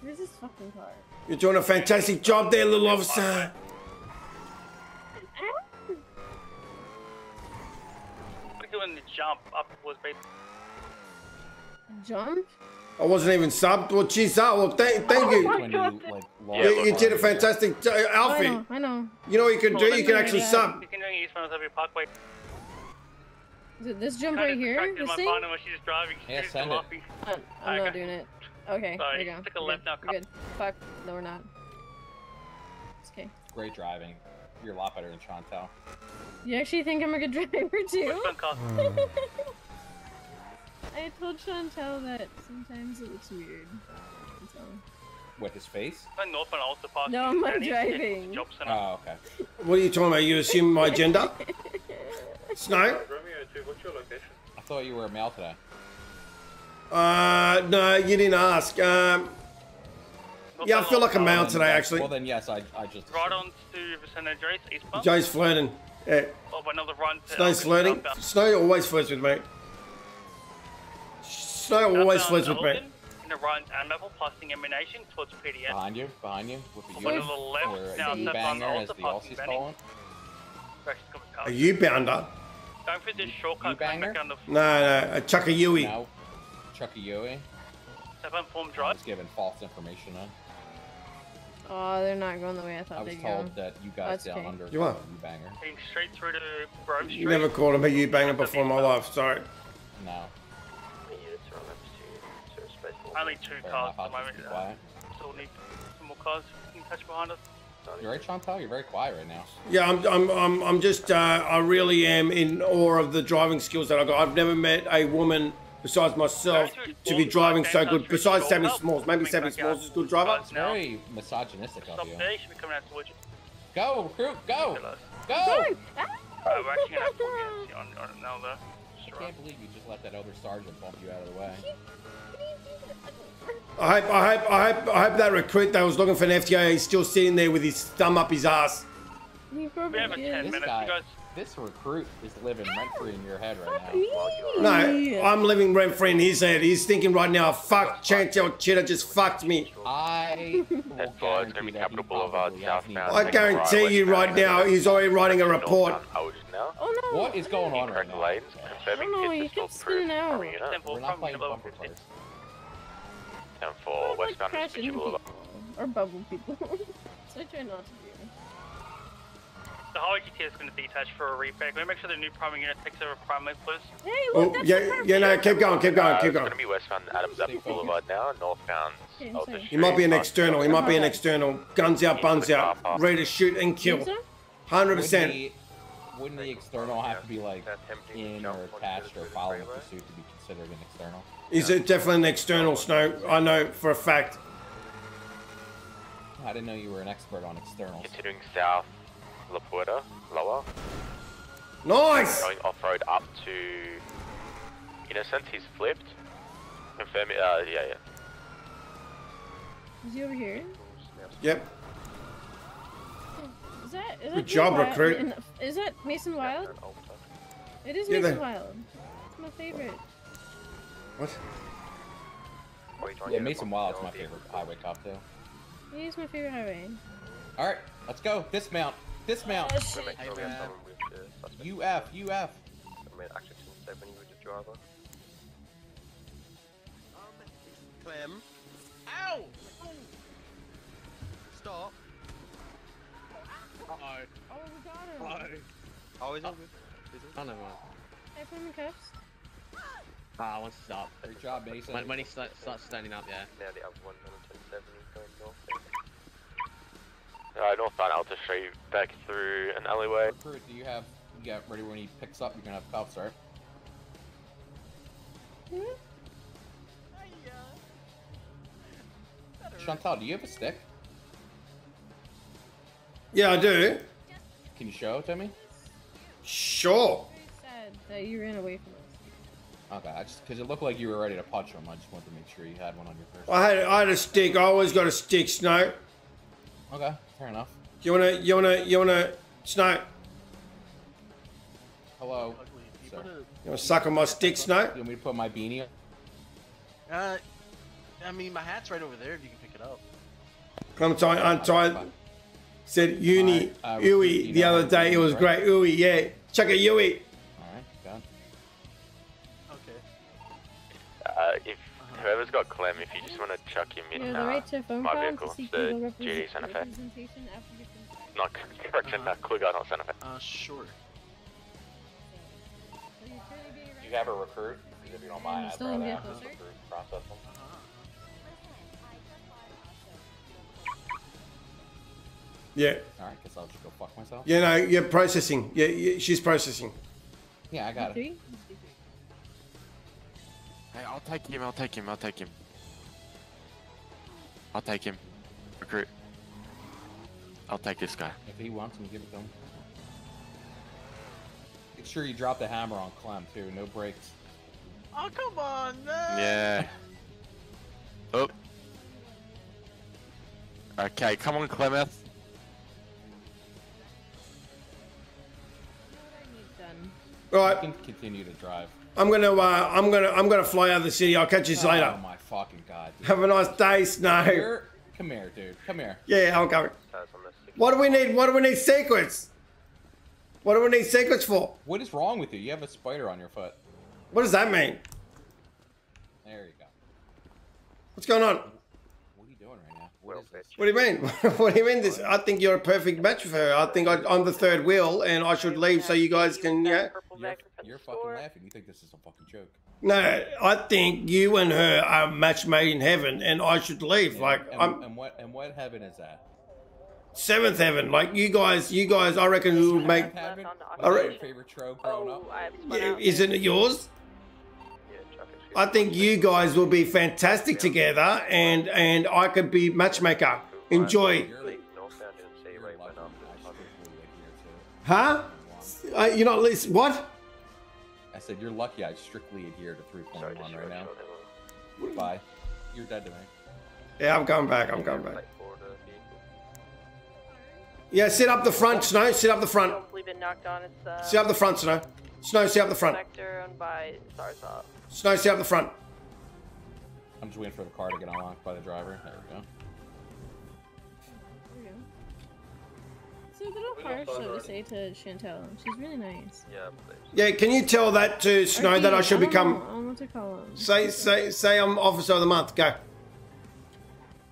Where's this fucking car? You're doing a fantastic job there, little officer. *laughs* We're doing the jump up towards base. Jump? I wasn't even subbed. Well, geez, oh, well, thank, thank you. When you, like, lost You, you did a car, fantastic uh, I know, I know. You know what you can do? You can actually sub. You can Continuing eastbound Heavy Parkway. Is it this jump right here? distracted This my thing? partner when she's driving. She's Yeah, send it. laughing. I'm, I'm not doing it. Okay, Sorry, there you go. take a left good. now, good. Fuck. No, we're not. It's okay. Great driving. You're a lot better than Chantal. You actually think I'm a good *laughs* driver too? *laughs* Westbound car. I told Chantel that sometimes it looks weird. So. With his face? Then northbound also passing. No, I'm not Danny's driving. Oh, okay. What are you talking about? You assume my gender? *laughs* Snow? Romeo 2, what's your location? I thought you were a male today. Uh, no, you didn't ask. Um, yeah, I feel like a male today, actually. Well, then yes, I, I just. Right on to San Andreas, eastbound. Joe's flirting. Yeah. Of another run to Snow's flirting. Snow always flirts with me. Snow always Southbound flirts with me. Elgin, taking a right and level, passing emanation towards PDS. Behind you, behind you, with the One U, to left, now U-banger, as the Aussies Benny. call it. Correction, coming past. A U bounder? Going through this shortcut, coming back down the No, no, a Chuckayui. No, Chucky Yui. seven form I drive. was given false information on. Oh, they're not going the way I I thought was they'd told go. that you guys That's down okay. under You are? U banger. Heading straight through to Grove Street. You never called him a U banger before in my life. Sorry. No. Only two Fair cars enough, at the I'll moment. just. Still need some more cars in touch behind us. You're right, Chantal. You're very quiet right now. Yeah, I'm, I'm, I'm, I'm just, uh, I really am in awe of the driving skills that I got. I've never met a woman besides myself to be driving so good. Besides Sammy Smalls, maybe Sammy Smalls is a good driver. It's very misogynistic of Stop you. there, should be coming out towards you. Go, recruit, go! Go! We're actually gonna have to on, on now though. I can't believe you just let that other sergeant bump you out of the way. I hope, I hope, I hope, I hope that recruit that was looking for an FTA is still sitting there with his thumb up his ass. We We have a 10 This minutes, guy, you guys. this recruit is living rent free in your head right now. No, I'm living rent free in his head. He's thinking right now, fuck, Chantel Cheetah just fucked me. I *laughs* Head forward, it's gonna be Capital Boulevard, southbound. I guarantee you right now, he's already writing a report. Oh no! What is going on right Correct now? lanes, I confirming don't know, you pistol kept proof spinning out. We're not playing bumper cars. 10 for like westbound crash Mitsubishi Boulevard. or bubble people. *laughs* so I try not to do. The whole GT is going to detach for a repack. Can we make sure the new priming unit takes over primary, please? Hey, Oh, yeah, yeah, no, keep going, keep going, Uh, keep it's going. gonna be westbound Adam's Apple Boulevard now, northbound Okay, Alta. He might be an external, he might be an external. Guns out, buns out, ready to shoot and kill. 100%. Wouldn't the, wouldn't the external have to be like in or attached or following pursuit to be considered an external? He's it definitely an external, Snow. I know for a fact. I didn't know you were an expert on externals. Continuing south, La Puerta, lower. Nice! Going off-road up to Innocent, he's flipped. Confirm it, uh, yeah, yeah. Is he over here? Yep. Is that is that Good job, Wild- recruit. in- Is that Mason Wild? It is Yeah, Mason they- Wild. It's my favorite. What? Yeah, Mason Wild's my favorite highway cop too. He is my favorite highway. All right, let's go. Dismount. Dismount. Oh, shit. Hey, man. UF, UF. I mean, actually, didn't say when you were the driver. Um, Clem. Ow! Stop. Uh-oh. Oh, we got him. Oh, he's all uh, good. He's all Oh, never mind. I put him in cuffs. Ah, once it's up. Great job, Mason. When, when he start, starts standing up, yeah. Now the other one, 127, he's going north. Uh, northbound Alta Street, back through an alleyway. Recruit, do you have you get ready when he picks up? You're gonna have cuffs, right? Chantal, do you have a stick? Yeah, I do. Can you show it to me? Sure. Sad that you ran away from us. Okay, I just because it looked like you were ready to punch him. I just wanted to make sure you had one on your person. I had I had a stick. I always got a stick, Snow. Okay, fair enough. You wanna you wanna you wanna Snow? Hello. Sir. You wanna suck on my stick, Snow? You want me to put my beanie on? Uh, I mean, my hat's right over there if you can pick it up. Clementine untie. Said uni I- I Uwe the other day. It was it, great. Uwe, yeah. Check it, Uwe. Uh, if whoever's got Clem, if you just want to chuck him in You uh, right my vehicle, to seek the legal GD represent- Santa Fe. representation after your consent. Not *laughs* correction, uh, Kluger, not Santa Fe. Uh, sure. You're currently being Do you have a recruit? Because if you don't mind, I'd Still in rather vehicle, have sir? this recruit process them. Yeah. Alright, guess I'll just go fuck myself. Yeah, no, you're processing. Yeah, yeah she's processing. Yeah, I got it. Three? Hey, I'll take him, I'll take him, I'll take him. I'll take him. Recruit. I'll take this guy. If he wants him, give it to him. Make sure you drop the hammer on Clem too. No breaks. Oh, come on, man. Yeah. Oh. Okay, come on, Clemeth. Done. Right. You can continue to drive. I'm gonna, uh, I'm gonna, I'm gonna fly out of the city. I'll catch you Oh later. Oh my fucking god. dude. Have a nice day, Snow. Here, come here, dude. Come here. Yeah, I'm coming. What do we need? What do we need secrets? What do we need secrets for? What is wrong with you? You have a spider on your foot. What does that mean? There you go. What's going on? What are you doing right now? What is this? What do you mean? *laughs* what do you mean? This? I think you're a perfect match for her. I think I, I'm the third wheel, and I should leave so you guys can. Yeah. You're, you're fucking laughing. You think this is a fucking joke. No, I think you and her are match made in heaven, and I should leave. Like and, I'm and what and what heaven is that? seventh heaven. Like you guys, you guys. I reckon you would make. Heaven? I Was that favorite trope growing up? Oh, isn't it yours? I think you guys will be fantastic together, and and I could be matchmaker. Enjoy, huh? Uh, you're not listening. What? I said you're lucky. I strictly adhere to 3.1 right now. Goodbye. You're dead to me. Yeah, I'm coming back. I'm coming back. Yeah, sit up the front, Snow. Sit up the front. Hopefully been knocked on. It's uh, Sit up the front, Snow. Snow, sit up the front. sector owned by Sarzov. Snow, sit up the front. I'm just waiting for the car to get unlocked by the driver. There we go. It's a little harsh though to say to Chantel. She's really nice. Yeah, Yeah, can you tell that to Snow that I should don't become? know. I don't know what to call him. Say, say, say, I'm officer of the month. Go.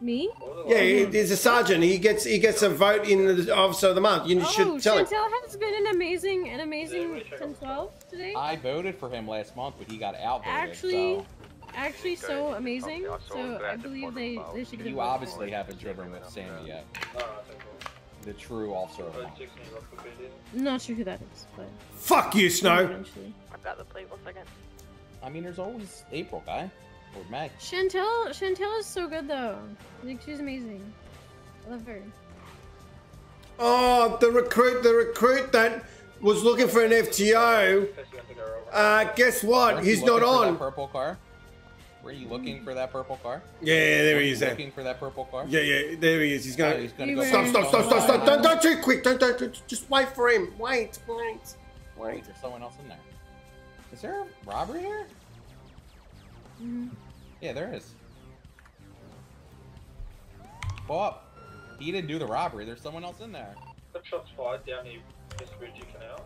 Me? Yeah, he's a sergeant. He gets he gets a vote in the officer of the month. You Oh, should tell him. Chantel has been an amazing, an amazing 10-12 today. I voted for him last month, but he got outvoted. Actually, so actually, so amazing. So I believe they they should get a you obviously haven't driven with Sammy yet. The true officer of the month. I'm not sure who that is, but Fuck you, Snow. Eventually. I've got the plate. One second. I mean, there's always April, guy. Or Meg. Chantel, Chantel is so good though. Like she's amazing. I love her. Oh, the recruit, the recruit that was looking for an FTO. Uh, guess what? He's not looking for that on. purple car? Were you looking for that purple car? Yeah, yeah, there Were he is. There. Looking for that purple car? Yeah, yeah, there he is. He's gonna. Oh, he's gonna go stop, for stop, stop, stop, stop! Don't, don't too quick! Don't, don't, don't, just wait for him. Wait, wait, Wait, there's someone else in there. Is there a robbery here? Mm-hmm. Yeah, there is. Pull up. He didn't do the robbery. There's someone else in there. The shots fired down the Vespucci Canal.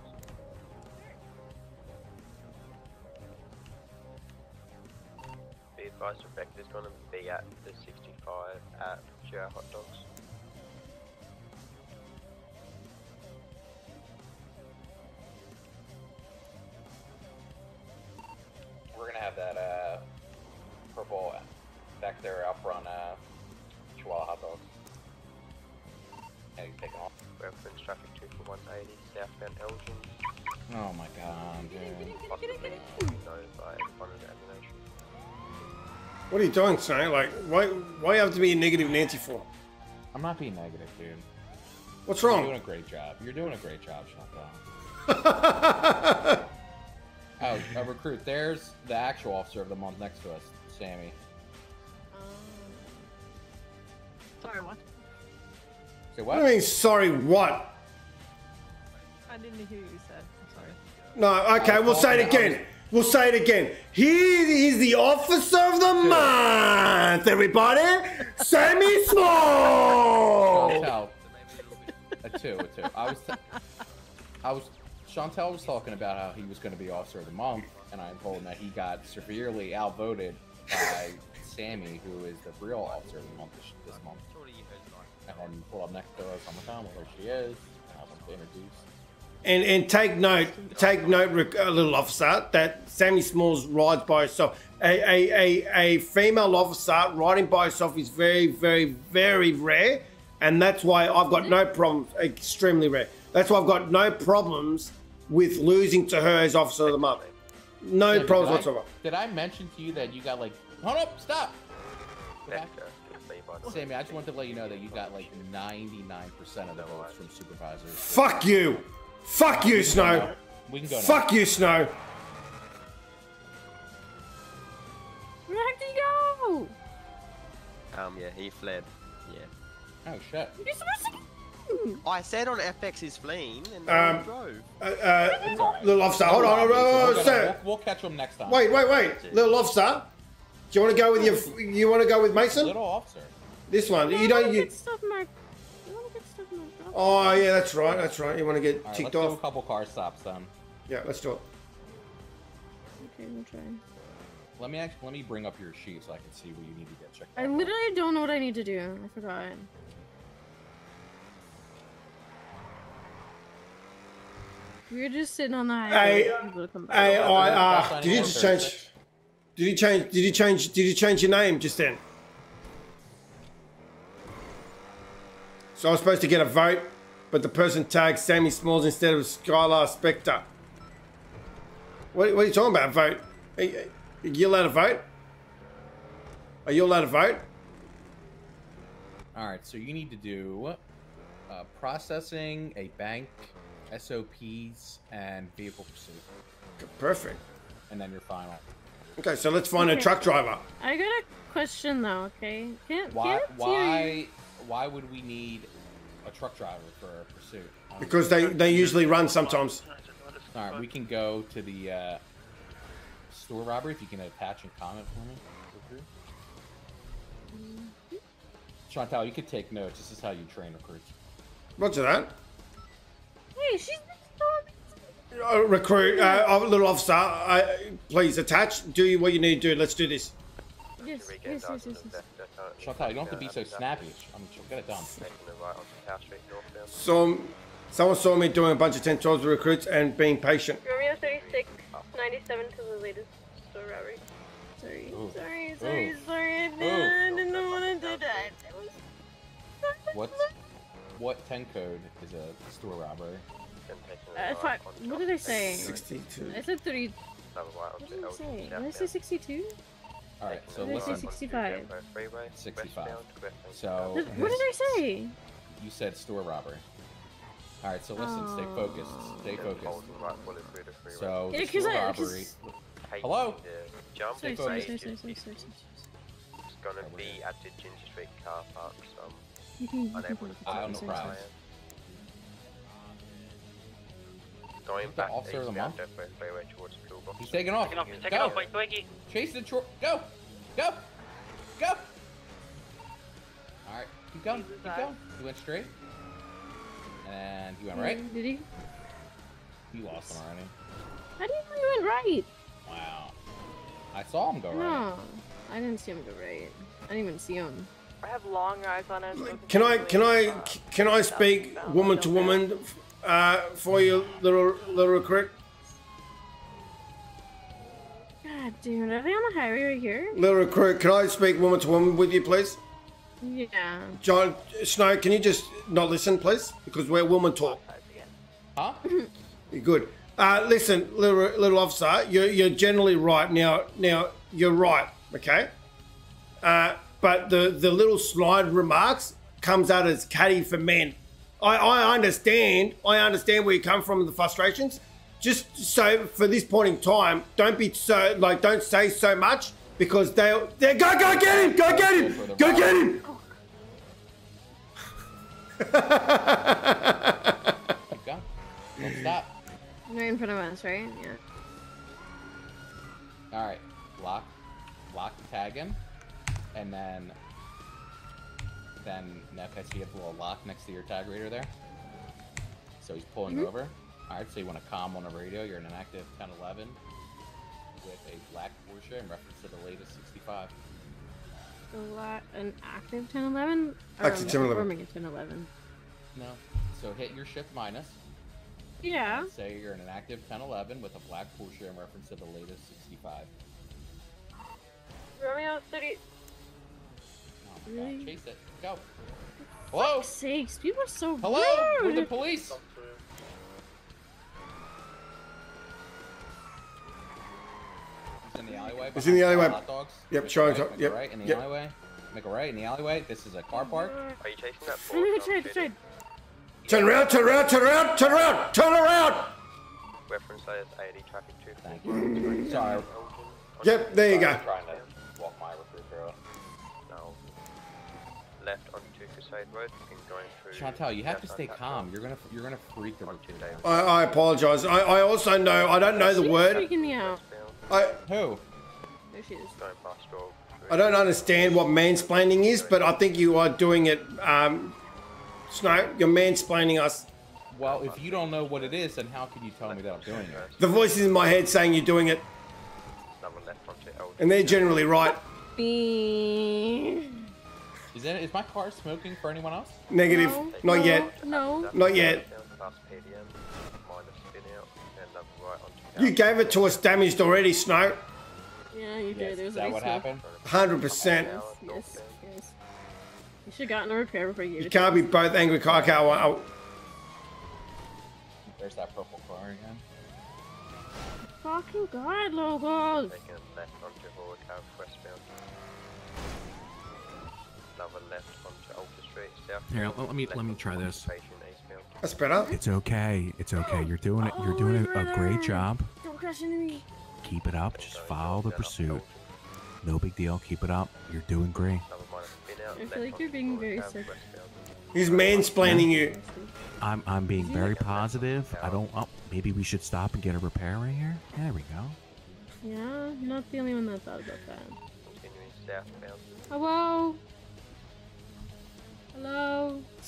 Be advised, Rebecca's going to be at the 65 at Giro Hot Dogs. We're gonna have that uh, purple back there out front, uh, Chihuahua hot dogs. Hey, take off. Reference traffic 2 for 180, southbound Elgin. Oh my god, dude. Possibly notified on an examination. What are you doing, Snow? Like, why, why you have to be a negative Nancy for? I'm not being negative, dude. What's wrong? You're doing a great job. You're doing a great job, Chantal. *laughs* oh, a recruit. There's the actual officer of the month next to us, Sammy. Um, sorry, what? Say What what? do you mean? Sorry, what? I didn't hear you said. I'm sorry. No, okay, we'll say it again. We'll say it again. He is the officer of the month, everybody. Sammy Small. Chantel. A two, a two. I was, t- I was, Chantel was talking about how he was going to be officer of the month, and I told him that he got severely outvoted by Sammy, who is the real officer of the month this, month. And then pull up next to us on the with her she is, and I want to introduce. And and take note, take note, Rick, uh, little officer, that Sammy Smalls rides by herself. A, a, a, a female officer riding by herself is very, very, very rare, and that's why I've got no problems. Extremely rare. That's why I've got no problems with losing to her as officer of the month. No Sammy, problems did I- whatsoever. Did I mention to you that you got like, hold up, stop. Did Sammy, I just wanted to let you know that you got like 99% of the votes from supervisors. Fuck you, fuck you, Snow. We can go now. Fuck you, Snow. Where the heck did you go? Um, yeah, he fled. Yeah. Oh shit. You're supposed to. I said on FX is fleeing and Um, drove. Uh, uh, little officer, hold on, hold on, We're hold on, gonna- sir. We'll, we'll catch him next time. Wait, wait, wait, little officer. Do you want to go with your? You want to go with Mason? Little officer. This one. You don't. You. Stuff marked. I want to get stuff marked up. Oh yeah, that's right. That's right. You want to get All right, ticked let's do off? a couple car stops then. Yeah, let's do it. Okay, we'll try. Let me actually, let me bring up your sheet so I can see what you need to get checked I out. literally don't know what I need to do. I forgot. We were just sitting on the highway. Hey, waiting for people to come back. hey, I, uh, did you just change? Did you change? Did you change? Did you change your name just then? So I was supposed to get a vote, but the person tagged Sammy Smalls instead of Skylar Spectre. What, what are you talking about? Vote? Are you, are you allowed to vote? Are you allowed to vote? All right, so you need to do uh, processing, a bank, SOPs, and vehicle pursuit. Perfect. And then your final. Okay, so let's find a truck driver. I got a question though. Okay, can't Why? can't Why? Why would we need a truck driver for a pursuit? Because they, they usually run sometimes. All right, we can go to the uh, store robbery if you can attach and comment for me. Chantal, you could take notes. This is how you train recruits. Roger that. Hey, she's Uh, recruit, uh, uh, little officer, uh, please attach. Do what you need to do. Let's do this. Yes, yes, yes, yes, yes. Chantal, you don't have to be so snappy. I mean, she'll get it done. Making the right onto Tower Street northbound. So, someone saw me doing a bunch of 10 12s with recruits and being patient. Romeo 36, 97 to the latest store robbery. Sorry, Ooh. sorry, sorry, Ooh. sorry. I didn't, I didn't want to do that. It was- What? What ten code is a store robbery? Uh, fuck. What did I say? 62. I said 30. Double right What did I say? Did I southbound. say 62? All right, so Did I say listen. 65? 65. westbound, westbound. So Did- What did I say? you said store robbery. All right, so listen, stay focused. Stay focused. Right bullet through the freeway. So Yeah, store I- robbery. Hello. the Jump Sorry, is sorry, sorry, sorry, sorry, sorry, sorry. It's gonna be at the Ginger Street car park, so You can- you unable to I don't know prize. I am. Going back officer of the month? Death Freeway towards He's taking off. Taking off, he's Go. off, wait, Twiggy. Chase the tro- Go. Go. Go. All right, keep going. Keep going. He went straight. And he went right. Did he? He lost him already. How do you know you went right? Wow. I saw him go right. No, I didn't see him go right. I didn't even see him. I have long rides on it. so Can I, can I, can I speak woman to woman uh, for you, little, little recruit? God damn it, are they on the highway right here? Little recruit, can I speak woman to woman with you, please? Yeah. John Snow, can you just not listen, please? Because we're woman talk. Huh? *laughs* You're good. Uh, listen, little, little officer, you're, you're generally right. Now, now you're right, okay? Uh, but the, the little slide remarks comes out as catty for men. I, I understand. I understand where you come from and the frustrations. Just so for this point in time, don't be so like don't say so much because they'll they go go get him, go get him, go get him. Keep going. Don't stop. Right in front of us, right? Yeah. All right. Lock. Lock the tag in. And then. Then now can I see a little lock next to your tag reader there? So he's pulling Mhm. over. All right. So you want to comm on the radio. You're in an active 1011 with a black Porsche in reference to the latest 65. A lot, an active 1011? Active 1011. Performing a 1011. No. So hit your shift minus. Yeah. and Say you're in an active 1011 with a black Porsche in reference to the latest 65. Romeo 30. My god, Really? chase it. Go. Hello? Fuck's sakes, people are so Hello? We're the police. He's in the alleyway. He's in the alleyway. Hot dogs. Yep, Make a showing right, top- make a yep, right in the yep. alleyway. Make a right in the alleyway. This is a car park. Are you chasing that I'm gonna ball? try to try. Turn around, turn around, turn around, turn around, turn around. Reference latest 80 traffic 2. Thank you. Sorry. Yep, there you go. Palisade Road, and going through. Chantal, you have to stay calm. You're gonna you're gonna freak the recruit out. I, I apologize. I, I also know I don't know the She's word. freaking me out. I Who? There she is. Going past Royal. I don't understand what mansplaining is, but I think you are doing it. Um, Snow, you're mansplaining us. Well, if you don't know what it is, then how can you tell me that I'm doing it? The voices in my head saying you're doing it, Number left onto L. and they're generally right. Be... Is that is my car smoking for anyone else? Negative. No, Not no, yet. No. Not yet. Past PDM, minus spin out, and number right onto You gave it to us damaged already, Snow. Yeah, you Yes, did. There was is that what happened? Hundred percent. Yes, yes. You should have gotten a repair before you gave You can't be both angry car car. one- oh, There's that purple car again. Fucking god, logos! Here, let- let me- let me try this. Eastbound. That's better. It's okay. It's okay. You're doing it. You're doing a, a great job. Don't crash into me. Keep it up. Just follow the pursuit. No big deal. Keep it up. You're doing great. Another minus spin out. I feel like you're being very sick. He's mansplaining you. I'm I'm being very positive. I don't. Oh, maybe we should stop and get a repair right here. There we go. Yeah, you're not the only one that thought about that. Hello? Oh,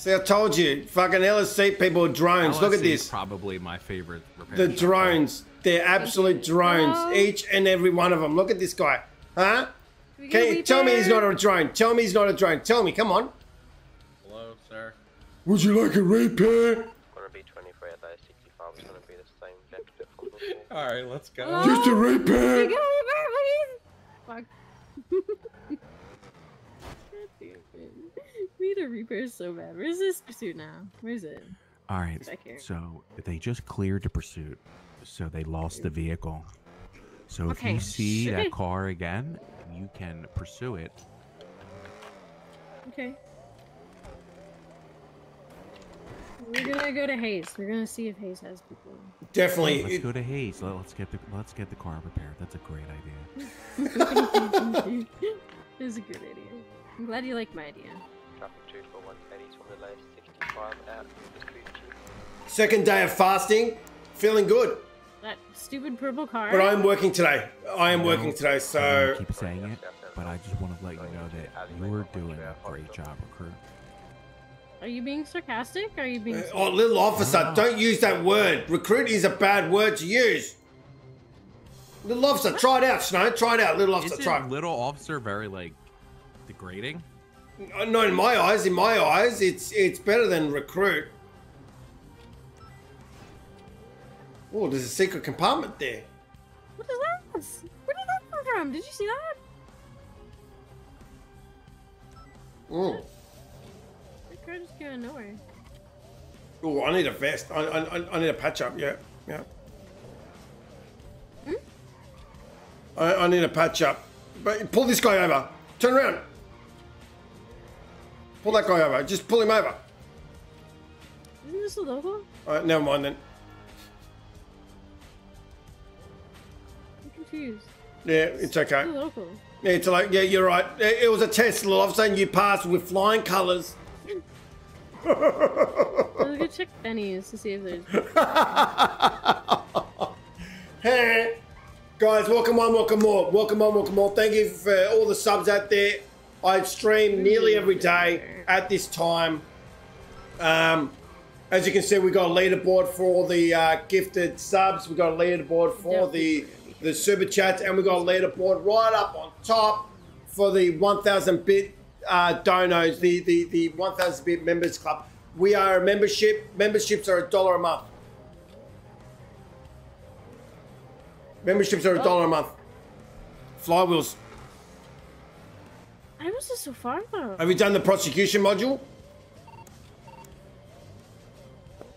Hello? See, I told you, fucking LSC people are drones. Look at LSC is this. Probably my favorite repair. The shop. drones. They're absolute drones. Hello? Each and every one of them. Look at this guy. Huh? We Can you tell me he's not a drone? Tell me he's not a drone. Tell me, come on. Hello, sir. Would you like a repair? Gonna be 23 at 65 is gonna be the same vector from before. All right, let's go. Hello? Just a We repair. a repair, please! Fuck. *laughs* God damn it. We need a repair so bad. Where's this pursuit now? Where's it? All right. Back here. So they just cleared the pursuit. So they lost the vehicle. So if you see okay. that car again, you can pursue it. Okay. We're gonna go to Hayes. We're gonna see if Hayes has people. Definitely. Let's go to Hayes. Let, us get the let's get the car repaired. That's a great idea. *laughs* it was a good idea. I'm glad you like my idea. Traffic 2 for 180 from the left 65 out. Second day of fasting. Feeling good. That stupid purple car. But I'm working today. I am I working today, so. you keep saying it, but I just want to let you know that you're doing a great job, recruit. Are you being sarcastic? Are you being? Uh, oh, little officer, ah. don't use that word. Recruit is a bad word to use. Little officer, try it out, Snow. Try it out, little officer. Isn't Try. little officer very like degrading? Uh, Not in my eyes. In my eyes, it's it's better than recruit. Oh, there's a secret compartment there. What is that? Where did that come from? Did you see that? Oh, The car just came out nowhere. oh, I need a vest. I, I, I need a patch up. Yeah, yeah. Hmm? I, I need a patch up. But pull this guy over. Turn around. Pull that guy over. Just pull him over. Isn't this a logo? All right, never mind then. I'm confused. Yeah, it's okay. It's a logo. Yeah, it's like, yeah, you're right. It, it was a test, little officer, and you passed with flying colours. *laughs* Let's go check Benny's to see if there's. *laughs* Hey, guys, welcome on, welcome more, welcome on, welcome more. Thank you for all the subs out there. I stream nearly every day at this time. Um, as you can see, we got a leaderboard for all the uh, gifted subs. We got a leaderboard for the the super chats, and we got a leaderboard right up on top for the 1,000 bit uh, donos, the the the 1,000 bit members club. We are a membership. Memberships are a dollar a month. Memberships are a dollar a month. Flywheels. I was just so far though. Have you done the prosecution module?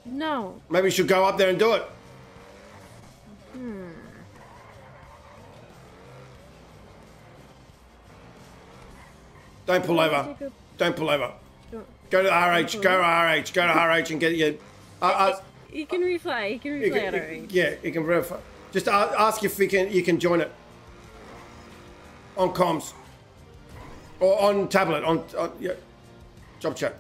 No. Maybe you should go up there and do it. Hmm. Don't pull over. A- Don't pull over. Don't- Go to RH. Go to RH. Go to RH and get your. Uh, uh, You can refly. You can you refly can, you- yeah, you can verify. Just ask if we can. You can join it on comms or on tablet, on, on yeah. job chat.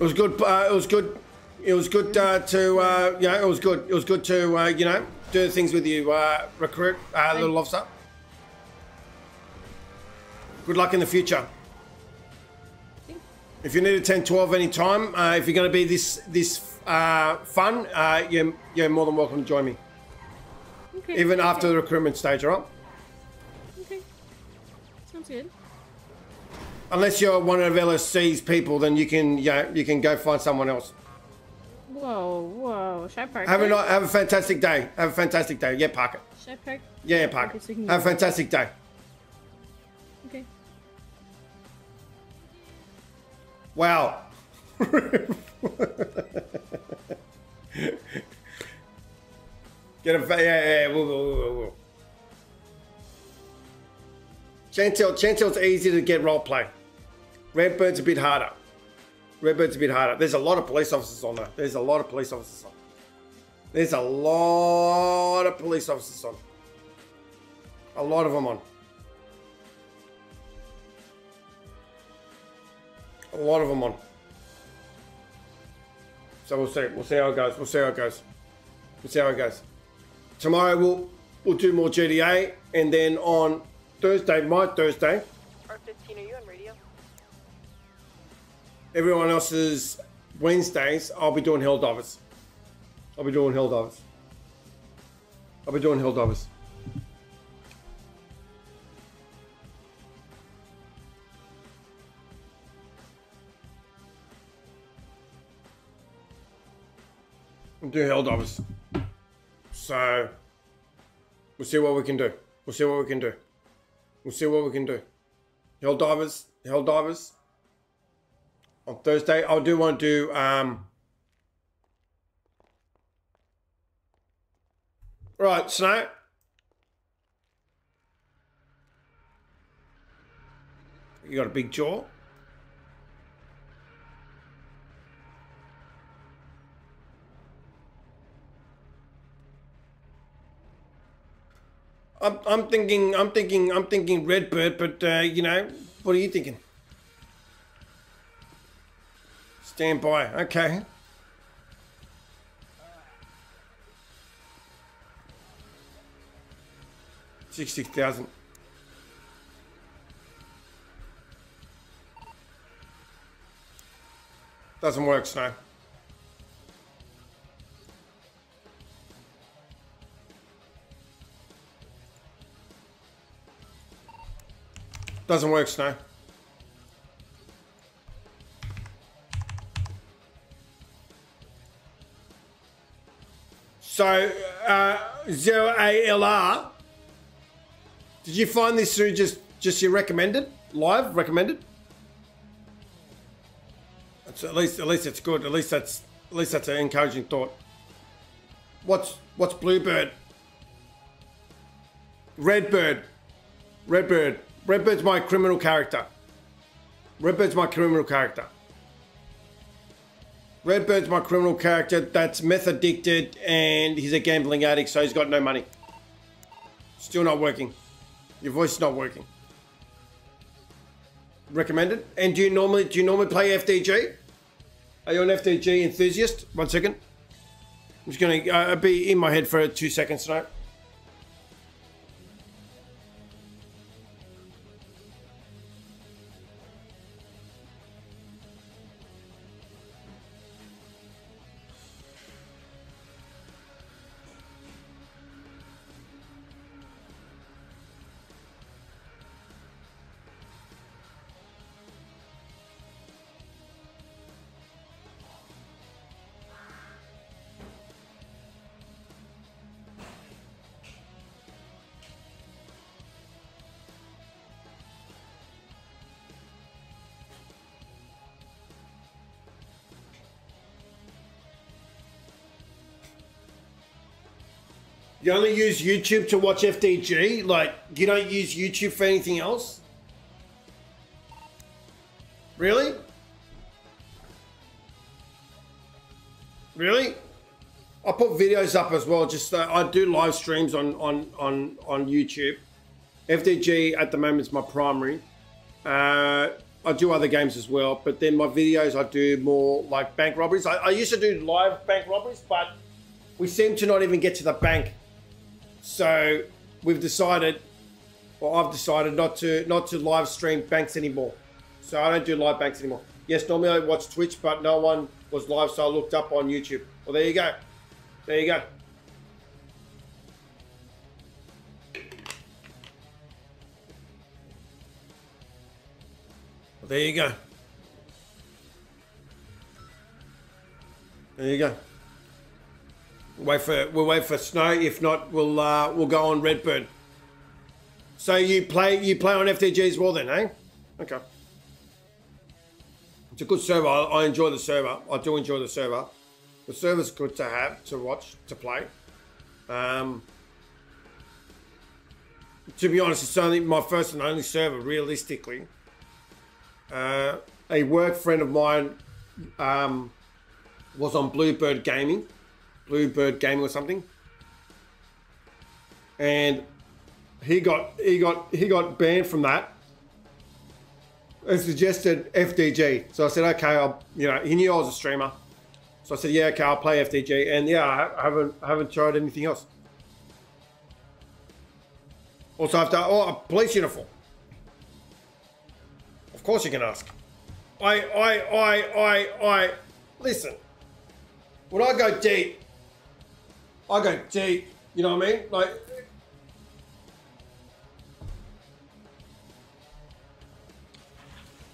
It was good. Uh, it was good. It was good uh, to uh, you. It was good. It was good to uh, you know do things with you, uh, recruit uh, little officer. Good luck in the future. If you need a 10-12 any time, if you're going to be this this uh, fun, uh, you're, you're more than welcome to join me. Okay. Even after the recruitment stage, all right? Okay. Sounds good. Unless you're one of LSC's people, then you can yeah you can go find someone else. Whoa, whoa. Should park Have a have a fantastic day. Have a fantastic day. Yeah, park it. Should I park? Yeah, yeah park Okay, it. so Have a fantastic day. Okay. Wow. *laughs* Get a yeah, yeah, yeah. Whoa, whoa, whoa. Chantel, Chantel's easy to get role play. Redbird's a bit harder. Redbird's a bit harder. There's a lot of police officers on there. There's a lot of police officers on. There's a lot of police officers on. A lot of them on. A lot of them on. So we'll see. We'll see how it goes. We'll see how it goes. We'll see how it goes. Tomorrow we'll we'll do more GTA, and then on Thursday, my Thursday, R15, are you on radio? everyone else's Wednesdays, I'll be doing Helldivers. I'll be doing Helldivers. I'll be doing Helldivers. I'm divers. So, we'll see what we can do. We'll see what we can do. We'll see what we can do. Helldivers, hell divers. on Thursday. I do want to do um Right, Snow. You got a big jaw. I'm, I'm thinking, I'm thinking, I'm thinking Redbird, but uh, you know, what are you thinking? Stand by. Okay. Sixty thousand. Doesn't work, Snow. Doesn't work, Snow. So, uh, zero ALR. Did you find this through just just your recommended live recommended? At least at least it's good. At least that's at least that's an encouraging thought. What's what's Bluebird? Redbird. Redbird. Redbird's my criminal character. Redbird's my criminal character. Redbird's my criminal character that's meth addicted and he's a gambling addict, so he's got no money. Still not working. Your voice is not working. Recommended. And do you normally do you normally play FDG? Are you an FDG enthusiast? One second. I'm just gonna uh, be in my head for two seconds tonight. You only use YouTube to watch FDG? Like, you don't use YouTube for anything else? Really? Really? I put videos up as well. Just uh, I do live streams on on on on YouTube. FDG at the moment is my primary. Uh, I do other games as well, but then my videos I do more like bank robberies. I, I used to do live bank robberies, but we seem to not even get to the bank. So we've decided, or I've decided not to not to live stream banks anymore. So I don't do live banks anymore. Yes, normally I watch Twitch, but no one was live, so I looked up on YouTube. Well, there you go. There you go. Well, there you go. There you go. Wait for we'll wait for snow. If not, we'll uh, we'll go on Redbird. So you play you play on FDG as well then, eh? Okay. It's a good server. I, I enjoy the server. I do enjoy the server. The server's good to have, to watch, to play. Um, to be honest, it's only my first and only server, realistically. Uh, a work friend of mine um, was on Bluebird Gaming, Bluebird Gaming or something, and he got he got he got banned from that and suggested FDG. So I said, okay, I'll you know he knew I was a streamer, so I said, yeah, okay, I'll play FDG, and yeah, I haven't I haven't tried anything else. Also, done oh a police uniform. Of course you can ask. I, I, I, I, I, listen. When I go deep, I go deep. You know what I mean? Like,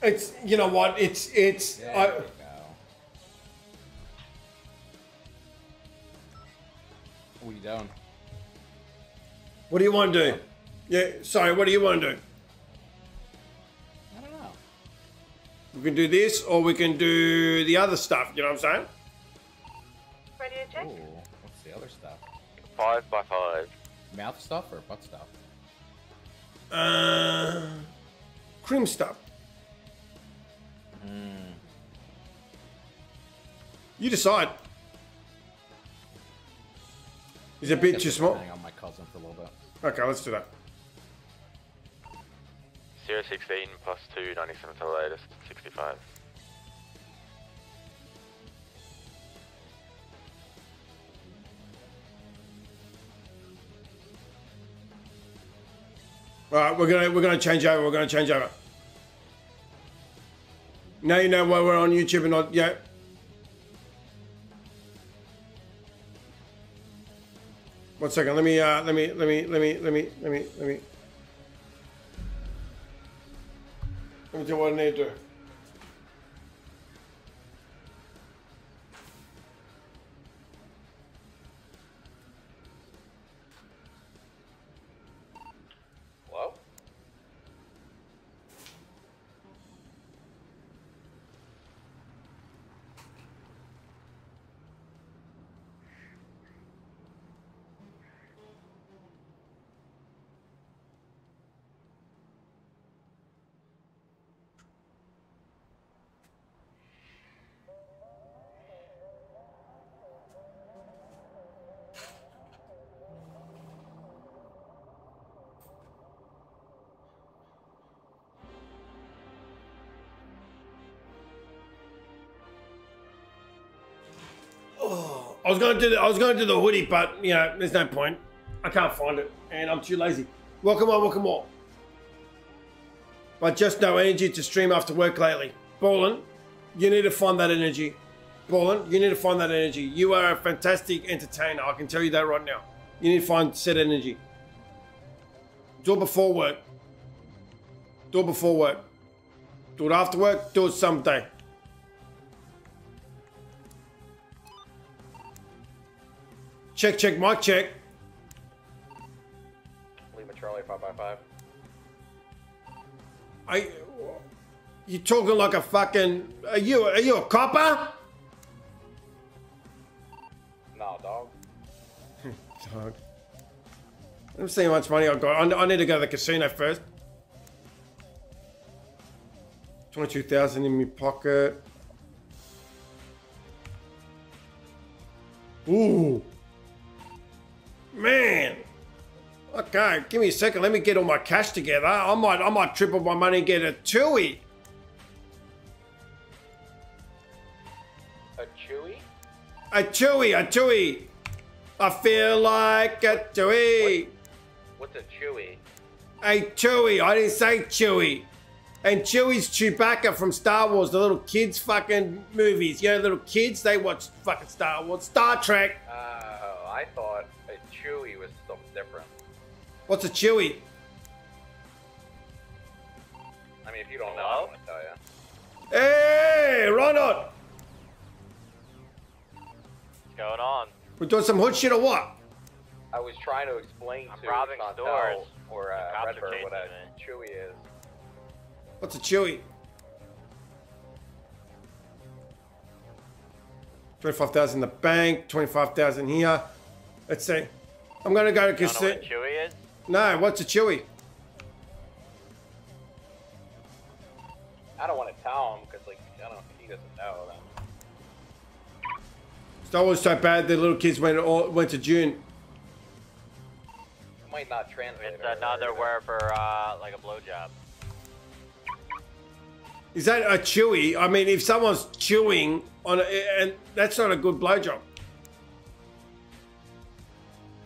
it's, you know what? It's, it's, I, What are you doing? what do you want to do? Yeah, sorry, what do you want to do? I don't know. We can do this or we can do the other stuff. You know what I'm saying? Ready to check? Ooh, Five by five. Mouth stuff or butt stuff? Uh, cream stuff. Hmm. You decide. Is it a bit too small? Hang on my cousin for a little bit. Okay, let's do that. 016 plus 2, 97 to the latest, 65. All right, we're gonna we're gonna change over. We're gonna change over. Now you know why we're on YouTube and not yeah. One second. Let me uh let me let me let me let me let me let me let me do what I need to I was gonna do the, I was gonna do the hoodie, but you know, there's no point. I can't find it, and I'm too lazy. Welcome on, welcome on. But just no energy to stream after work lately. Ballin, you need to find that energy. Ballin, you need to find that energy. You are a fantastic entertainer. I can tell you that right now. You need to find said energy. Do it before work. Do it before work. Do it after work. Do it someday. Check, check, mic check. Lima Charlie 5x5. I, you talking like a fucking? Are you are you a copper? No, dog. *laughs* Dog. Let me see how much money I've got. I, I need to go to the casino first. Twenty-two thousand in my pocket. Ooh. Man. Okay, give me a second. Let me get all my cash together. I might, I might triple my money and get a Chewy. A Chewy? A Chewy, a Chewy. I feel like a Chewy. What, what's a Chewy? A Chewy. I didn't say Chewy. And Chewie's Chewbacca from Star Wars, the little kids' fucking movies. You know, little kids, they watch fucking Star Wars, Star Trek. Oh, uh, I thought What's a Chewy? I mean, if you don't know, I don't want to tell you. Hey, Ronald. What's going on? We're doing some hood shit or what? I was trying to explain I'm to robbing Chantel stores. or uh, Cops Redbird what a chasing chewy is. What's a Chewy? 25,000 in the bank, 25,000 here. Let's see. I'm gonna go to You what casino. a chewy is? No, what's a Chewy? I don't want to tell him because, like, I don't. He doesn't know. Then. Star Wars so bad the little kids went all, went to June. It might not translate. It's another word for uh, like a blowjob. Is that a chewy? I mean, if someone's chewing on it, and that's not a good blowjob.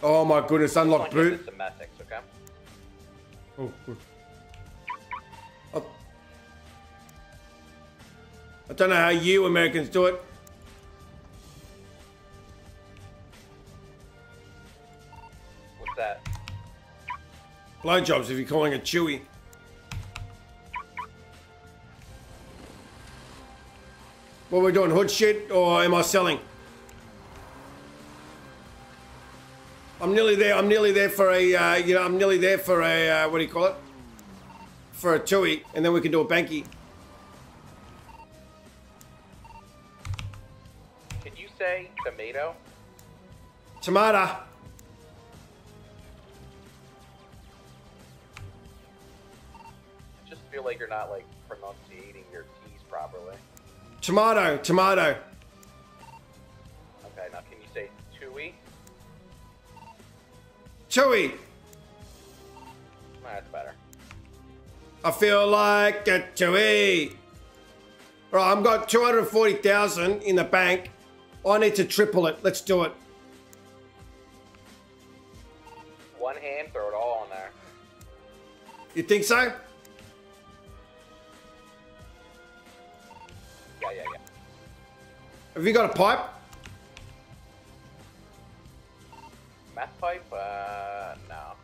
Oh my goodness, unlock boot. Domestics, okay? Oh, good. Oh. I don't know how you Americans do it. What's that? Blowjobs if you're calling it chewy. What are we're doing, hood shit, or am I selling? I'm nearly there. I'm nearly there for a, uh, you know, I'm nearly there for a, uh, what do you call it? For a chewy, and then we can do a banky. Can you say tomato? Tomato. I just feel like you're not like pronunciating your T's properly. Tomato. Tomato. Chewy. That's better. I feel like a chewy. Right, I've got 240,000 in the bank. I need to triple it. Let's do it. One hand, throw it all on there. You think so? Yeah, yeah, yeah. Have you got a pipe? Pipe? No.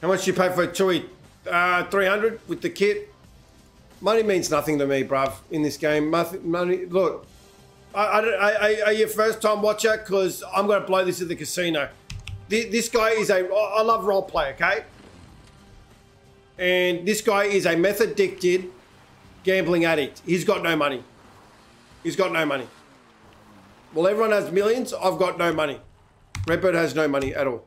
How much you pay for a chewy? Uh, 300 with the kit. Money means nothing to me, bruv, in this game. Money, look, I, I, I, are you a first time watcher? Because I'm going to blow this at the casino. This, guy is a, I love role play, okay? And this guy is a meth addicted gambling addict. He's got no money. He's got no money. Well, everyone has millions. I've got no money. Redbird has no money at all.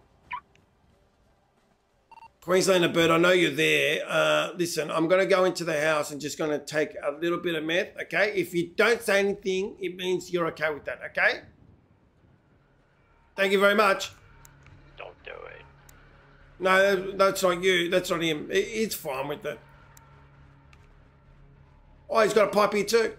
Queenslander Bird, I know you're there. Uh, listen, I'm going to go into the house and just going to take a little bit of meth, okay? If you don't say anything, it means you're okay with that, okay? Thank you very much. Don't do it. No, that's not you. That's not him. He's fine with it. Oh, he's got a pipe here too.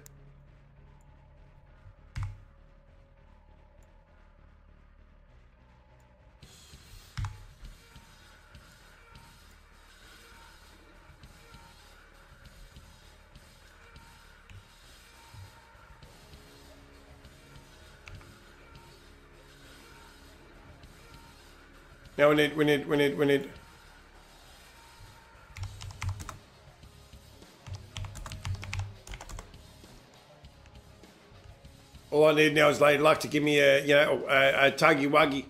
Now we need, we need, we need, we need. All I need now is Lady Luck to give me a, you know, a, a tuggy wuggy.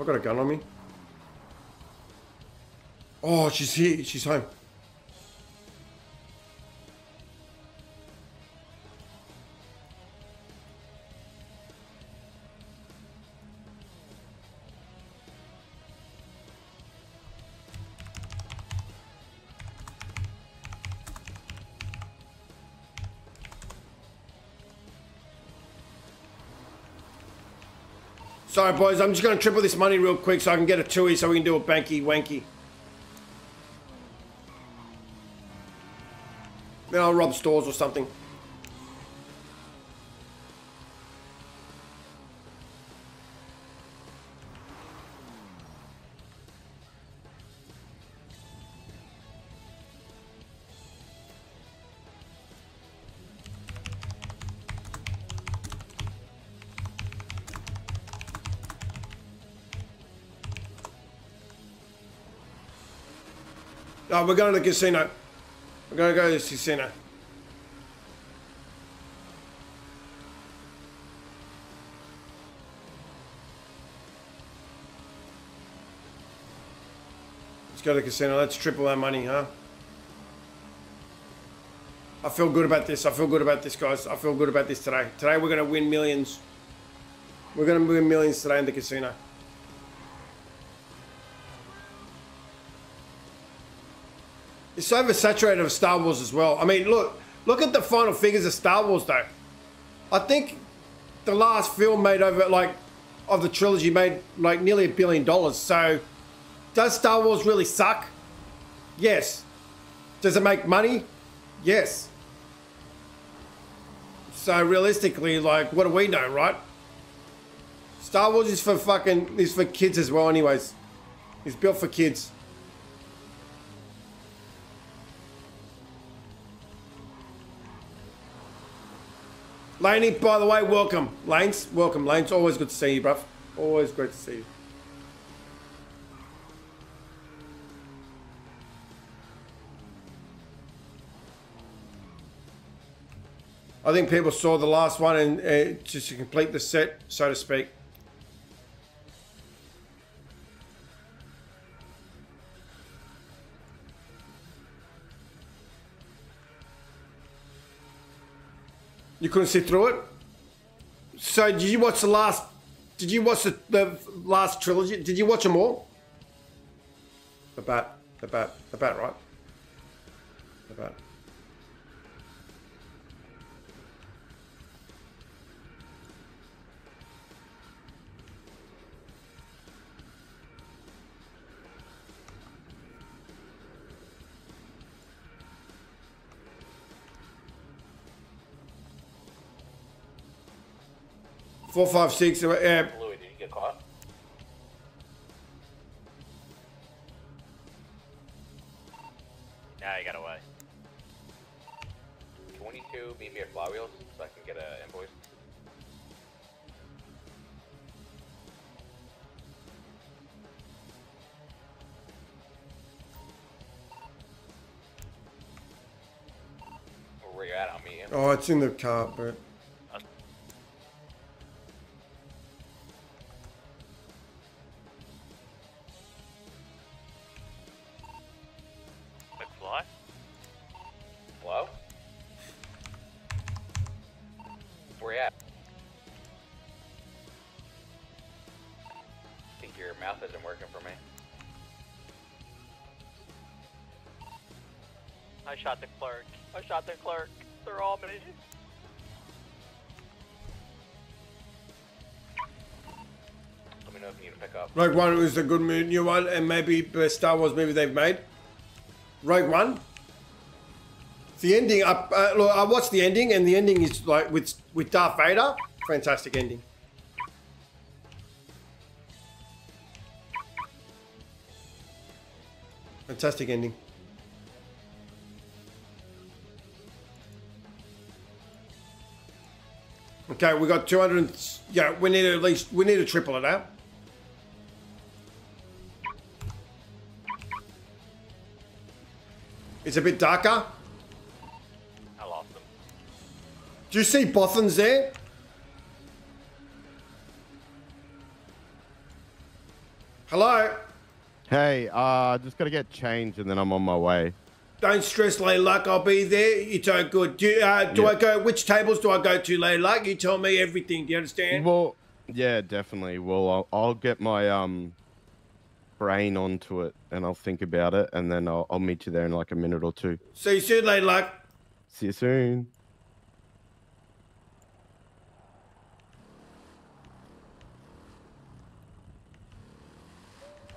I got a gun on me? Oh, she's here. She's home. Sorry, boys. I'm just going to triple this money real quick so I can get a two-e so we can do a banky wanky. Then I'll rob stores or something. We're going to the casino. We're going to go to the casino. Let's go to the casino. Let's triple our money, huh? I feel good about this. I feel good about this, guys. I feel good about this today. Today we're going to win millions. We're going to win millions today in the casino. It's oversaturated of Star Wars as well. I mean, look, look at the final figures of Star Wars though. I think the last film made over like of the trilogy made like nearly a billion dollars. So does Star Wars really suck? Yes. Does it make money? Yes. So realistically, like, what do we know, right? Star Wars is for fucking is for kids as well, anyways. It's built for kids. Laney, by the way, welcome. Lanes, welcome. Lanes, always good to see you, bruv. Always great to see you. I think people saw the last one and uh, just to complete the set, so to speak. You couldn't see through it. So did you watch the last? Did you watch the, the last trilogy? Did you watch them all? The bat, the bat, the bat, right? The bat. Four, five, six. Uh, Louis, did you get caught? Nah, he got away. 22, meet me at Flywheels so I can get an invoice. Where you at? I'll meet you. oh, it's in the car, but shot the clerk. I shot the clerk. They're all minis. Let me know if you need to pick up. Rogue One was a good mo- new one, and maybe best Star Wars movie they've made. Rogue One. The ending, I, uh, look, I watched the ending, and the ending is like with with Darth Vader. Fantastic ending. Fantastic ending. Okay, we got 200. Yeah, we need to at least we need to triple it out. It's a bit darker. I lost them. Do you see boffins there? Hello? Hey, uh, just gotta get changed and then I'm on my way. Don't stress, Layluck. I'll be there. It's all good. Do, uh, do Yeah. I go? Which tables do I go to, Layluck? You tell me everything. Do you understand? Well, yeah, definitely. Well, I'll, I'll get my um brain onto it and I'll think about it and then I'll, I'll meet you there in like a minute or two. See you soon, Layluck. See you soon.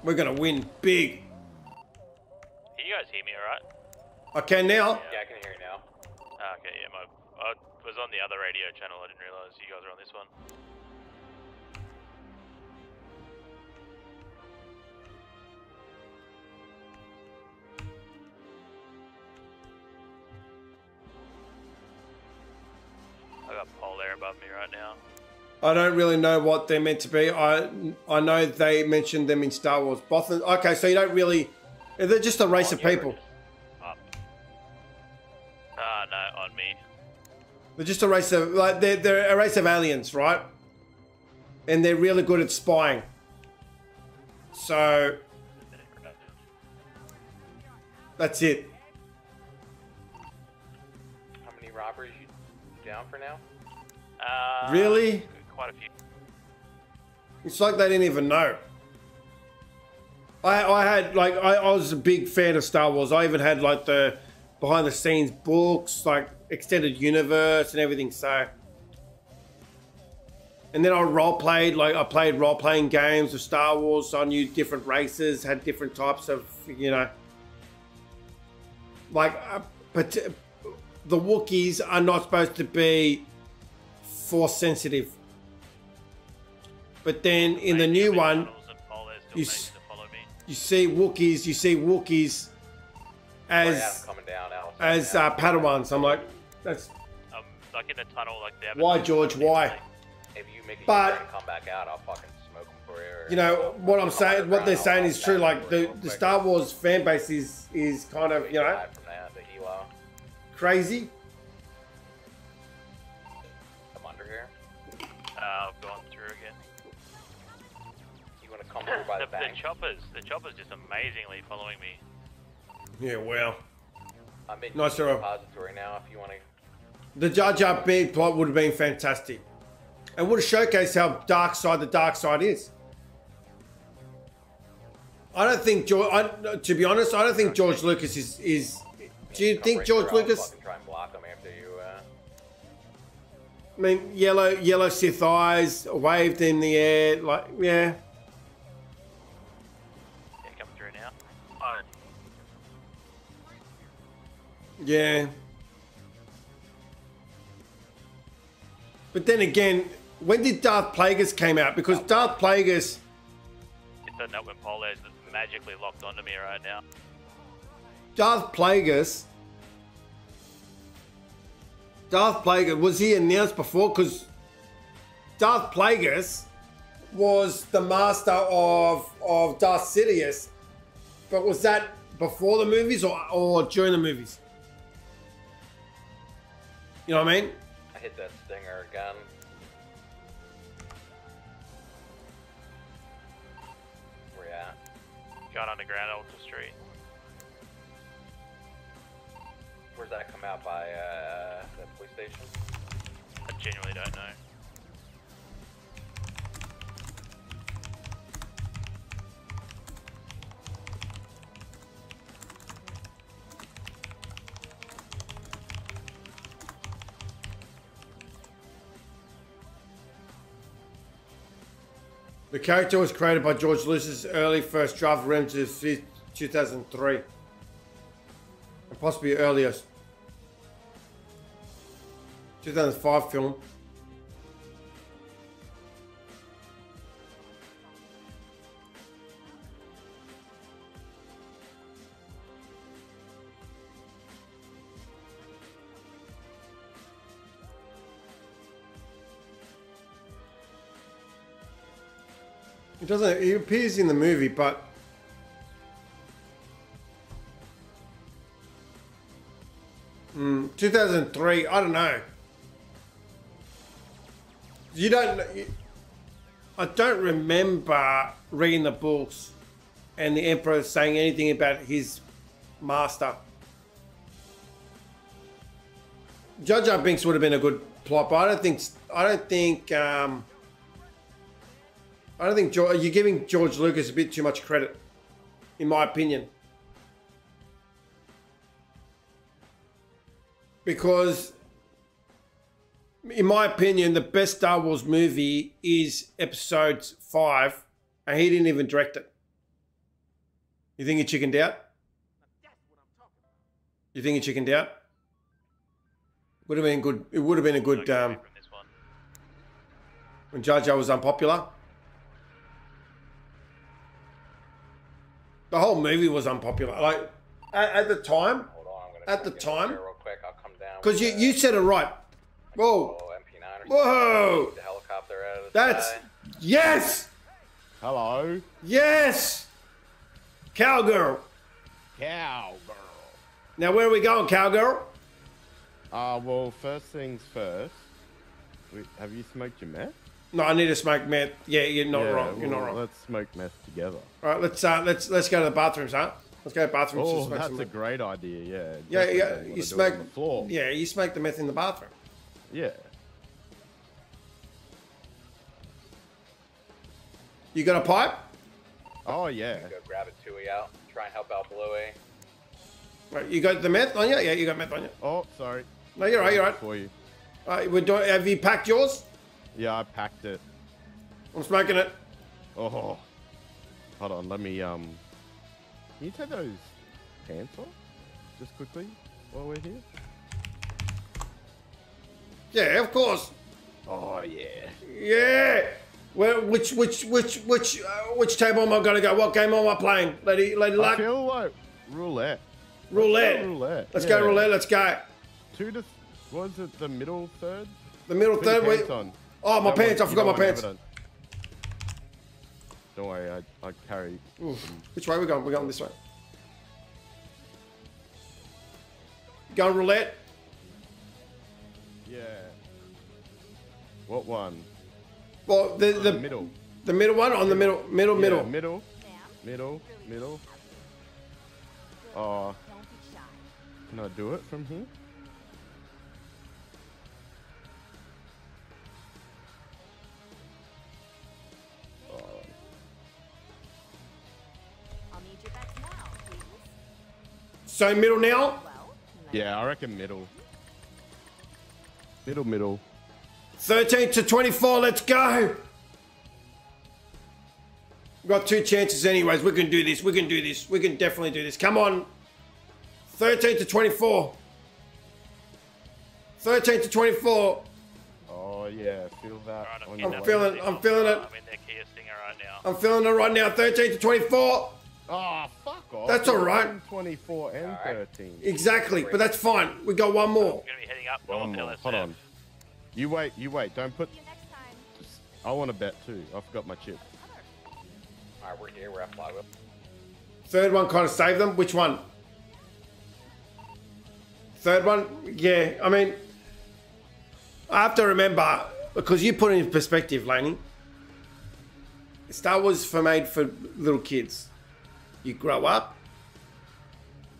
We're gonna win big. Can you guys hear me alright? I can now. Yeah, I can hear you now. Ah, okay, yeah, my, I was on the other radio channel. I didn't realize you guys are on this one. I got Paul there above me right now. I don't really know what they're meant to be. I I know they mentioned them in Star Wars. Bothan. Okay, so you don't really. They're just a race of people. They're just a race of like they're they're a race of aliens, right? And they're really good at spying. So that's it. How many robberies you down for now? Uh, Really? Quite a few. It's like they didn't even know. I I had like I, I was a big fan of Star Wars. I even had like the behind the scenes books, like extended universe and everything. So, and then I role played like I played role playing games of Star Wars. So I knew different races had different types of you know, like uh, but the Wookiees are not supposed to be force sensitive. But then in the new one, you, you see Wookiees, you see Wookiees as down, as uh, Padawans. I'm like, that's Um, like in the tunnel, like the. why George, why? If you make a But- and come back out, I'll fucking smoke them for you. You know what I'm saying. What they're saying is true. Like the, the Star Wars fan base is is kind of you know From that, the helo. crazy. I'm under here. Uh, I've gone through again. You want to come through by the, the bank? the choppers, the choppers, just amazingly following me. Yeah, well, I'm in Nice the throw. repository now. If you want to, the Jar Jar Binks plot would have been fantastic, and would have showcased how dark side the dark side is. I don't think George. I, to be honest, I don't think George Lucas is is. Do you think George Lucas? try and block them after you. Uh, I mean, yellow yellow Sith eyes waved in the air, like yeah. Yeah, coming through now. Oh, Yeah. But then again, when did Darth Plagueis came out? Because Darth Plagueis, it's that when Paul is magically locked onto me right now. Darth Plagueis, Darth Plagueis, was he announced before? Because Darth Plagueis was the master of, of Darth Sidious. But was that before the movies or, or during the movies? You know what I mean? I hit that again. Where you at? Going underground Ultra Street. Where's that come out by uh, the police station? I genuinely don't know. The character was created by George Lucas' early first draft ran to fi- 2003. And possibly earlier. 2005 film. Doesn't. He appears in the movie, but mm, 2003. I don't know. You don't. I don't remember reading the books and the Emperor saying anything about his master. Jar Jar Binks would have been a good plot, but I don't think. I don't think. Um, I don't think George, you're giving George Lucas a bit too much credit, in my opinion. Because, in my opinion, the best Star Wars movie is Episode 5, and he didn't even direct it. You think he chickened out? You think he chickened out? Would have been good. It would have been a good. Um, when Jar Jar was unpopular. The whole movie was unpopular. Like at, at the time, at the time, Real quick, I'll come down. because you you said it right. Whoa, MP9 whoa, The helicopter out of the that's sky. yes, Hello. yes, cowgirl. Cowgirl. Now where are we going, cowgirl? Uh, well, first things first. Wait, have you smoked your meth? No, I need to smoke meth. Yeah, you're not Yeah, wrong. You're not well, wrong. Let's smoke meth together. All right, let's uh, let's let's go to the bathrooms, huh? Let's go to the bathrooms. to Oh, smoke that's some a meth. great idea. Yeah. Yeah, yeah. don't You smoke the floor. Yeah, you smoke the meth in the bathroom. Yeah. You got a pipe? Oh yeah. Go grab a Tui out. Try and help out Bluey. Right, you got the meth on you? Yeah, you got meth on you. Oh, sorry. No, you're right. You're right. For you. All right, we're doing. Have you packed yours? Yeah, I packed it. I'm smoking it. Oh. Hold on. Let me um. Can you take those pants off, just quickly, while we're here? Yeah, of course. Oh yeah. Yeah. Where? Which which which which uh, which table am I gonna go? What game am I playing? Lady Lady I Luck. feel like roulette. Roulette. Roulette. Let's yeah. go roulette. Let's go. Two to. What was it? The middle third. The middle Put third. Wait. pants on. Oh, my pants. I want- you forgot my pants. evidence. Don't worry, I, I carry. Ooh. Which way are we going? We're going this way. Going roulette. Yeah. What one? Well, the oh, the, middle. The middle one on the middle middle Yeah, middle. middle. Middle. Middle. Oh. Can I do it from here? So middle now. Yeah, I reckon middle. Middle, middle. 13 to 24. Let's go. We've got two chances, anyways. We can do this. We can do this. We can definitely do this. Come on. 13 to 24. 13 to 24. Oh yeah, feel that. on your I'm way. feeling. I'm feeling it. I'm in their Kia Stinger right now. I'm feeling it right now. 13 to 24. Oh, fuck off. That's all right. 24 and 13. Exactly, but that's fine. We got one more. Gonna be heading up One more. Hold on. You wait, you wait. Don't put. I want to bet too. I forgot my chips. Alright, we're here. We're at Flywheel. Third one kind of saved them. Which one? Third one? Yeah, I mean, I have to remember because you put it in perspective, Laney. Star Wars for made for little kids. You grow up.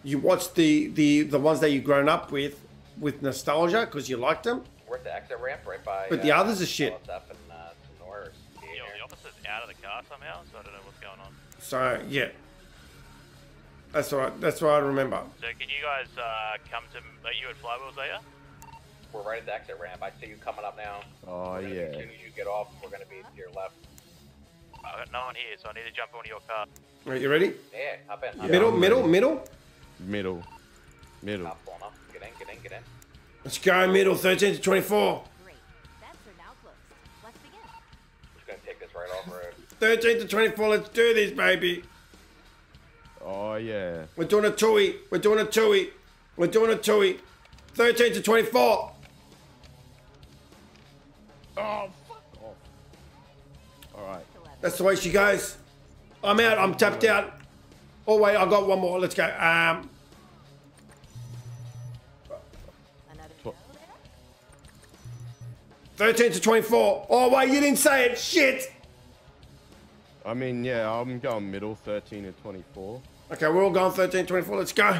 You watch the the the ones that you've grown up with with nostalgia because you liked them. We're at the exit ramp right by. But the uh, others are shit. LSF and uh, Senora. Yo, the officer's out of the car somehow, so I don't know what's going on. So yeah, that's all right. That's what I remember. So can you guys uh, come to? meet you at Flywheels, are you? We're right at the exit ramp. I see you coming up now. Oh We're gonna be- yeah. As soon as you get off, we're gonna be to your left. I got no one here, so I need to jump into your car. All right, you ready? Yeah, hop in. hop middle, in. middle, middle. Middle. Middle. Hop on up. Get in, get in, get in. Let's go middle. Thirteen to twenty-four. Just gonna take this right off road. 13 to 24, let's do this, baby. Oh yeah. We're doing a TUI. We're doing a TUI. We're doing a TUI. 13 to 24. Oh fuck off. All right. That's the way she goes. I'm out. I'm tapped out. Oh, wait, I got one more. Let's go. Um, Tw- 13 to 24. Oh, wait, you didn't say it. Shit. I mean, yeah, I'm going middle, 13 and 24. Okay, we're all going 13 24. Let's go.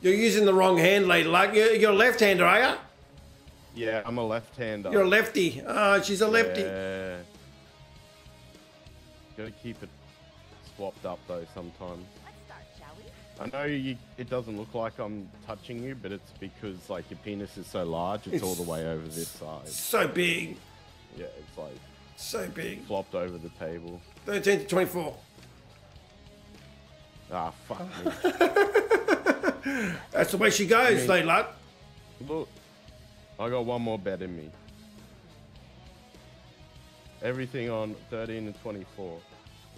You're using the wrong hand, lady. Like, you're, you're a left hander, are you? Yeah, I'm a left-hander. You're a lefty. Ah, she's a lefty. Yeah. Gotta keep it swapped up though sometimes. I know you, it doesn't look like I'm touching you, but it's because like your penis is so large, it's, It's- all the way over this side. So big. Yeah, it's like So big. flopped over the table. 13 to 24. Ah, fuck me. *laughs* That's the way she goes, I mean- Layla. Look, I got one more bet in me. Everything on 13 and 24.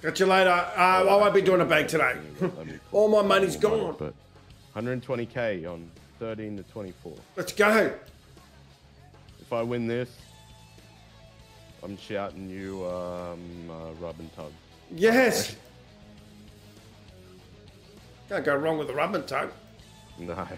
Catch you later. Uh, I won't be doing a bank today. *laughs* All my money's gone. But 120k on 13 to 24. Let's go. If I win this, I'm shouting you um, uh, rub and tug. Yes. Can't go wrong with a rub and tug. *laughs* No.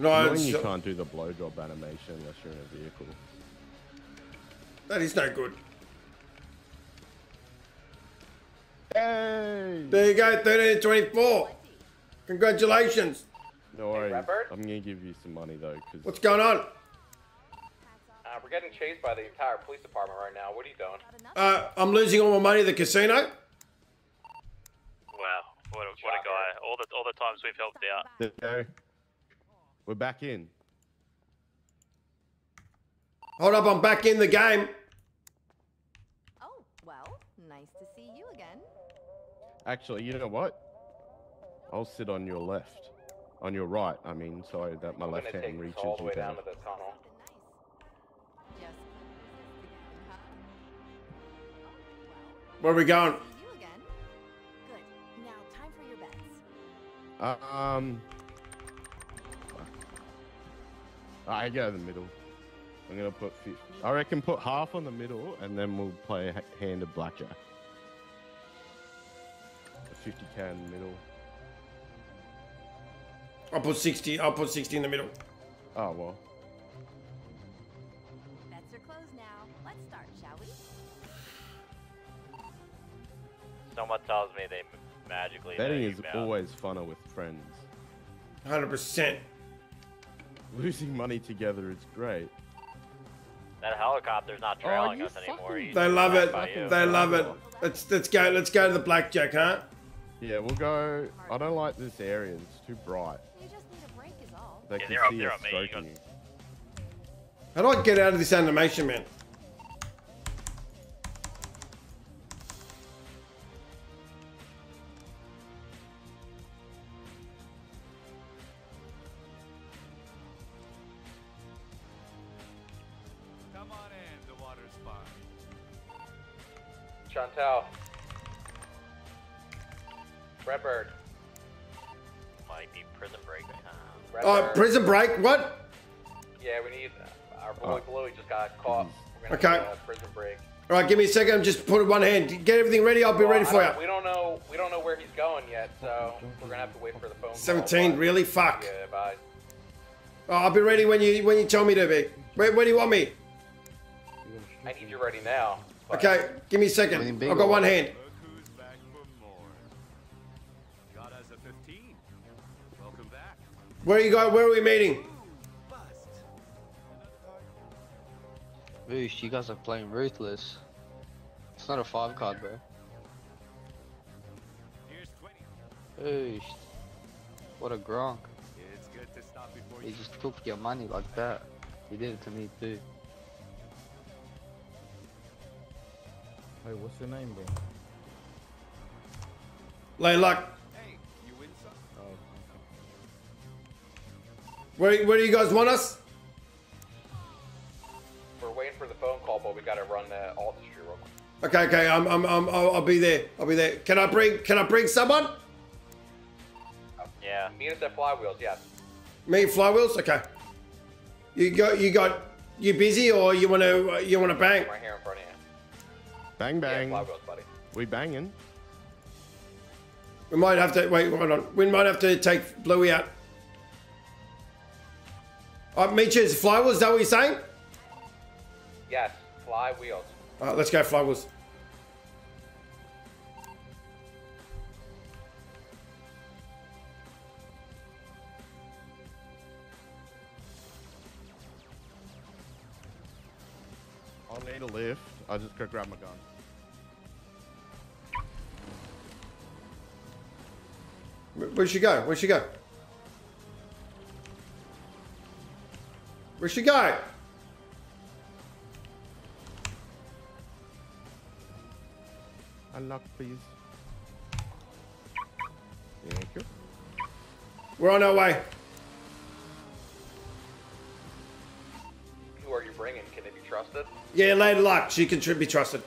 No, Annoying it's- you can't do the blowjob animation unless you're in a vehicle. That is no good. Hey! There you go, 13 to 24. Congratulations. No worries. Robert? I'm gonna give you some money though, because What's going on? Uh, we're getting chased by the entire police department right now. What are you doing? Uh, I'm losing all my money at the casino. Wow, what a, what a guy. All the all the times we've helped out. There you go. We're back in. Hold up, I'm back in the game. Oh, well, nice to see you again. Actually, you know what? I'll sit on your left. On your right, I mean, sorry that my I'm left hand reaches all the you way down down. to the tunnel. Where are we going? See I go the middle. I'm gonna put. Fi- I reckon put half on the middle, and then we'll play a hand of blackjack. A 50k in the middle. I'll put 60. I'll put 60 in the middle. Oh well. Bets are closed now. Let's start, shall we? Someone tells me they magically. Betting is out. always funner with friends. 100%. Losing money together is great. That helicopter's not oh, trailing us anymore. He's They love it. They love it. Let's let's go. Let's go to the blackjack, huh? Yeah, we'll go. I don't like this area. It's too bright. You just need a break is all. They Yeah, can they're up see us on me, stroking you. How do I get out of this animation, man? Break. What? Yeah, we need. Uh, our boy Bluey just got caught. We're gonna Okay. need a prison break. All right, give me a second. I'm just putting one hand. Get everything ready. I'll be Well, ready for you. We don't know. We don't know where he's going yet, so we're gonna have to wait for the phone. 17. but- Really? Fuck. Yeah, bye. Oh, I'll be ready when you when you tell me to be. Where, where do you want me? I need you ready now. Okay, give me a second. I've got one hand. Where you go? Where are we meeting? Roosh, you guys are playing ruthless. It's not a five card, bro. Here's 20. Roosh. What a gronk. It's good to stop before He you. just took your money like that. He did it to me too. Hey, what's your name, bro? Lay Where where do you guys want us? We're waiting for the phone call, but we gotta run the Alta Street real quick. Okay, okay. I'm I'm, I'm I'll, I'll be there. I'll be there. Can I bring Can I bring someone? Yeah. Meet us at Flywheels. Yes. Me and flywheels. Okay. You got you got you busy or you want to you want to bang? Right here in front of you. Bang bang. Yeah, Flywheels, buddy. We banging. We might have to wait. Hold on. We might have to take Bluey out. Uh, meet you as flywheels. Is that what you're saying? Yes. Flywheels. All right, let's go flywheels. I'll need a lift. I just go grab my gun. Where- Where'd she go? Where'd she go? Where'd she go? Unlock, please. Thank you. We're on our way. Who are you bringing? Can they be trusted? Yeah, later luck. She can be trusted.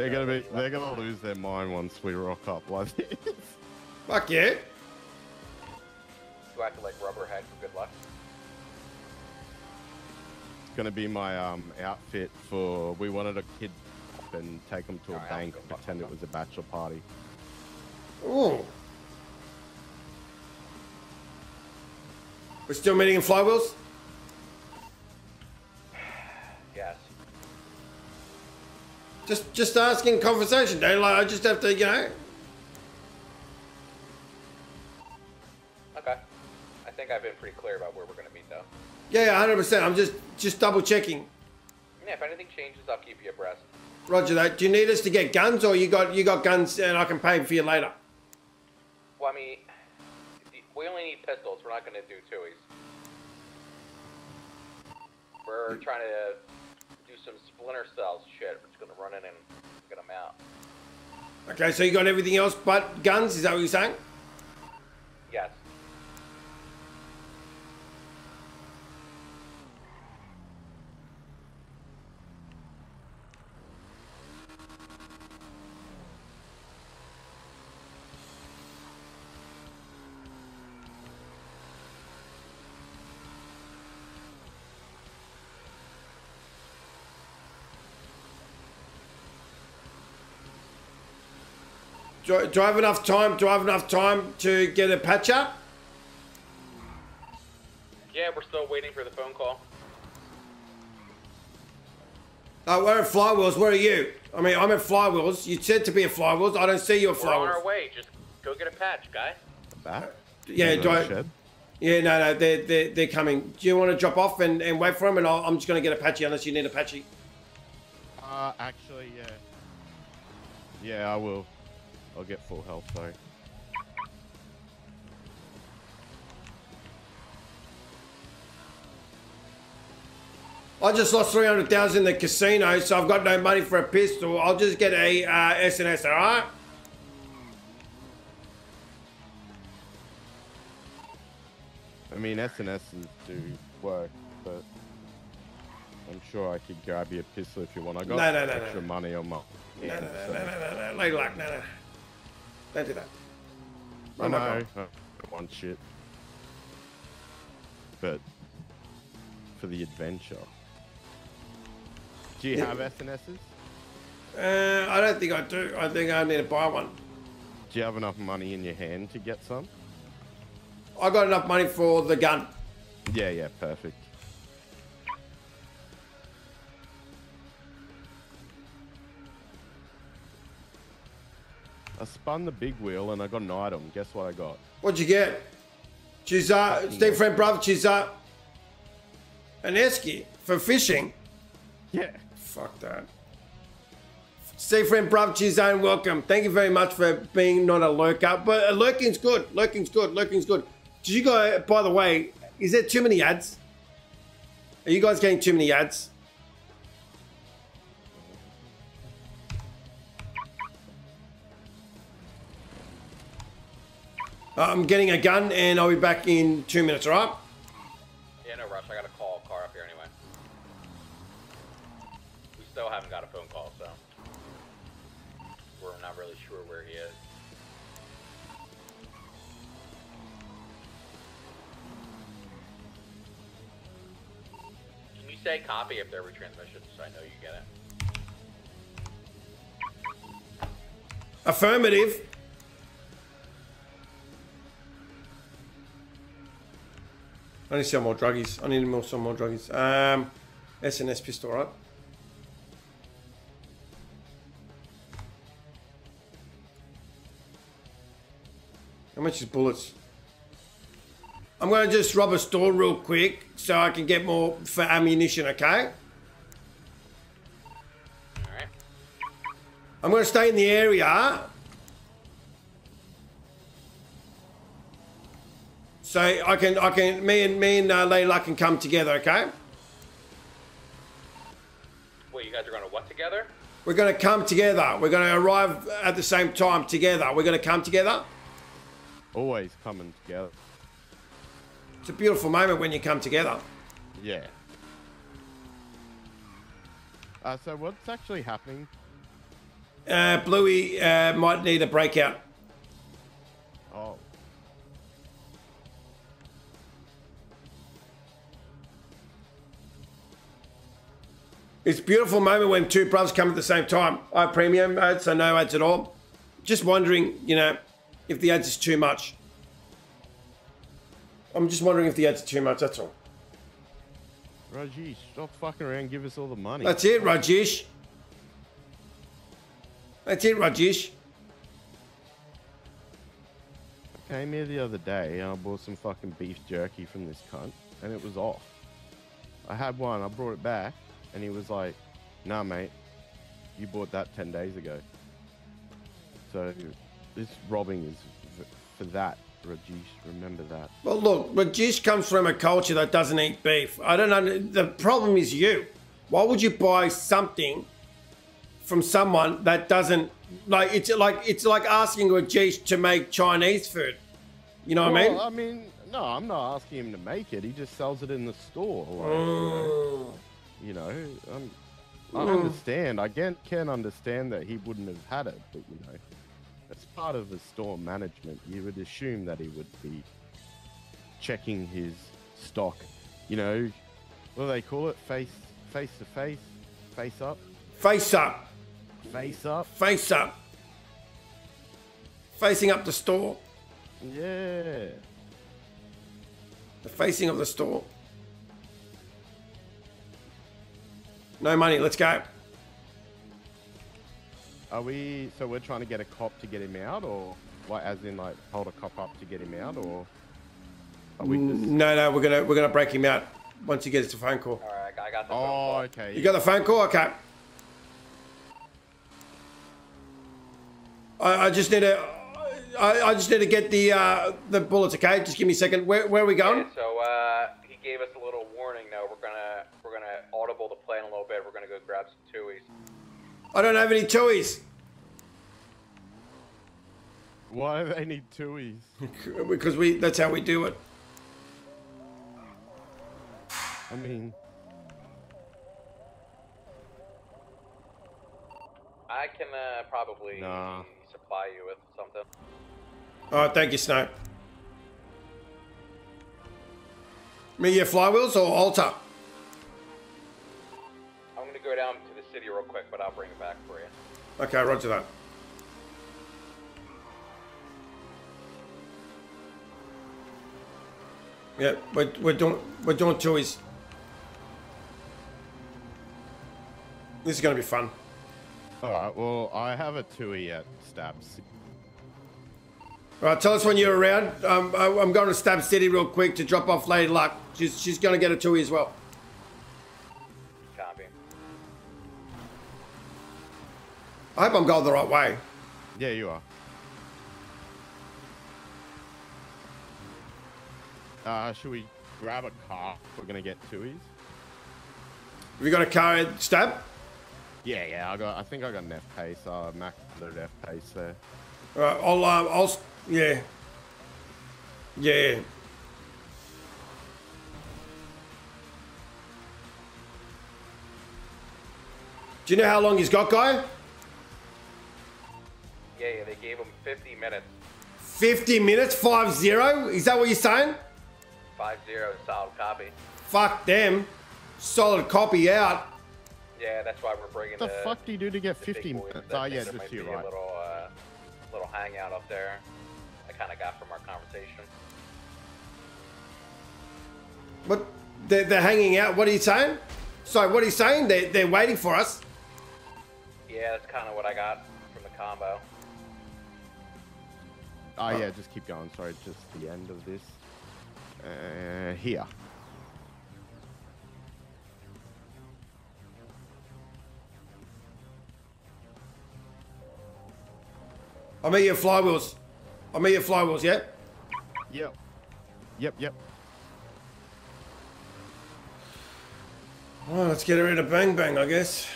They're gonna be. They're gonna lose their mind once we rock up like this. Fuck yeah. Do I have to like rubber head for good luck? It's gonna be my um outfit for. We wanted a kid and take them to a bank, and pretend it was a bachelor party. Ooh. We're still meeting in flywheels? Just just asking conversation, Dave. Like I just have to, you know. Okay. I think I've been pretty clear about where we're gonna meet though. Yeah, yeah, hundred percent. I'm just just double checking. Yeah, if anything changes, I'll keep you abreast. Roger that. Do you need us to get guns, or you got you got guns and I can pay for you later? Well, I mean, we only need pistols. We're not gonna do twoies. We're trying to some splinter cells shit. We're just gonna run in and get them out. Okay, so you got everything else but guns? Is that what you're saying? Yes. Do, do I have enough time? Do I have enough time to get a patch up? Yeah, we're still waiting for the phone call. Uh, we're at Flywheels. Where are you? I mean, I'm at Flywheels. You said to be at Flywheels. I don't see you at We're on Flywheels. our way. Just go get a patch, guy. Back? Yeah, do I? Yeah, no, no, they're, they're, they're coming. Do you want to drop off and, and wait for them? And I'll, I'm just going to get a patchy unless you need a patchy. Uh, actually, yeah. Yeah, I will. I'll get full health, though. I just lost 300,000 in the casino, so I've got no money for a pistol. I'll just get a uh, SNS, all right? I mean, SNSs do work, but I'm sure I could grab you a pistol if you want. I got No, no, no, no. extra money on my. No, no, hand, no, so- no, no, no, no. Lady luck, no, no. Don't do that. I know. I don't want shit. But for the adventure. Do you Yeah. have SNSs? Uh, I don't think I do. I think I need to buy one. Do you have enough money in your hand to get some? I got enough money for the gun. Yeah, yeah, perfect. I spun the big wheel and I got an item. Guess what I got? What'd you get? She's uh, Steve friend brother. She's uh, an esky for fishing. Yeah. Fuck that. Steve friend brother. She's own welcome. Thank you very much for being not a lurker, but uh, lurking's good. Lurking's good. Lurking's good. Did you go? By the way, is there too many ads? Are you guys getting too many ads? I'm getting a gun and I'll be back in two minutes, alright? Yeah, no rush. I got a call car up here anyway. We still haven't got a phone call, so we're not really sure where he is. Can you say copy if they're retransmission so I know you get it? Affirmative. I need some more druggies. I need more, some more druggies. Um, SNS pistol, right? How much is bullets? I'm going to just rob a store real quick so I can get more for ammunition, okay? Alright. I'm going to stay in the area So I can, I can, me and me and uh, Layla can come together, okay? Wait, you guys are going to what together? We're gonna come together. We're gonna arrive at the same time together. We're gonna come together. Always coming together. It's a beautiful moment when you come together. Yeah. Uh, so what's actually happening? Uh, Bluey uh, might need a breakout. Oh. It's a beautiful moment when two brothers come at the same time. I have premium ads, so no ads at all. Just wondering, you know, if the ads is too much. I'm just wondering if the ads are too much, that's all. Rajesh, stop fucking around. Give us all the money. That's it, Rajesh. That's it, Rajesh. I came here the other day and I bought some fucking beef jerky from this cunt and it was off. I had one, I brought it back and he was like, nah, mate, you bought that 10 days ago. So this robbing is for that, Rajesh. Remember that. Well, look, Rajesh comes from a culture that doesn't eat beef. I don't know. The problem is you. Why would you buy something from someone that doesn't like? It's like it's like asking Rajesh to make Chinese food. You know what I mean? I mean, no, I'm not asking him to make it. He just sells it in the store. Like, Mm. you know, um, I Mm. understand. I can, can understand that he wouldn't have had it, but you know, as part of the store management, you would assume that he would be checking his stock. You know, what do they call it? Face, face to face, face up, Face up. face up. Face up. Facing up the store. Yeah. The facing of the store. No money. Let's go. Are we? So we're trying to get a cop to get him out, or like, as in like hold a cop up to get him out, or are we just? No, no, we're gonna we're gonna break him out once he gets a phone call. All right, I got the Oh, okay. You got the phone call? Okay. I, I just need to. I, I just need to get the uh, the bullets. Okay, just give me a second. Where, where are we going? So uh, he gave us a little warning. Now we're gonna we're gonna audible the plane a little bit. We're gonna go grab some tuies. I don't have any toys Why do they need tuies? *laughs* because we that's how we do it. I mean, I can uh, probably Nah. supply you with something. All right, thank you, Snow. Me, your flywheels or altar? I'm gonna go down to the city real quick, but I'll bring it back for you. Okay, roger that. Yeah, we're, we're doing we're doing toys. This is gonna be fun. all right. Well, I have a tui at Stabs. All right, tell us when you're around. Um, I, I'm going to Stab City real quick to drop off Lady Luck. She's she's gonna get a toy as well. I hope I'm going the right way. Yeah, you are. Uh, should we grab a car? We're gonna get tuies. Have you got a car Stab? Yeah, yeah. I got. I think I got an F pace. Uh, max load F pace there. All right, I'll um, I'll yeah, yeah. Do you know how long he's got, guy? Yeah, yeah. They gave him 50 minutes. 50 minutes, 5 0? Is that what you're saying? Five zero, solid copy. Fuck them. Solid copy out. Yeah, that's why we're bringing What the. the fuck do you do to get 50 minutes? Oh, yeah, that just might you, right. A little, uh, little hangout up there. I kind of got from our conversation. What? They're, they're hanging out. What are you saying? Sorry, what are you saying? They, they're waiting for us. Yeah, that's kind of what I got from the combo. Oh, yeah. Just keep going. Sorry, just the end of this. Uh, here. I'm at your flywheels. I'm at your flywheels, yeah? Yep. Yep, yep. Well, let's get rid of Bang Bang, I guess.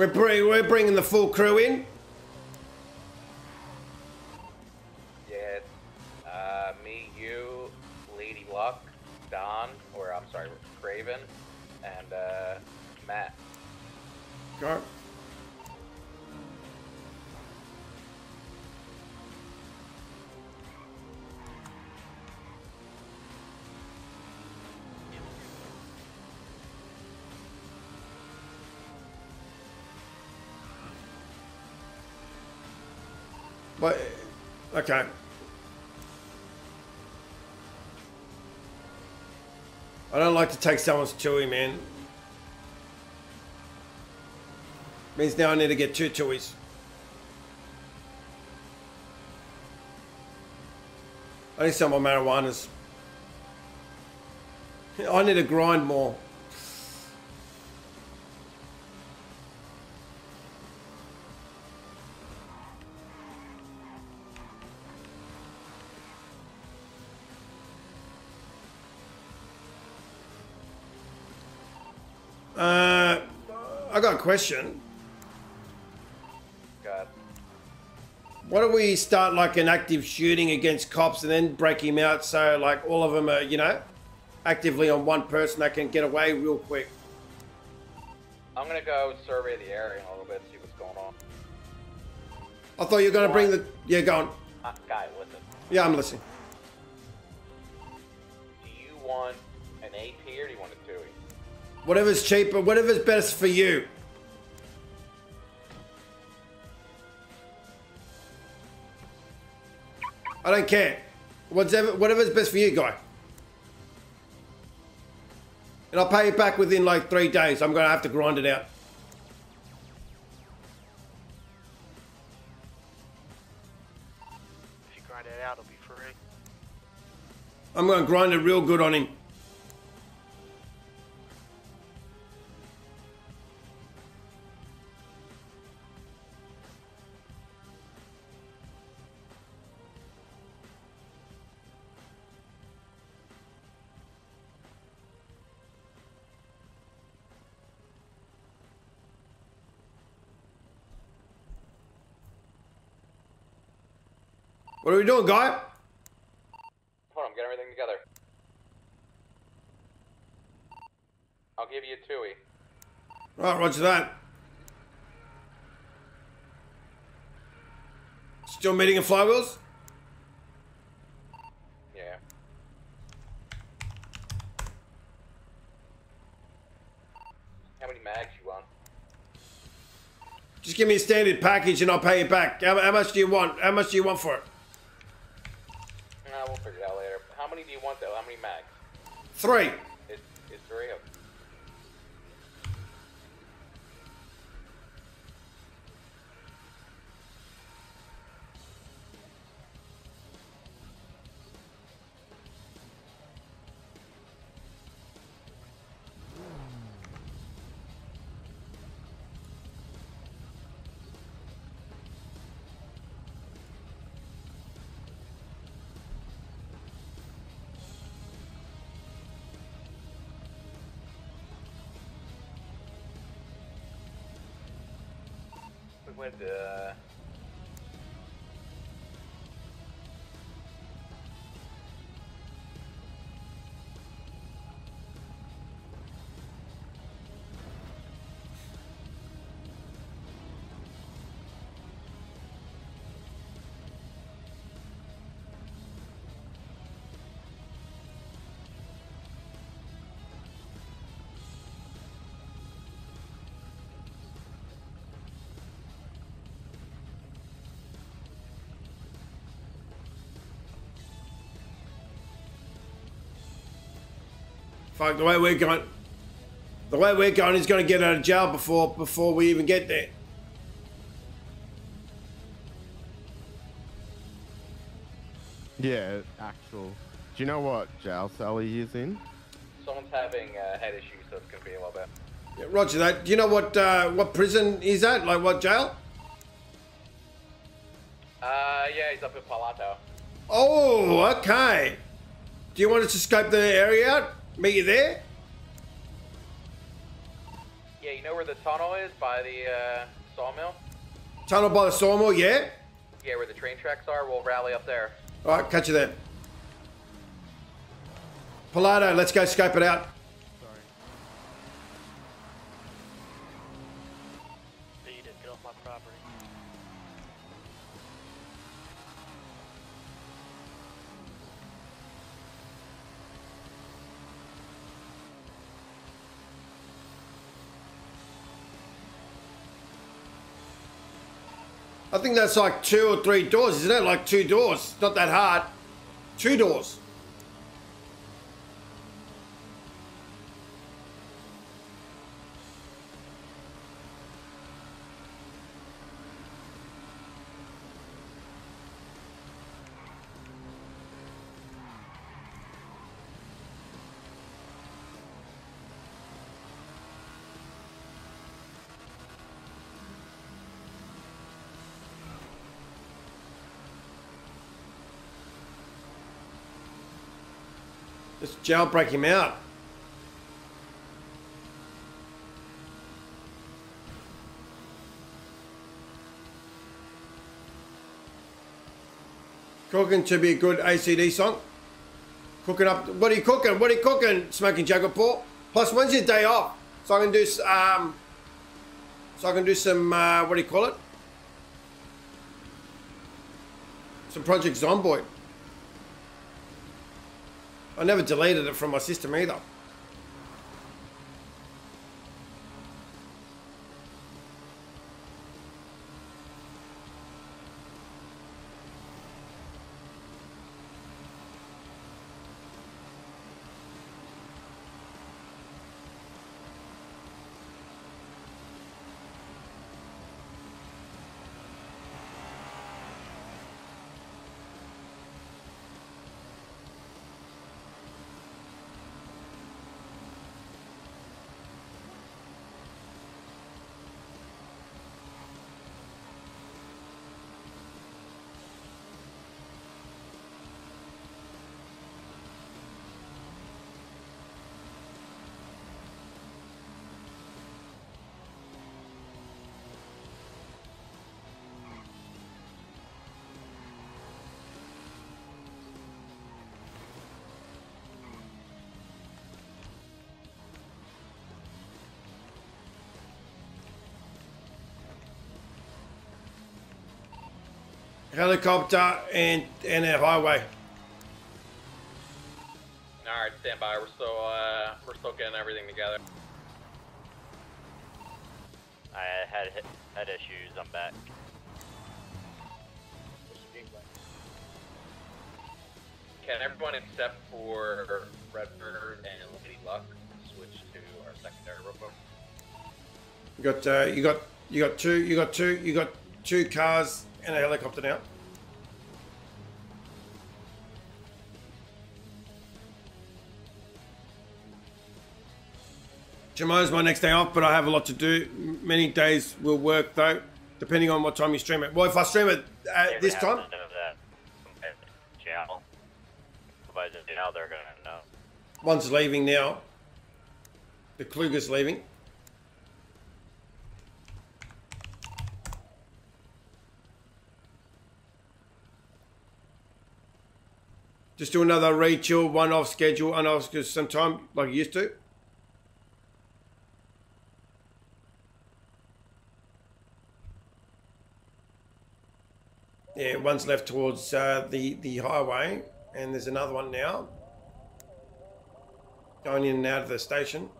We're, bring, we're bringing the full crew in. Yeah, it's, uh, me, you, Lady Luck, Don, or I'm sorry, Craven, and uh, Matt. Go. But okay. I don't like to take someone's chewy, man. Means now I need to get two chewies. I need some more marijuanas. I need to grind more. Question. God. Why don't we start like an active shooting against cops and then break him out so like all of them are, you know, actively on one person that can get away real quick? I'm gonna go survey the area in a little bit, see what's going on. I thought you were going to bring the. Yeah, go on. Uh, guy, listen. Yeah, I'm listening. Do you want an AP or do you want a TUI? Whatever's cheaper, whatever's best for you. I don't care. Whatever, whatever's best for you, guy. And I'll pay you back within like three days. I'm going to have to grind it out. If you grind it out, it'll be free. I'm going to grind it real good on him. What are we doing, guy? Hold on, I'm getting everything together. I'll give you a TUI. Right, roger that. Still meeting in flywheels? Yeah. How many mags you want? Just give me a standard package and I'll pay you back. How, how much do you want? How much do you want for it? We'll figure it out later. How many do you want though? How many mags? Three. It's, it's three of Uh Fuck, the way we're going... The way we're going, he's going to get out of jail before before we even get there. Yeah, actual. Do you know what jail cell he is in? someone's having uh, head issues, so it's gonna be a little bit. Yeah, roger that. Do you know what uh, what prison he's at? Like what jail? Uh, Uh, yeah, he's up in Paleto. Oh, okay. Do you want us to scope the area out? Meet you there? Yeah, you know where the tunnel is by the uh, sawmill? Tunnel by the sawmill, yeah? Yeah, where the train tracks are. We'll rally up there. All right, catch you there. Paleto, let's go scope it out. I think that's like two or three doors, isn't it? Like two doors. Not that hard. Two doors. Jailbreak him out. Cooking to be a good ACD song. Cooking up. What are you cooking? What are you cooking? Smoking Jagger Paul. Plus, when's your day off? So I can do. Um, so I can do some. Uh, what do you call it? Some Project Zomboid. I never deleted it from my system either. Helicopter and and a highway. All right, stand by. We're still uh, we're still getting everything together. I had had issues. I'm back. Can everyone except for Redbird and Lady Luck switch to our secondary real quick? You got uh, you got you got two you got two you got two cars and a helicopter now. Tomorrow's my next day off, but I have a lot to do. Many days will work though, depending on what time you stream it. Well, if I stream it at this time, Know that compared to jail. If I just jail, they're gonna know. one's leaving now. The Kluger's leaving. Just do another re-chill, one off schedule, and off because sometime like you used to. Yeah, one's left towards uh, the the highway, and there's another one now going in and out of the station.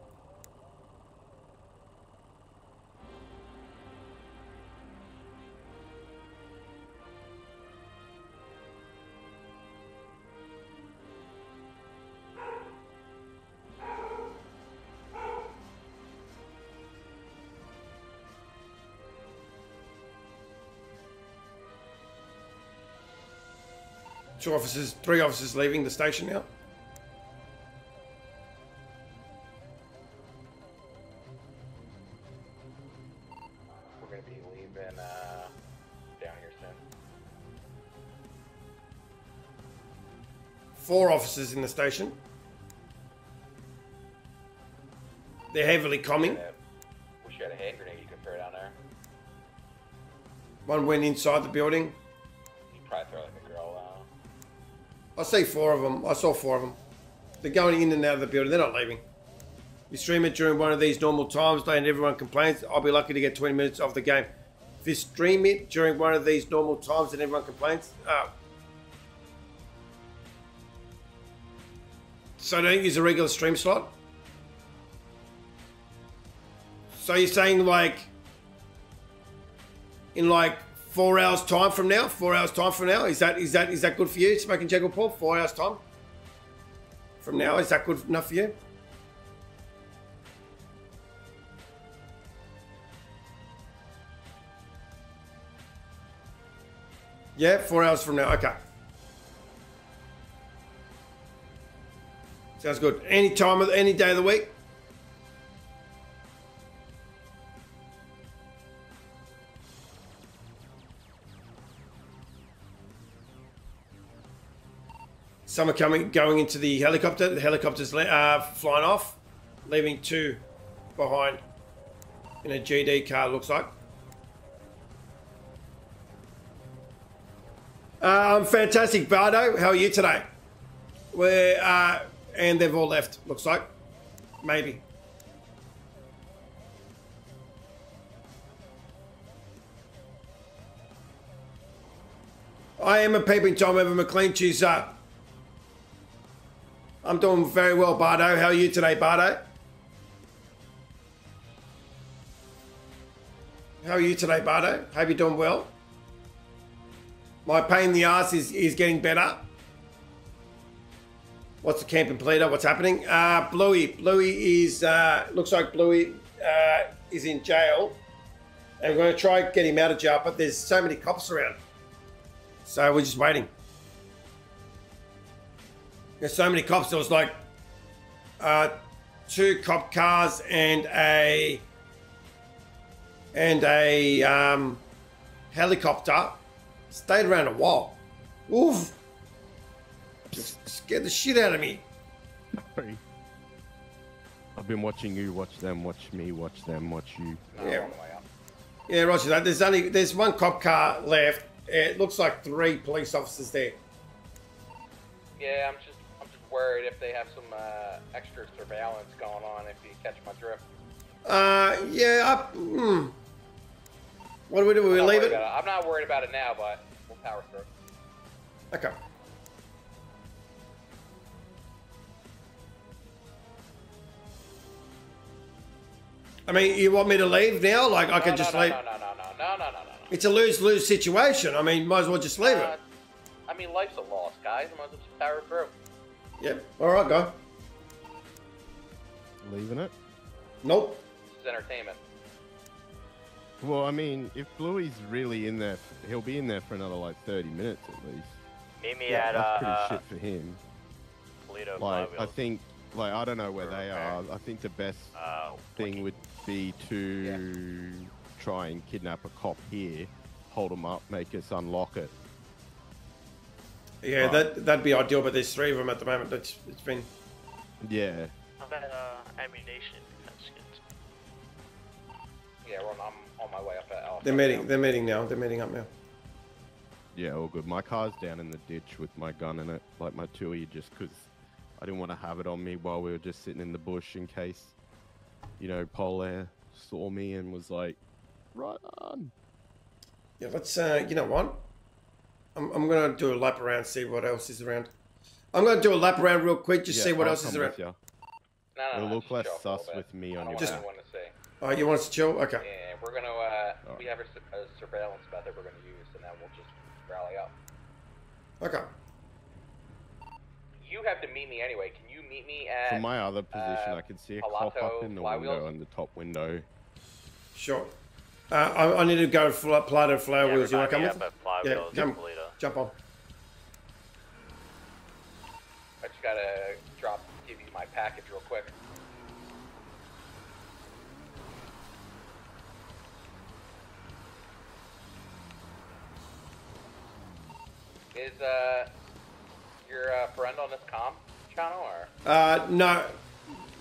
Two officers, three officers leaving the station now. We're going to be leaving uh, down here soon. Four officers in the station. They're heavily coming. One went inside the building. See four of them. I saw four of them. They're going in and out of the building. They're not leaving. You stream it during one of these normal times, and everyone complains. I'll be lucky to get 20 minutes of the game. If you stream it during one of these normal times and everyone complains, uh, so don't use a regular stream slot. So you're saying like in like four hours time from now, four hours time from now, is that is that is that good for you, Smoking Jaguar Paul? Four hours time from now, is that good enough for you? Yeah, four hours from now. Okay. Sounds good. Any time of any day of the week. Some are coming, going into the helicopter. The helicopter's uh, flying off, leaving two behind in a GD car. Looks like. Um, fantastic, Bardo. How are you today? We're uh, and they've all left. Looks like, maybe. I am a peeping Tom Evan McLean. She's uh, I'm doing very well, Bardo. How are you today, Bardo? How are you today, Bardo? Hope you're doing well. My pain in the ass is, is getting better. What's the camp Polito? What's happening? Uh, Bluey. Bluey is, uh, looks like Bluey uh, is in jail. And we're going to try get him out of jail, but there's so many cops around. So we're just waiting. There's so many cops. There was like uh, two cop cars and a and a um, helicopter. Stayed around a while. Oof. Just scared the shit out of me. Sorry. I've been watching you watch them, watch me watch them, watch you. Yeah. Yeah, Roger that. There's only there's one cop car left. It looks like three police officers there. Yeah, I'm just worried if they have some uh, extra surveillance going on. If you catch my drift. Uh, yeah. Up. Hmm. What do we do? We leave worried it. I'm not worried about it now, but we'll power through. Okay. I mean, you want me to leave now? Like, I can no, just no, leave? No, no, no, no, no, no, no, no. It's a lose-lose situation. I mean, might as well just leave Uh, it. I mean, life's a loss, guys. I might as well just power through. Yep. All right, go. Leaving it? Nope. This is entertainment. Well, I mean, if Bluey's really in there, he'll be in there for another like 30 minutes at least. Meet me Yeah, at that's uh, pretty shit for him. Toledo Like, I think, like, I don't know where they are. I think the best Uh, thing would be to try and kidnap a cop here, hold him up, make us unlock it. Yeah, that that'd be ideal. But there's three of them at the moment. It's it's been. Yeah. How about uh, ammunition? That's good. Yeah, well, I'm on my way up at Alpha. They're meeting. They're meeting now. They're meeting up now. Yeah, all good. My car's down in the ditch with my gun in it, like my Tui, just because I didn't want to have it on me while we were just sitting in the bush in case, you know, Polair saw me and was like, right on. Yeah, let's. Uh, you know what? I'm, I'm gonna do a lap around, see what else is around. I'm gonna do a lap around real quick, just Yeah, see what I'll else is come around. with ya. No, no, It'll no, look just less chill sus with me on don't your want Just- back. to see. Oh, you want us to chill? Okay. Yeah, we're gonna. Uh, we have a, a surveillance method we're gonna use, and then we'll just rally up. Okay. You have to meet me anyway. Can you meet me at? From my other position, uh, I can see a cop Paleto up in the window Flywheels? on the top window. Sure. Uh, I, I need to go fl- Paleto Flower Yeah, Wheels. You want to come with? Yeah, come. Jump on. I just gotta drop, give you my package real quick. Is uh, your uh, friend on this comp channel, or Uh, no,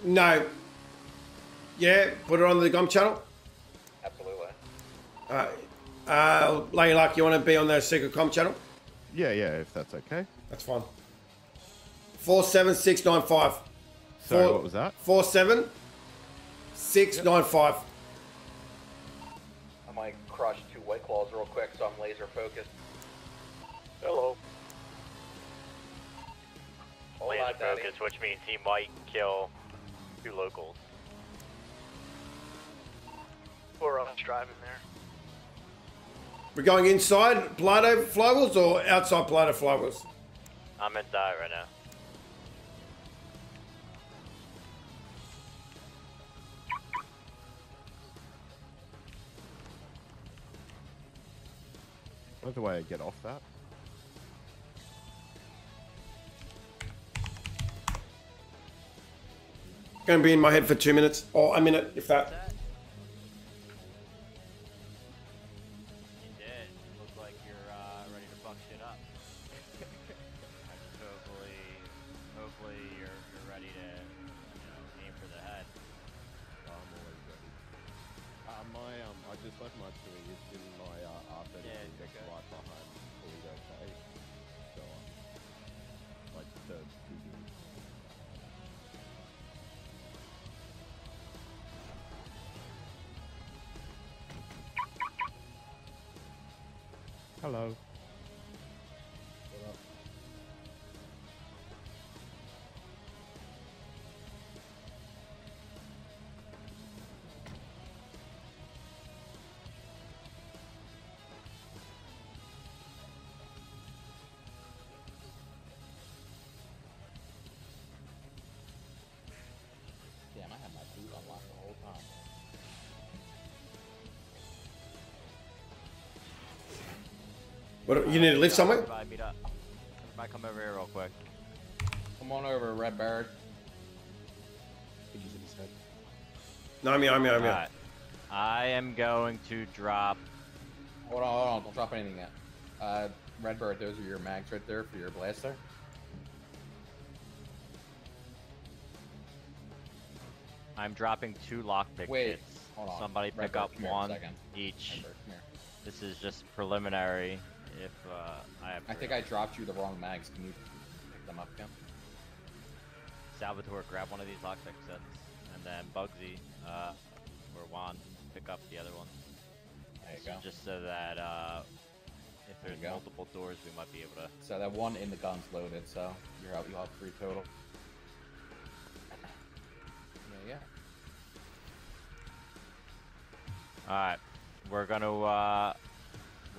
no. Yeah, put it on the Gum channel. Absolutely? Uh, uh, Lady Luck, you want to be on the Secret Com channel? Yeah, yeah, if that's okay. That's fine. Four seven six nine five. Sorry, what was that? Four seven six nine five. I might crush two white claws real quick, so I'm laser focused. Hello. Hold Laser on, focus, which means he might kill two locals. Or us driving there. We're going inside Paleto flywheels or outside Paleto flywheels? I'm inside right now. That's the way I get off that. Going to be in my head for two minutes or a minute, if that. What, you need to live somewhere? Everybody meet come over here real quick. Come on over, Redbird. No, I'm here, I'm here, I'm here. Alright. I am going to drop. Hold on, hold on, don't drop anything yet. Uh, Redbird, those are your mags right there for your blaster. I'm dropping two lockpick Wait, kits. hold on. Somebody pick Redbird, up come here a one second. each. Redbird, come here. This is just preliminary. If uh, I have. I think I dropped you the wrong mags. Can you pick them up again? Salvatore, grab one of these lockpick sets, and then Bugsy uh, or Juan pick up the other one. There you So go. Just so that uh, if there's you go. multiple doors, we might be able to. So that one in the gun's loaded, so you're out. You'll have three total. Yeah, yeah. All right, we're gonna uh,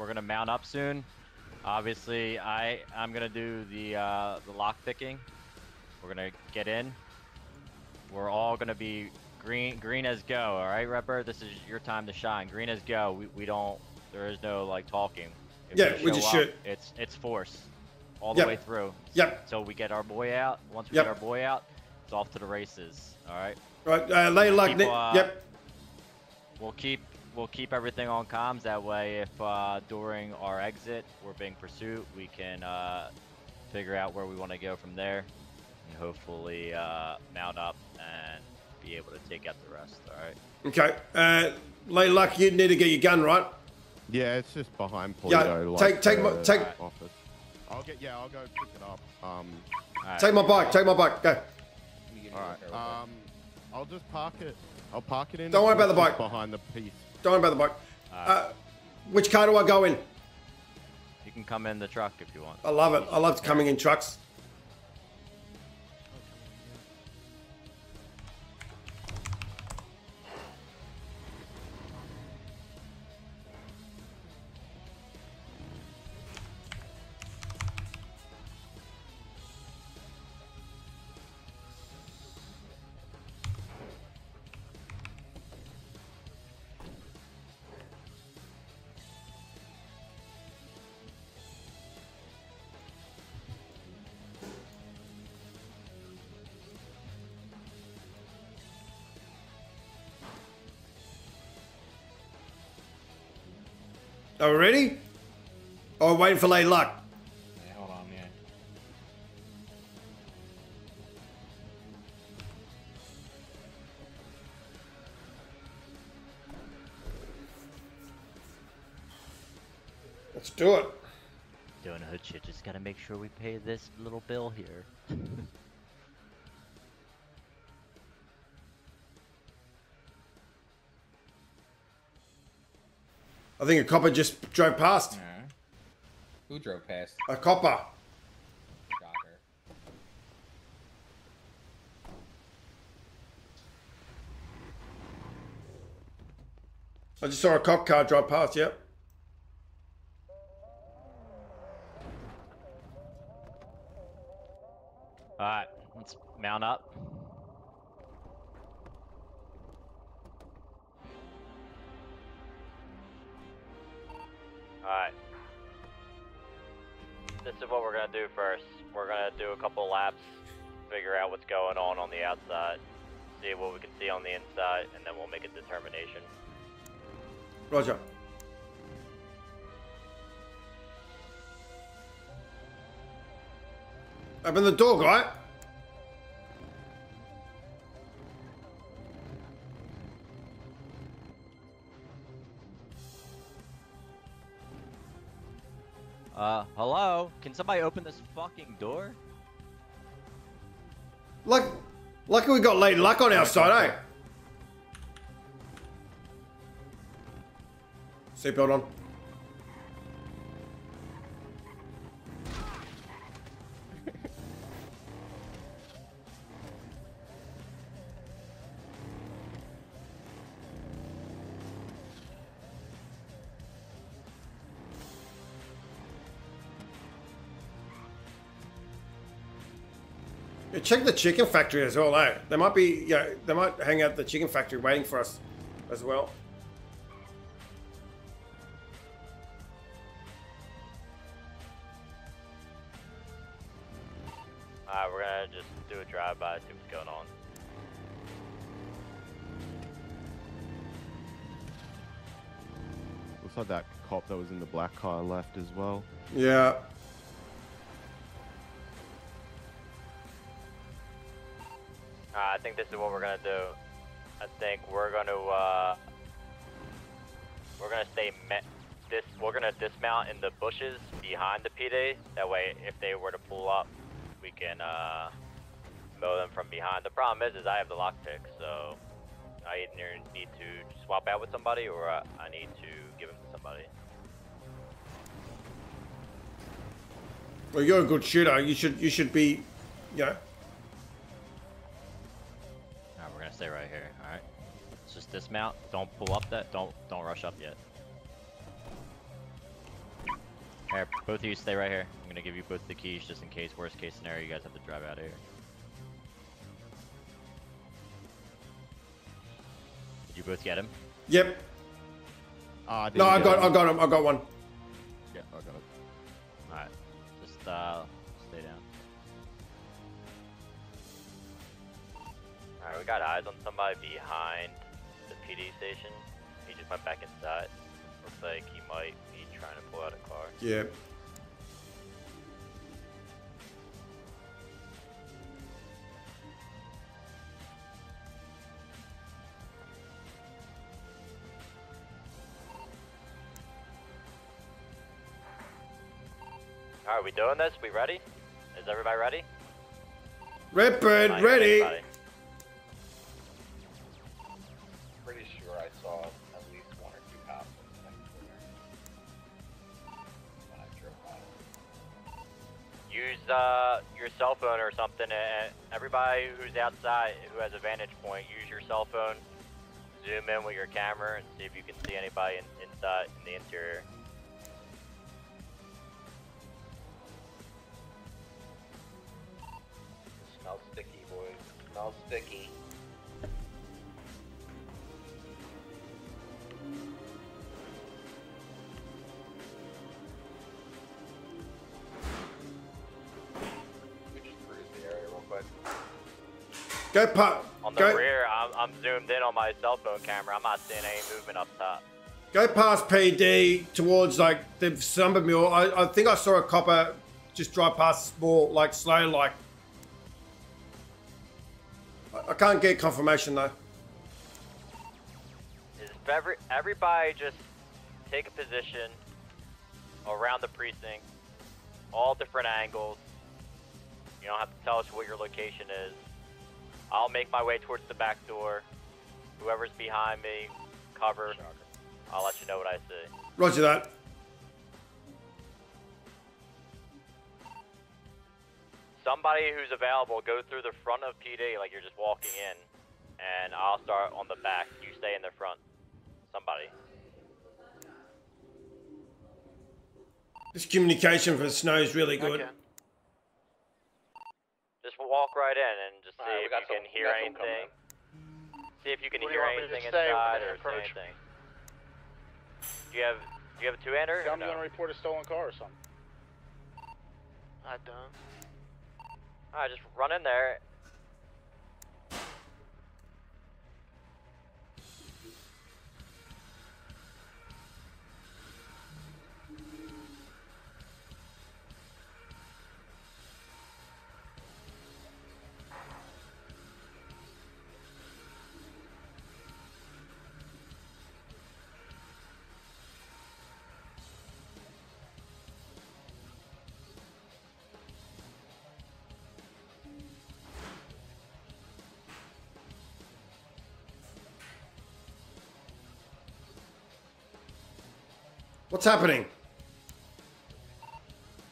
we're gonna mount up soon. Obviously, I I'm gonna do the uh, the lock picking. We're gonna get in. We're all gonna be green green as go. All right, Repper, this is your time to shine. Green as go. We, we don't. There is no like talking. If Yeah, we just up, shoot. It's it's force all the Yep. way through. Yep. So we get our boy out. Once we Yep. get our boy out, it's off to the races. All right. Right, uh, Lady Luck, Keep, uh, yep. We'll keep we'll keep everything on comms. That way, if uh, during our exit we're being pursued, we can uh, figure out where we want to go from there, and hopefully uh, mount up and be able to take out the rest. All right. Okay. Uh, Lady Luck, you need to get your gun, right? Yeah, it's just behind Yeah, Polito. take- like, take my- the take- office. I'll get. Yeah, I'll go pick it up. Um. Take my bike, take my bike, go. All right. Um. I'll just park it. I'll park it in. Don't worry about the bike. Behind the piece. Don't about the bike. Uh, which car do I go in? You can come in the truck if you want. I love it. I love coming in trucks. Oh, Already? Or oh, waiting for late luck? Hold on, yeah. Let's do it. Doing hood shit, just gotta make sure we pay this little bill here. *laughs* I think a copper just drove past. Who drove past? A copper. Shocker. I just saw a cop car drive past. Yep. Alright, let's mount up. What we can see on the inside, and then we'll make a determination. Roger. Open the door, guy. Uh, hello? Can somebody open this fucking door? Luck, lucky we got late luck on our side, eh? Seatbelt on. Check the chicken factory as well, eh? They might be, yeah, they might hang out at the chicken factory waiting for us as well. Alright, we're gonna just do a drive-by, see what's going on. Looks like that cop that was in the black car left as well. Yeah. Think this is what we're gonna do. I think we're gonna uh, we're gonna stay. This we're gonna dismount in the bushes behind the PD. That way, if they were to pull up, we can uh, mow them from behind. The problem is, is I have the lockpick, so I either need to swap out with somebody or uh, I need to give them to somebody. Well, you're a good shooter. You should, you should be, you know. Stay right here. All right. Let's just dismount. Don't pull up that. Don't don't rush up yet. Here, both of you stay right here. I'm gonna give you both the keys just in case. Worst case scenario, you guys have to drive out of here. Did you both get him? Yep. Ah, No, I got, I got him. I got one. Yeah, I got it. All right. Just uh, we got eyes on somebody behind the PD station. He just went back inside. Looks like he might be trying to pull out a car. Yeah. Right, we doing this? We ready? Is everybody ready? Not ready. everybody. Use uh, your cell phone or something. And everybody who's outside who has a vantage point, use your cell phone. Zoom in with your camera and see if you can see anybody in, inside in the interior. Smells sticky, boys. Smells sticky. Go pop. On the Go, rear, I'm, I'm zoomed in on my cell phone camera. I'm not seeing any movement up top. go past PD towards like the Summer Mill. I, I think I saw a copper just drive past small, like slow, like. I, I can't get confirmation though. Is every, everybody just take a position, around the precinct, all different angles. You don't have to tell us what your location is. I'll make my way towards the back door. Whoever's behind me, cover. I'll let you know what I see. Roger that. Somebody who's available, go through the front of PD like you're just walking in, and I'll start on the back. You stay in the front. Somebody. This communication for snow is really good. Just walk right in and just see Alright, we if you can some- we hear got some coming anything. See if you can Where do you hear want me to anything stay? We're inside gonna or see approach. anything. Do you have do you have a two-hander? Tell or me you no? want to report a stolen car or something. I don't. Alright, just run in there. What's happening?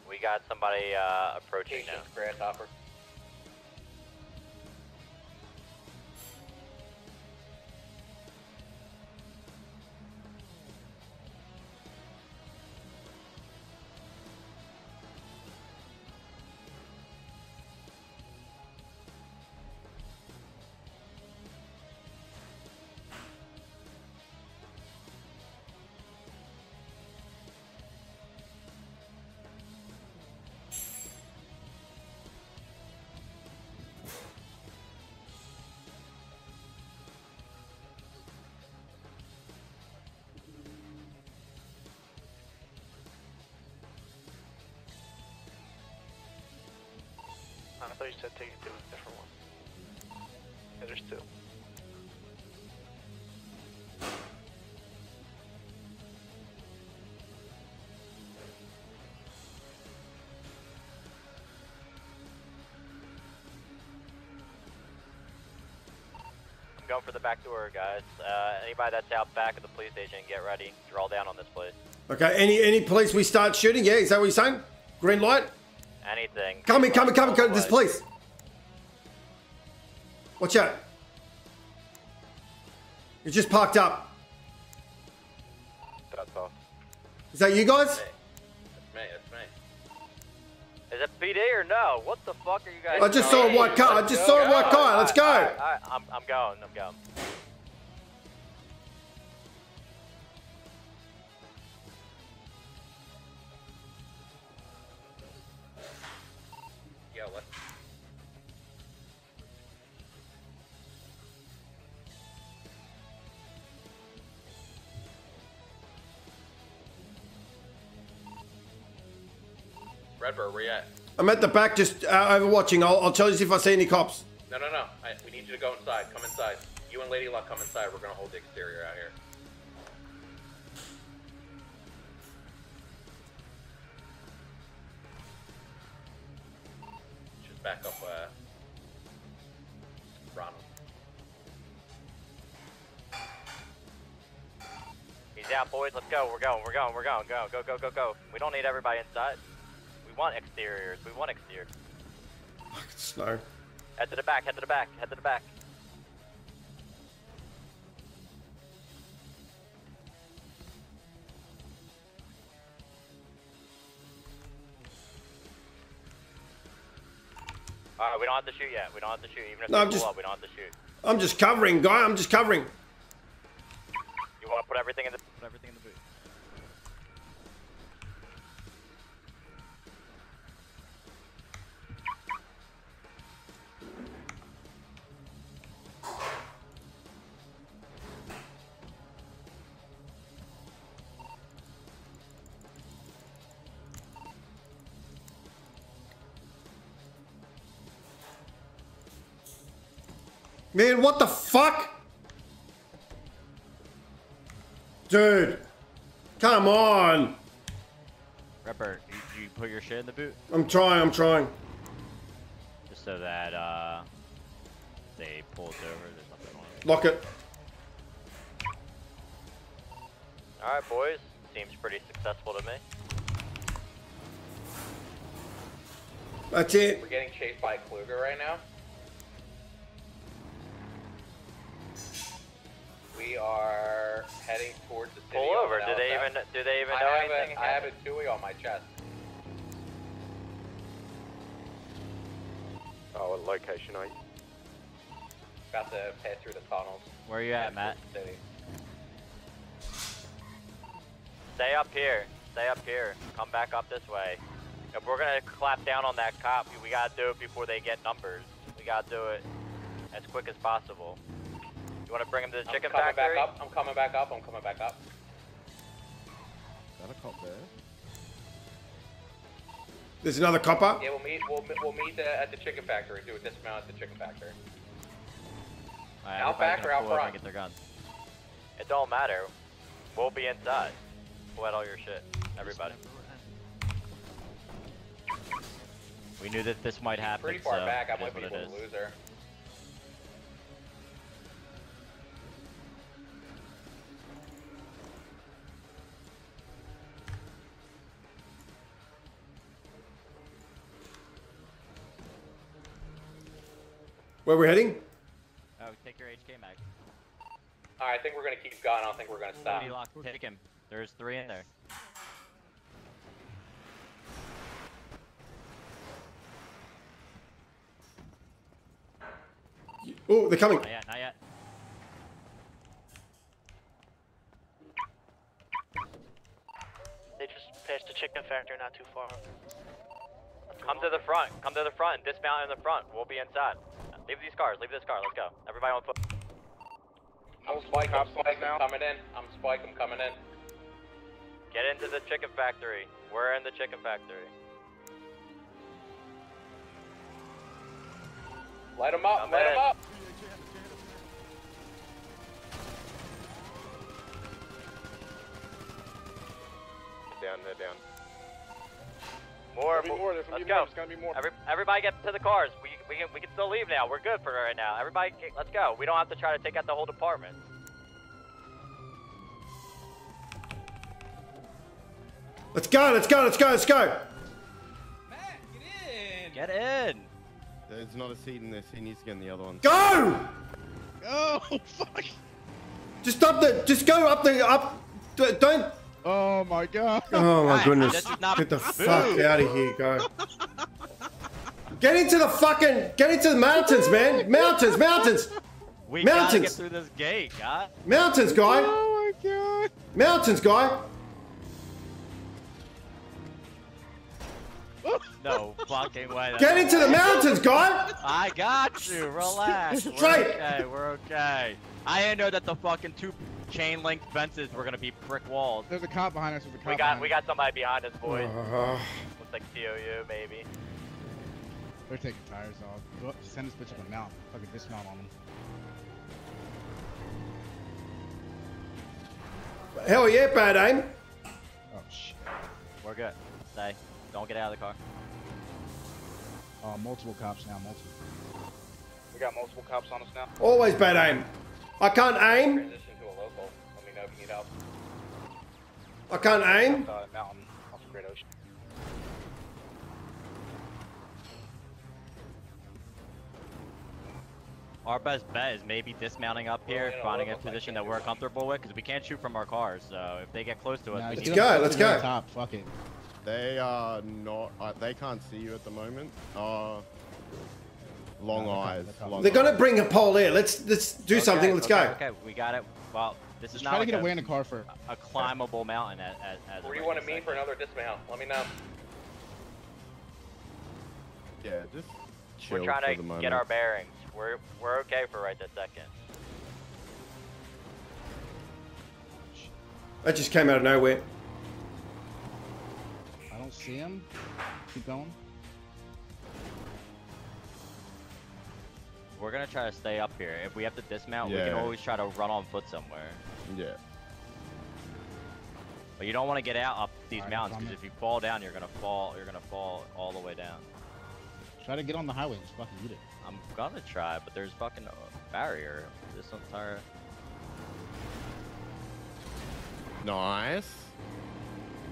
We got somebody uh, approaching now. Grasshopper. Thought you said take it to a different one. Yeah, there's two. I'm going for the back door, guys. Uh, anybody that's out back of the police station, get ready. Draw down on this place. Okay, any any police we start shooting? Yeah, is that what you're saying? Green light? Anything. Coming, coming, coming, coming. This place. Watch out. You just parked up. That's off. Is that you guys? That's me, that's me. Is it PD or no? What the fuck are you guys? I just saw a white car. I just saw a white car. Let's go. Alright, alright, I'm, I'm going. I'm going. Redbird, where you at? I'm at the back, just uh, overwatching. I'll, I'll tell you if I see any cops. No, no, no. I, we need you to go inside. Come inside. You and Lady Luck come inside. We're gonna hold the exterior out here. Just back up, uh, Ronald. He's out, boys. Let's go. We're going. We're going. We're going. Go, go, go, go, go. We don't need everybody inside. We want exteriors. We want exterior. Snow. Head to the back. Head to the back. Head to the back. Alright, we don't have to shoot yet. We don't have to shoot. Even if No, they I'm just- up, we don't have to shoot. I'm just covering, guy. I'm just covering. You want to put everything in the put everything in the boot. Man, what the fuck? Dude. Come on. Ripper, you, you put your shit in the boot? I'm trying. I'm trying. Just so that, uh, they pull us over, there's nothing on it. Lock it. Alright, boys. Seems pretty successful to me. That's it. We're getting chased by Kluger right now. We are heading towards the city. Pull over. Do they even do they even I know have anything? A, I have a Tui on my chest. Oh, what location are you? About to pass through the tunnels. Where are you at, Matt? City. Stay up here. Stay up here. Come back up this way. If we're gonna clap down on that cop, we gotta do it before they get numbers. We gotta do it as quick as possible. You wanna bring him to the chicken I'm coming factory? back up. I'm coming back up. I'm coming back up. Is that a cop there? There's another copper. Yeah, we'll meet. We'll, we'll meet uh, at the chicken factory. Do a dismount at the chicken factory. Alright, Out back or out pull over front? get their guns. It don't matter. We'll be inside. Pull out all your shit. Everybody. We knew that this might happen, Pretty far so back. I might be what a it is. loser. Where we're heading? Oh, take your HK mag. All right, I think we're gonna keep going. I don't think we're gonna stop. Lady take him. There's three in there. Oh, they're coming. Not yet, not yet. They just passed the chicken factory not too far. Come to the front. Come to the front. Dismount in the front. We'll be inside. Leave these cars. Leave this car. Let's go. Everybody on foot. I'm Spike. I'm Spike. I'm coming in. I'm Spike. I'm coming in. Get into the chicken factory. We're in the chicken factory. Light them up. Come Light in. them up. Down, they're down. More. There's gonna be more, there's gonna Let's be go. more, there's gonna be more. Every, everybody get to the cars. We, we, can, we can still leave now. We're good for right now. Everybody, let's go. We don't have to try to take out the whole department. Let's go. Let's go. Let's go. Let's go. Get in. Get in. There's not a seat in this. He needs to get in the other one. Go. Oh *laughs* fuck! Just up the. Just go up the up. Don't. Oh my god! Oh my Hey, goodness. this is not Get the fuck out of here. Go. *laughs* Get into the fucking. Get into the mountains, man. Mountains. Mountains. We gotta get through this gate, God. Mountains, guy. Oh my god! Mountains, guy. No fucking way. Get into the mountains, guy. I got you. Relax. We're Straight. okay. We're okay. I didn't know that the fucking two chain link fences were gonna be brick walls. There's a cop behind us with a cop We got behind we got somebody behind us, boys. Uh, Looks like COU, maybe. They're taking tires off. Go up, send this bitch up a mount. Fucking dismount on them. hell yeah, bad aim. Oh shit. We're good. Stay. Don't get out of the car. Uh, multiple cops now. Multiple. We got multiple cops on us now. Always bad aim. I can't aim. Transition to a local. Let me know if you need help. I can't aim. Uh, mountain Our best bet is maybe dismounting up here, yeah, finding a position that we're comfortable with, because we can't shoot from our cars. So if they get close to us, Nah, we just need go, let's to go. Top. Fuck it. They are not. Uh, they can't see you at the moment. Uh, long No, eyes. coming, they're long They're gonna eyes. bring a pole here. Let's let's do Okay, something. Let's okay, go. Okay, we got it. Well, this is Just not try to like get a, away in the car for a climbable mountain as, as, as Where do you want to meet for another dismount? Let me know. Yeah, just chill We're trying for to the get our bearings. We're we're okay for right this second. That just came out of nowhere. I don't see him. Keep going. We're gonna try to stay up here. If we have to dismount, we can always try to run on foot somewhere. Yeah. But you don't want to get out up these Alright, mountains because if you fall down, you're gonna fall. You're gonna fall all the way down. Try to get on the highway. Just fucking eat it. I'm gonna try, but there's fucking a barrier. This entire. Nice.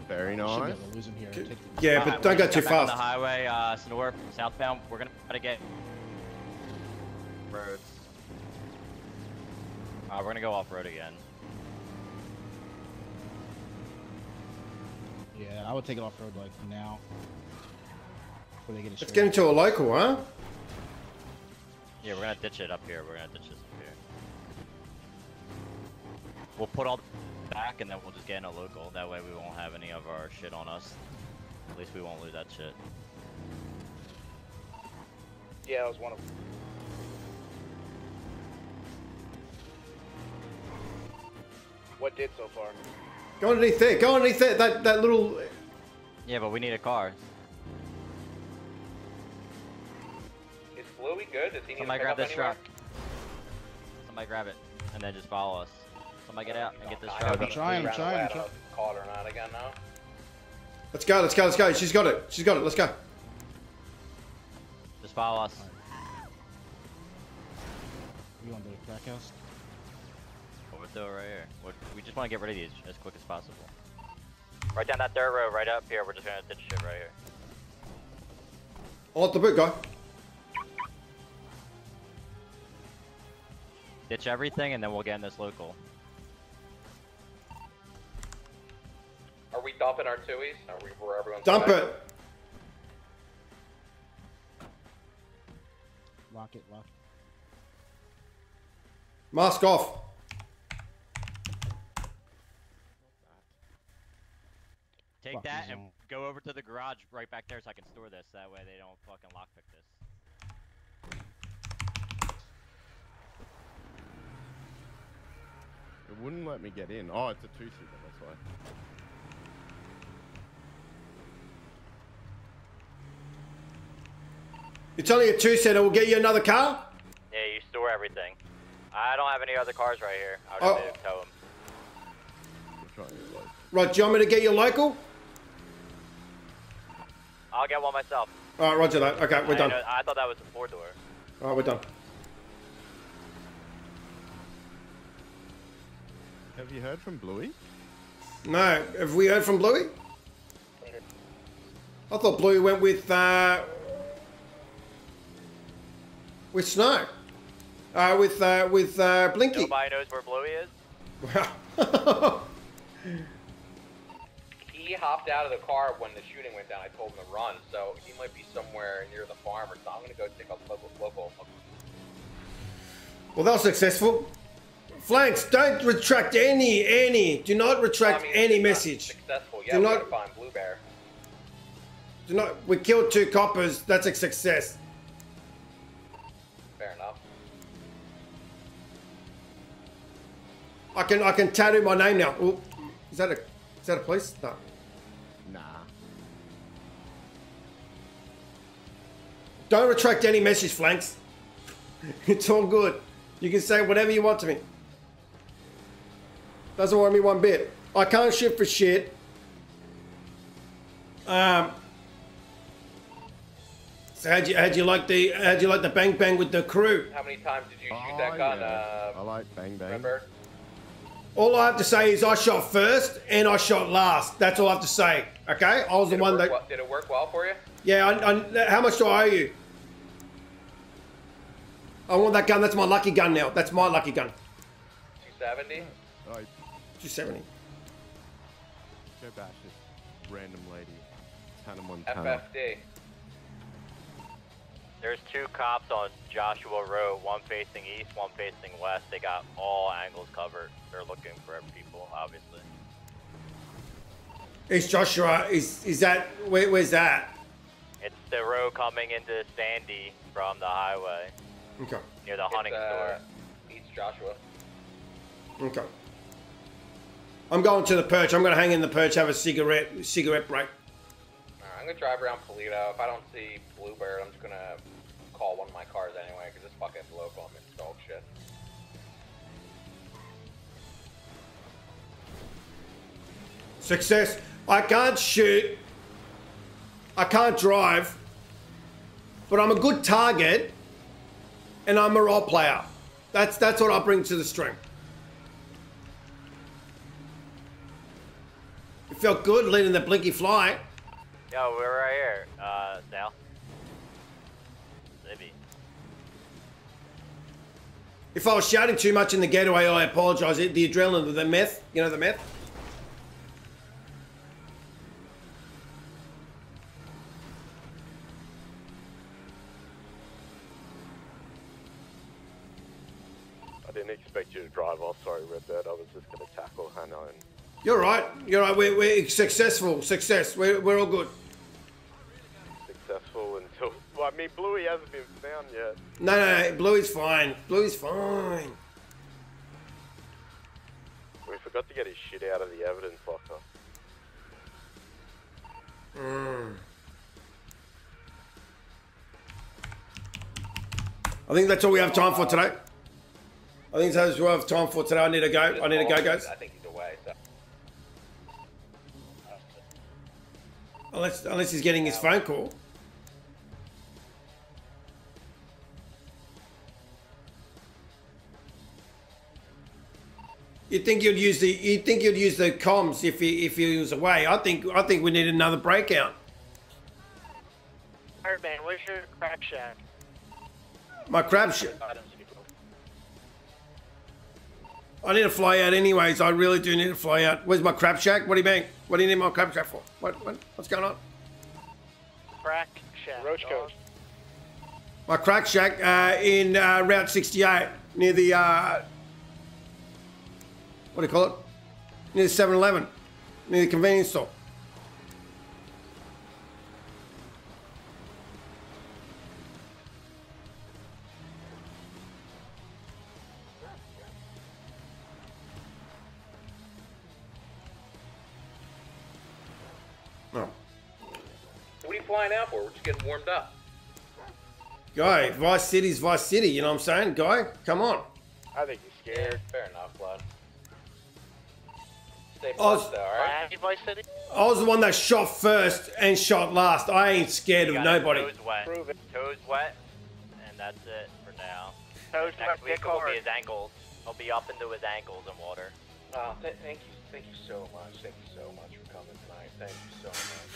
Very nice. lose him here. Yeah, but Alright, don't go too got back on fast. the highway, uh, north, southbound. We're gonna try to get roads. Uh, we're gonna go off road again. Yeah, I would take it off road like now. Before they get it Let's get into a local, huh? Yeah, we're gonna ditch it up here. We're gonna ditch this up here. We'll put all back and then we'll just get in a local. That way we won't have any of our shit on us. At least we won't lose that shit. Yeah, that was one of them. What did so far? Go underneath there. Go underneath there. That that little. Yeah, but we need a car. Is Bluey good? Does he need Somebody to grab this anywhere? truck. Somebody grab it, and then just follow us. Somebody get out and get this truck. know he's trying, I'm trying, I'm way. I don't know trying. if it's or not again now. Let's go. Let's go. Let's go. She's got it. She's got it. Let's go. Just follow us. You want to the crack house? What we're right here. We just want to get rid of these as quick as possible. Right down that dirt road, right up here. We're just gonna ditch shit right here. I'll let the boot go. Ditch everything, and then we'll get in this local. Are we dumping our tuies? Are we where everyone's Dump going? it. Lock it, lock it. Mask off. Take Fuck that is and go over to the garage right back there so I can store this. That way they don't fucking lockpick this. It wouldn't let me get in. Oh, it's a two-seater. That's why. It's only a two-seater. We'll get you another car. Yeah, you store everything. I don't have any other cars right here. I'll Oh. just tow them. I'm trying to like. Right. Do you want me to get you local? I'll get one myself. All right. Roger that. Okay, we're I done. know- I thought that was a four door. All right, we're done. Have you heard from Bluey? No. Have we heard from Bluey? I thought Bluey went with uh, with Snow. Uh, with uh, with uh, Blinky. Nobody knows where Bluey is. *laughs* He hopped out of the car when the shooting went down. I told him to run, so he might be somewhere near the farm or something. I'm gonna go take up local. local. Well, that was successful. Flanks, don't retract any, any. Do not retract any message. Successful. Do Yeah, we not- find Blue Bear. Do not. We killed two coppers. That's a success. Fair enough. I can I can tattoo my name now. Oh, is that a is that a police? No. Nah. Don't retract any message, Flanks. *laughs* It's all good. You can say whatever you want to me. Doesn't worry me one bit. I can't shit for shit. Um. So how'd you how'd you like the how'd you like the bang bang with the crew? How many times did you shoot Oh, that gun? yeah. Uh, I like bang bang. remember? All I have to say is I shot first and I shot last. That's all I have to say. Okay, I was Did the one that. well, did it work well for you? Yeah, I, I, how much do I owe you? I want that gun. That's my lucky gun now. That's my lucky gun. 270. Like, 270. go bash this random lady. Hannah Montana. FFD. There's two cops on Joshua Road, one facing east, one facing west. They got all angles covered. They're looking for people, obviously. Is Joshua? Is is that where, where's that? It's the road coming into Sandy from the highway Okay. near the hunting It's, store. uh, East Joshua. Okay. I'm going to the perch. I'm going to hang in the perch, have a cigarette cigarette break. Alright, I'm gonna drive around Paleto. If I don't see Bluebird, I'm just gonna call one of my cars anyway, because this fucking local I'm in dog shit. Success. I can't shoot. I can't drive. But I'm a good target. And I'm a role player. That's that's what I bring to the stream. Felt good leading the Blinky Fly. Yo, we're right here. Uh, Sal. Libby. If I was shouting too much in the getaway, I apologise. The adrenaline, the meth, you know the meth. You're right. You're right. We're, we're successful. Success. We're, we're all good. successful until. Well, I mean, Bluey hasn't been found yet. No, no, no. Bluey's fine. Bluey's fine. We forgot to get his shit out of the evidence locker. Mm. I think that's all we have time for today. I think that's all we have time for today. I need to go. I need to go, guys. Unless, unless he's getting his phone call. You think you'd use the you think you'd use the comms if he if he was away? I think I think we need another breakout. Alright, man, where's your crack shack? My crab shit. I need to fly out anyways. I really do need to fly out. Where's my crab shack? What do you mean? What do you need my crab shack for? What, what what's going on? Crack shack. Roach dog. My crack shack uh, in uh, Route 68 near the uh, what do you call it? Near the 7-Eleven, near the convenience store. Flying out for? We're just getting warmed up. Guy, Vice City's Vice City, you know what I'm saying? Guy, come on. I think he's scared. Fair enough, Blood. Stay I was- though, alright? Vice City? I was the one that shot first and shot last. I ain't scared of Got his nobody. Toes wet. Prove it. Toes wet. And that's it for now. Toes Next wet, week dick will be his ankles. He'll be up into his ankles in water. Oh, th- thank you, thank you so much. Thank you so much for coming tonight. Thank you so much.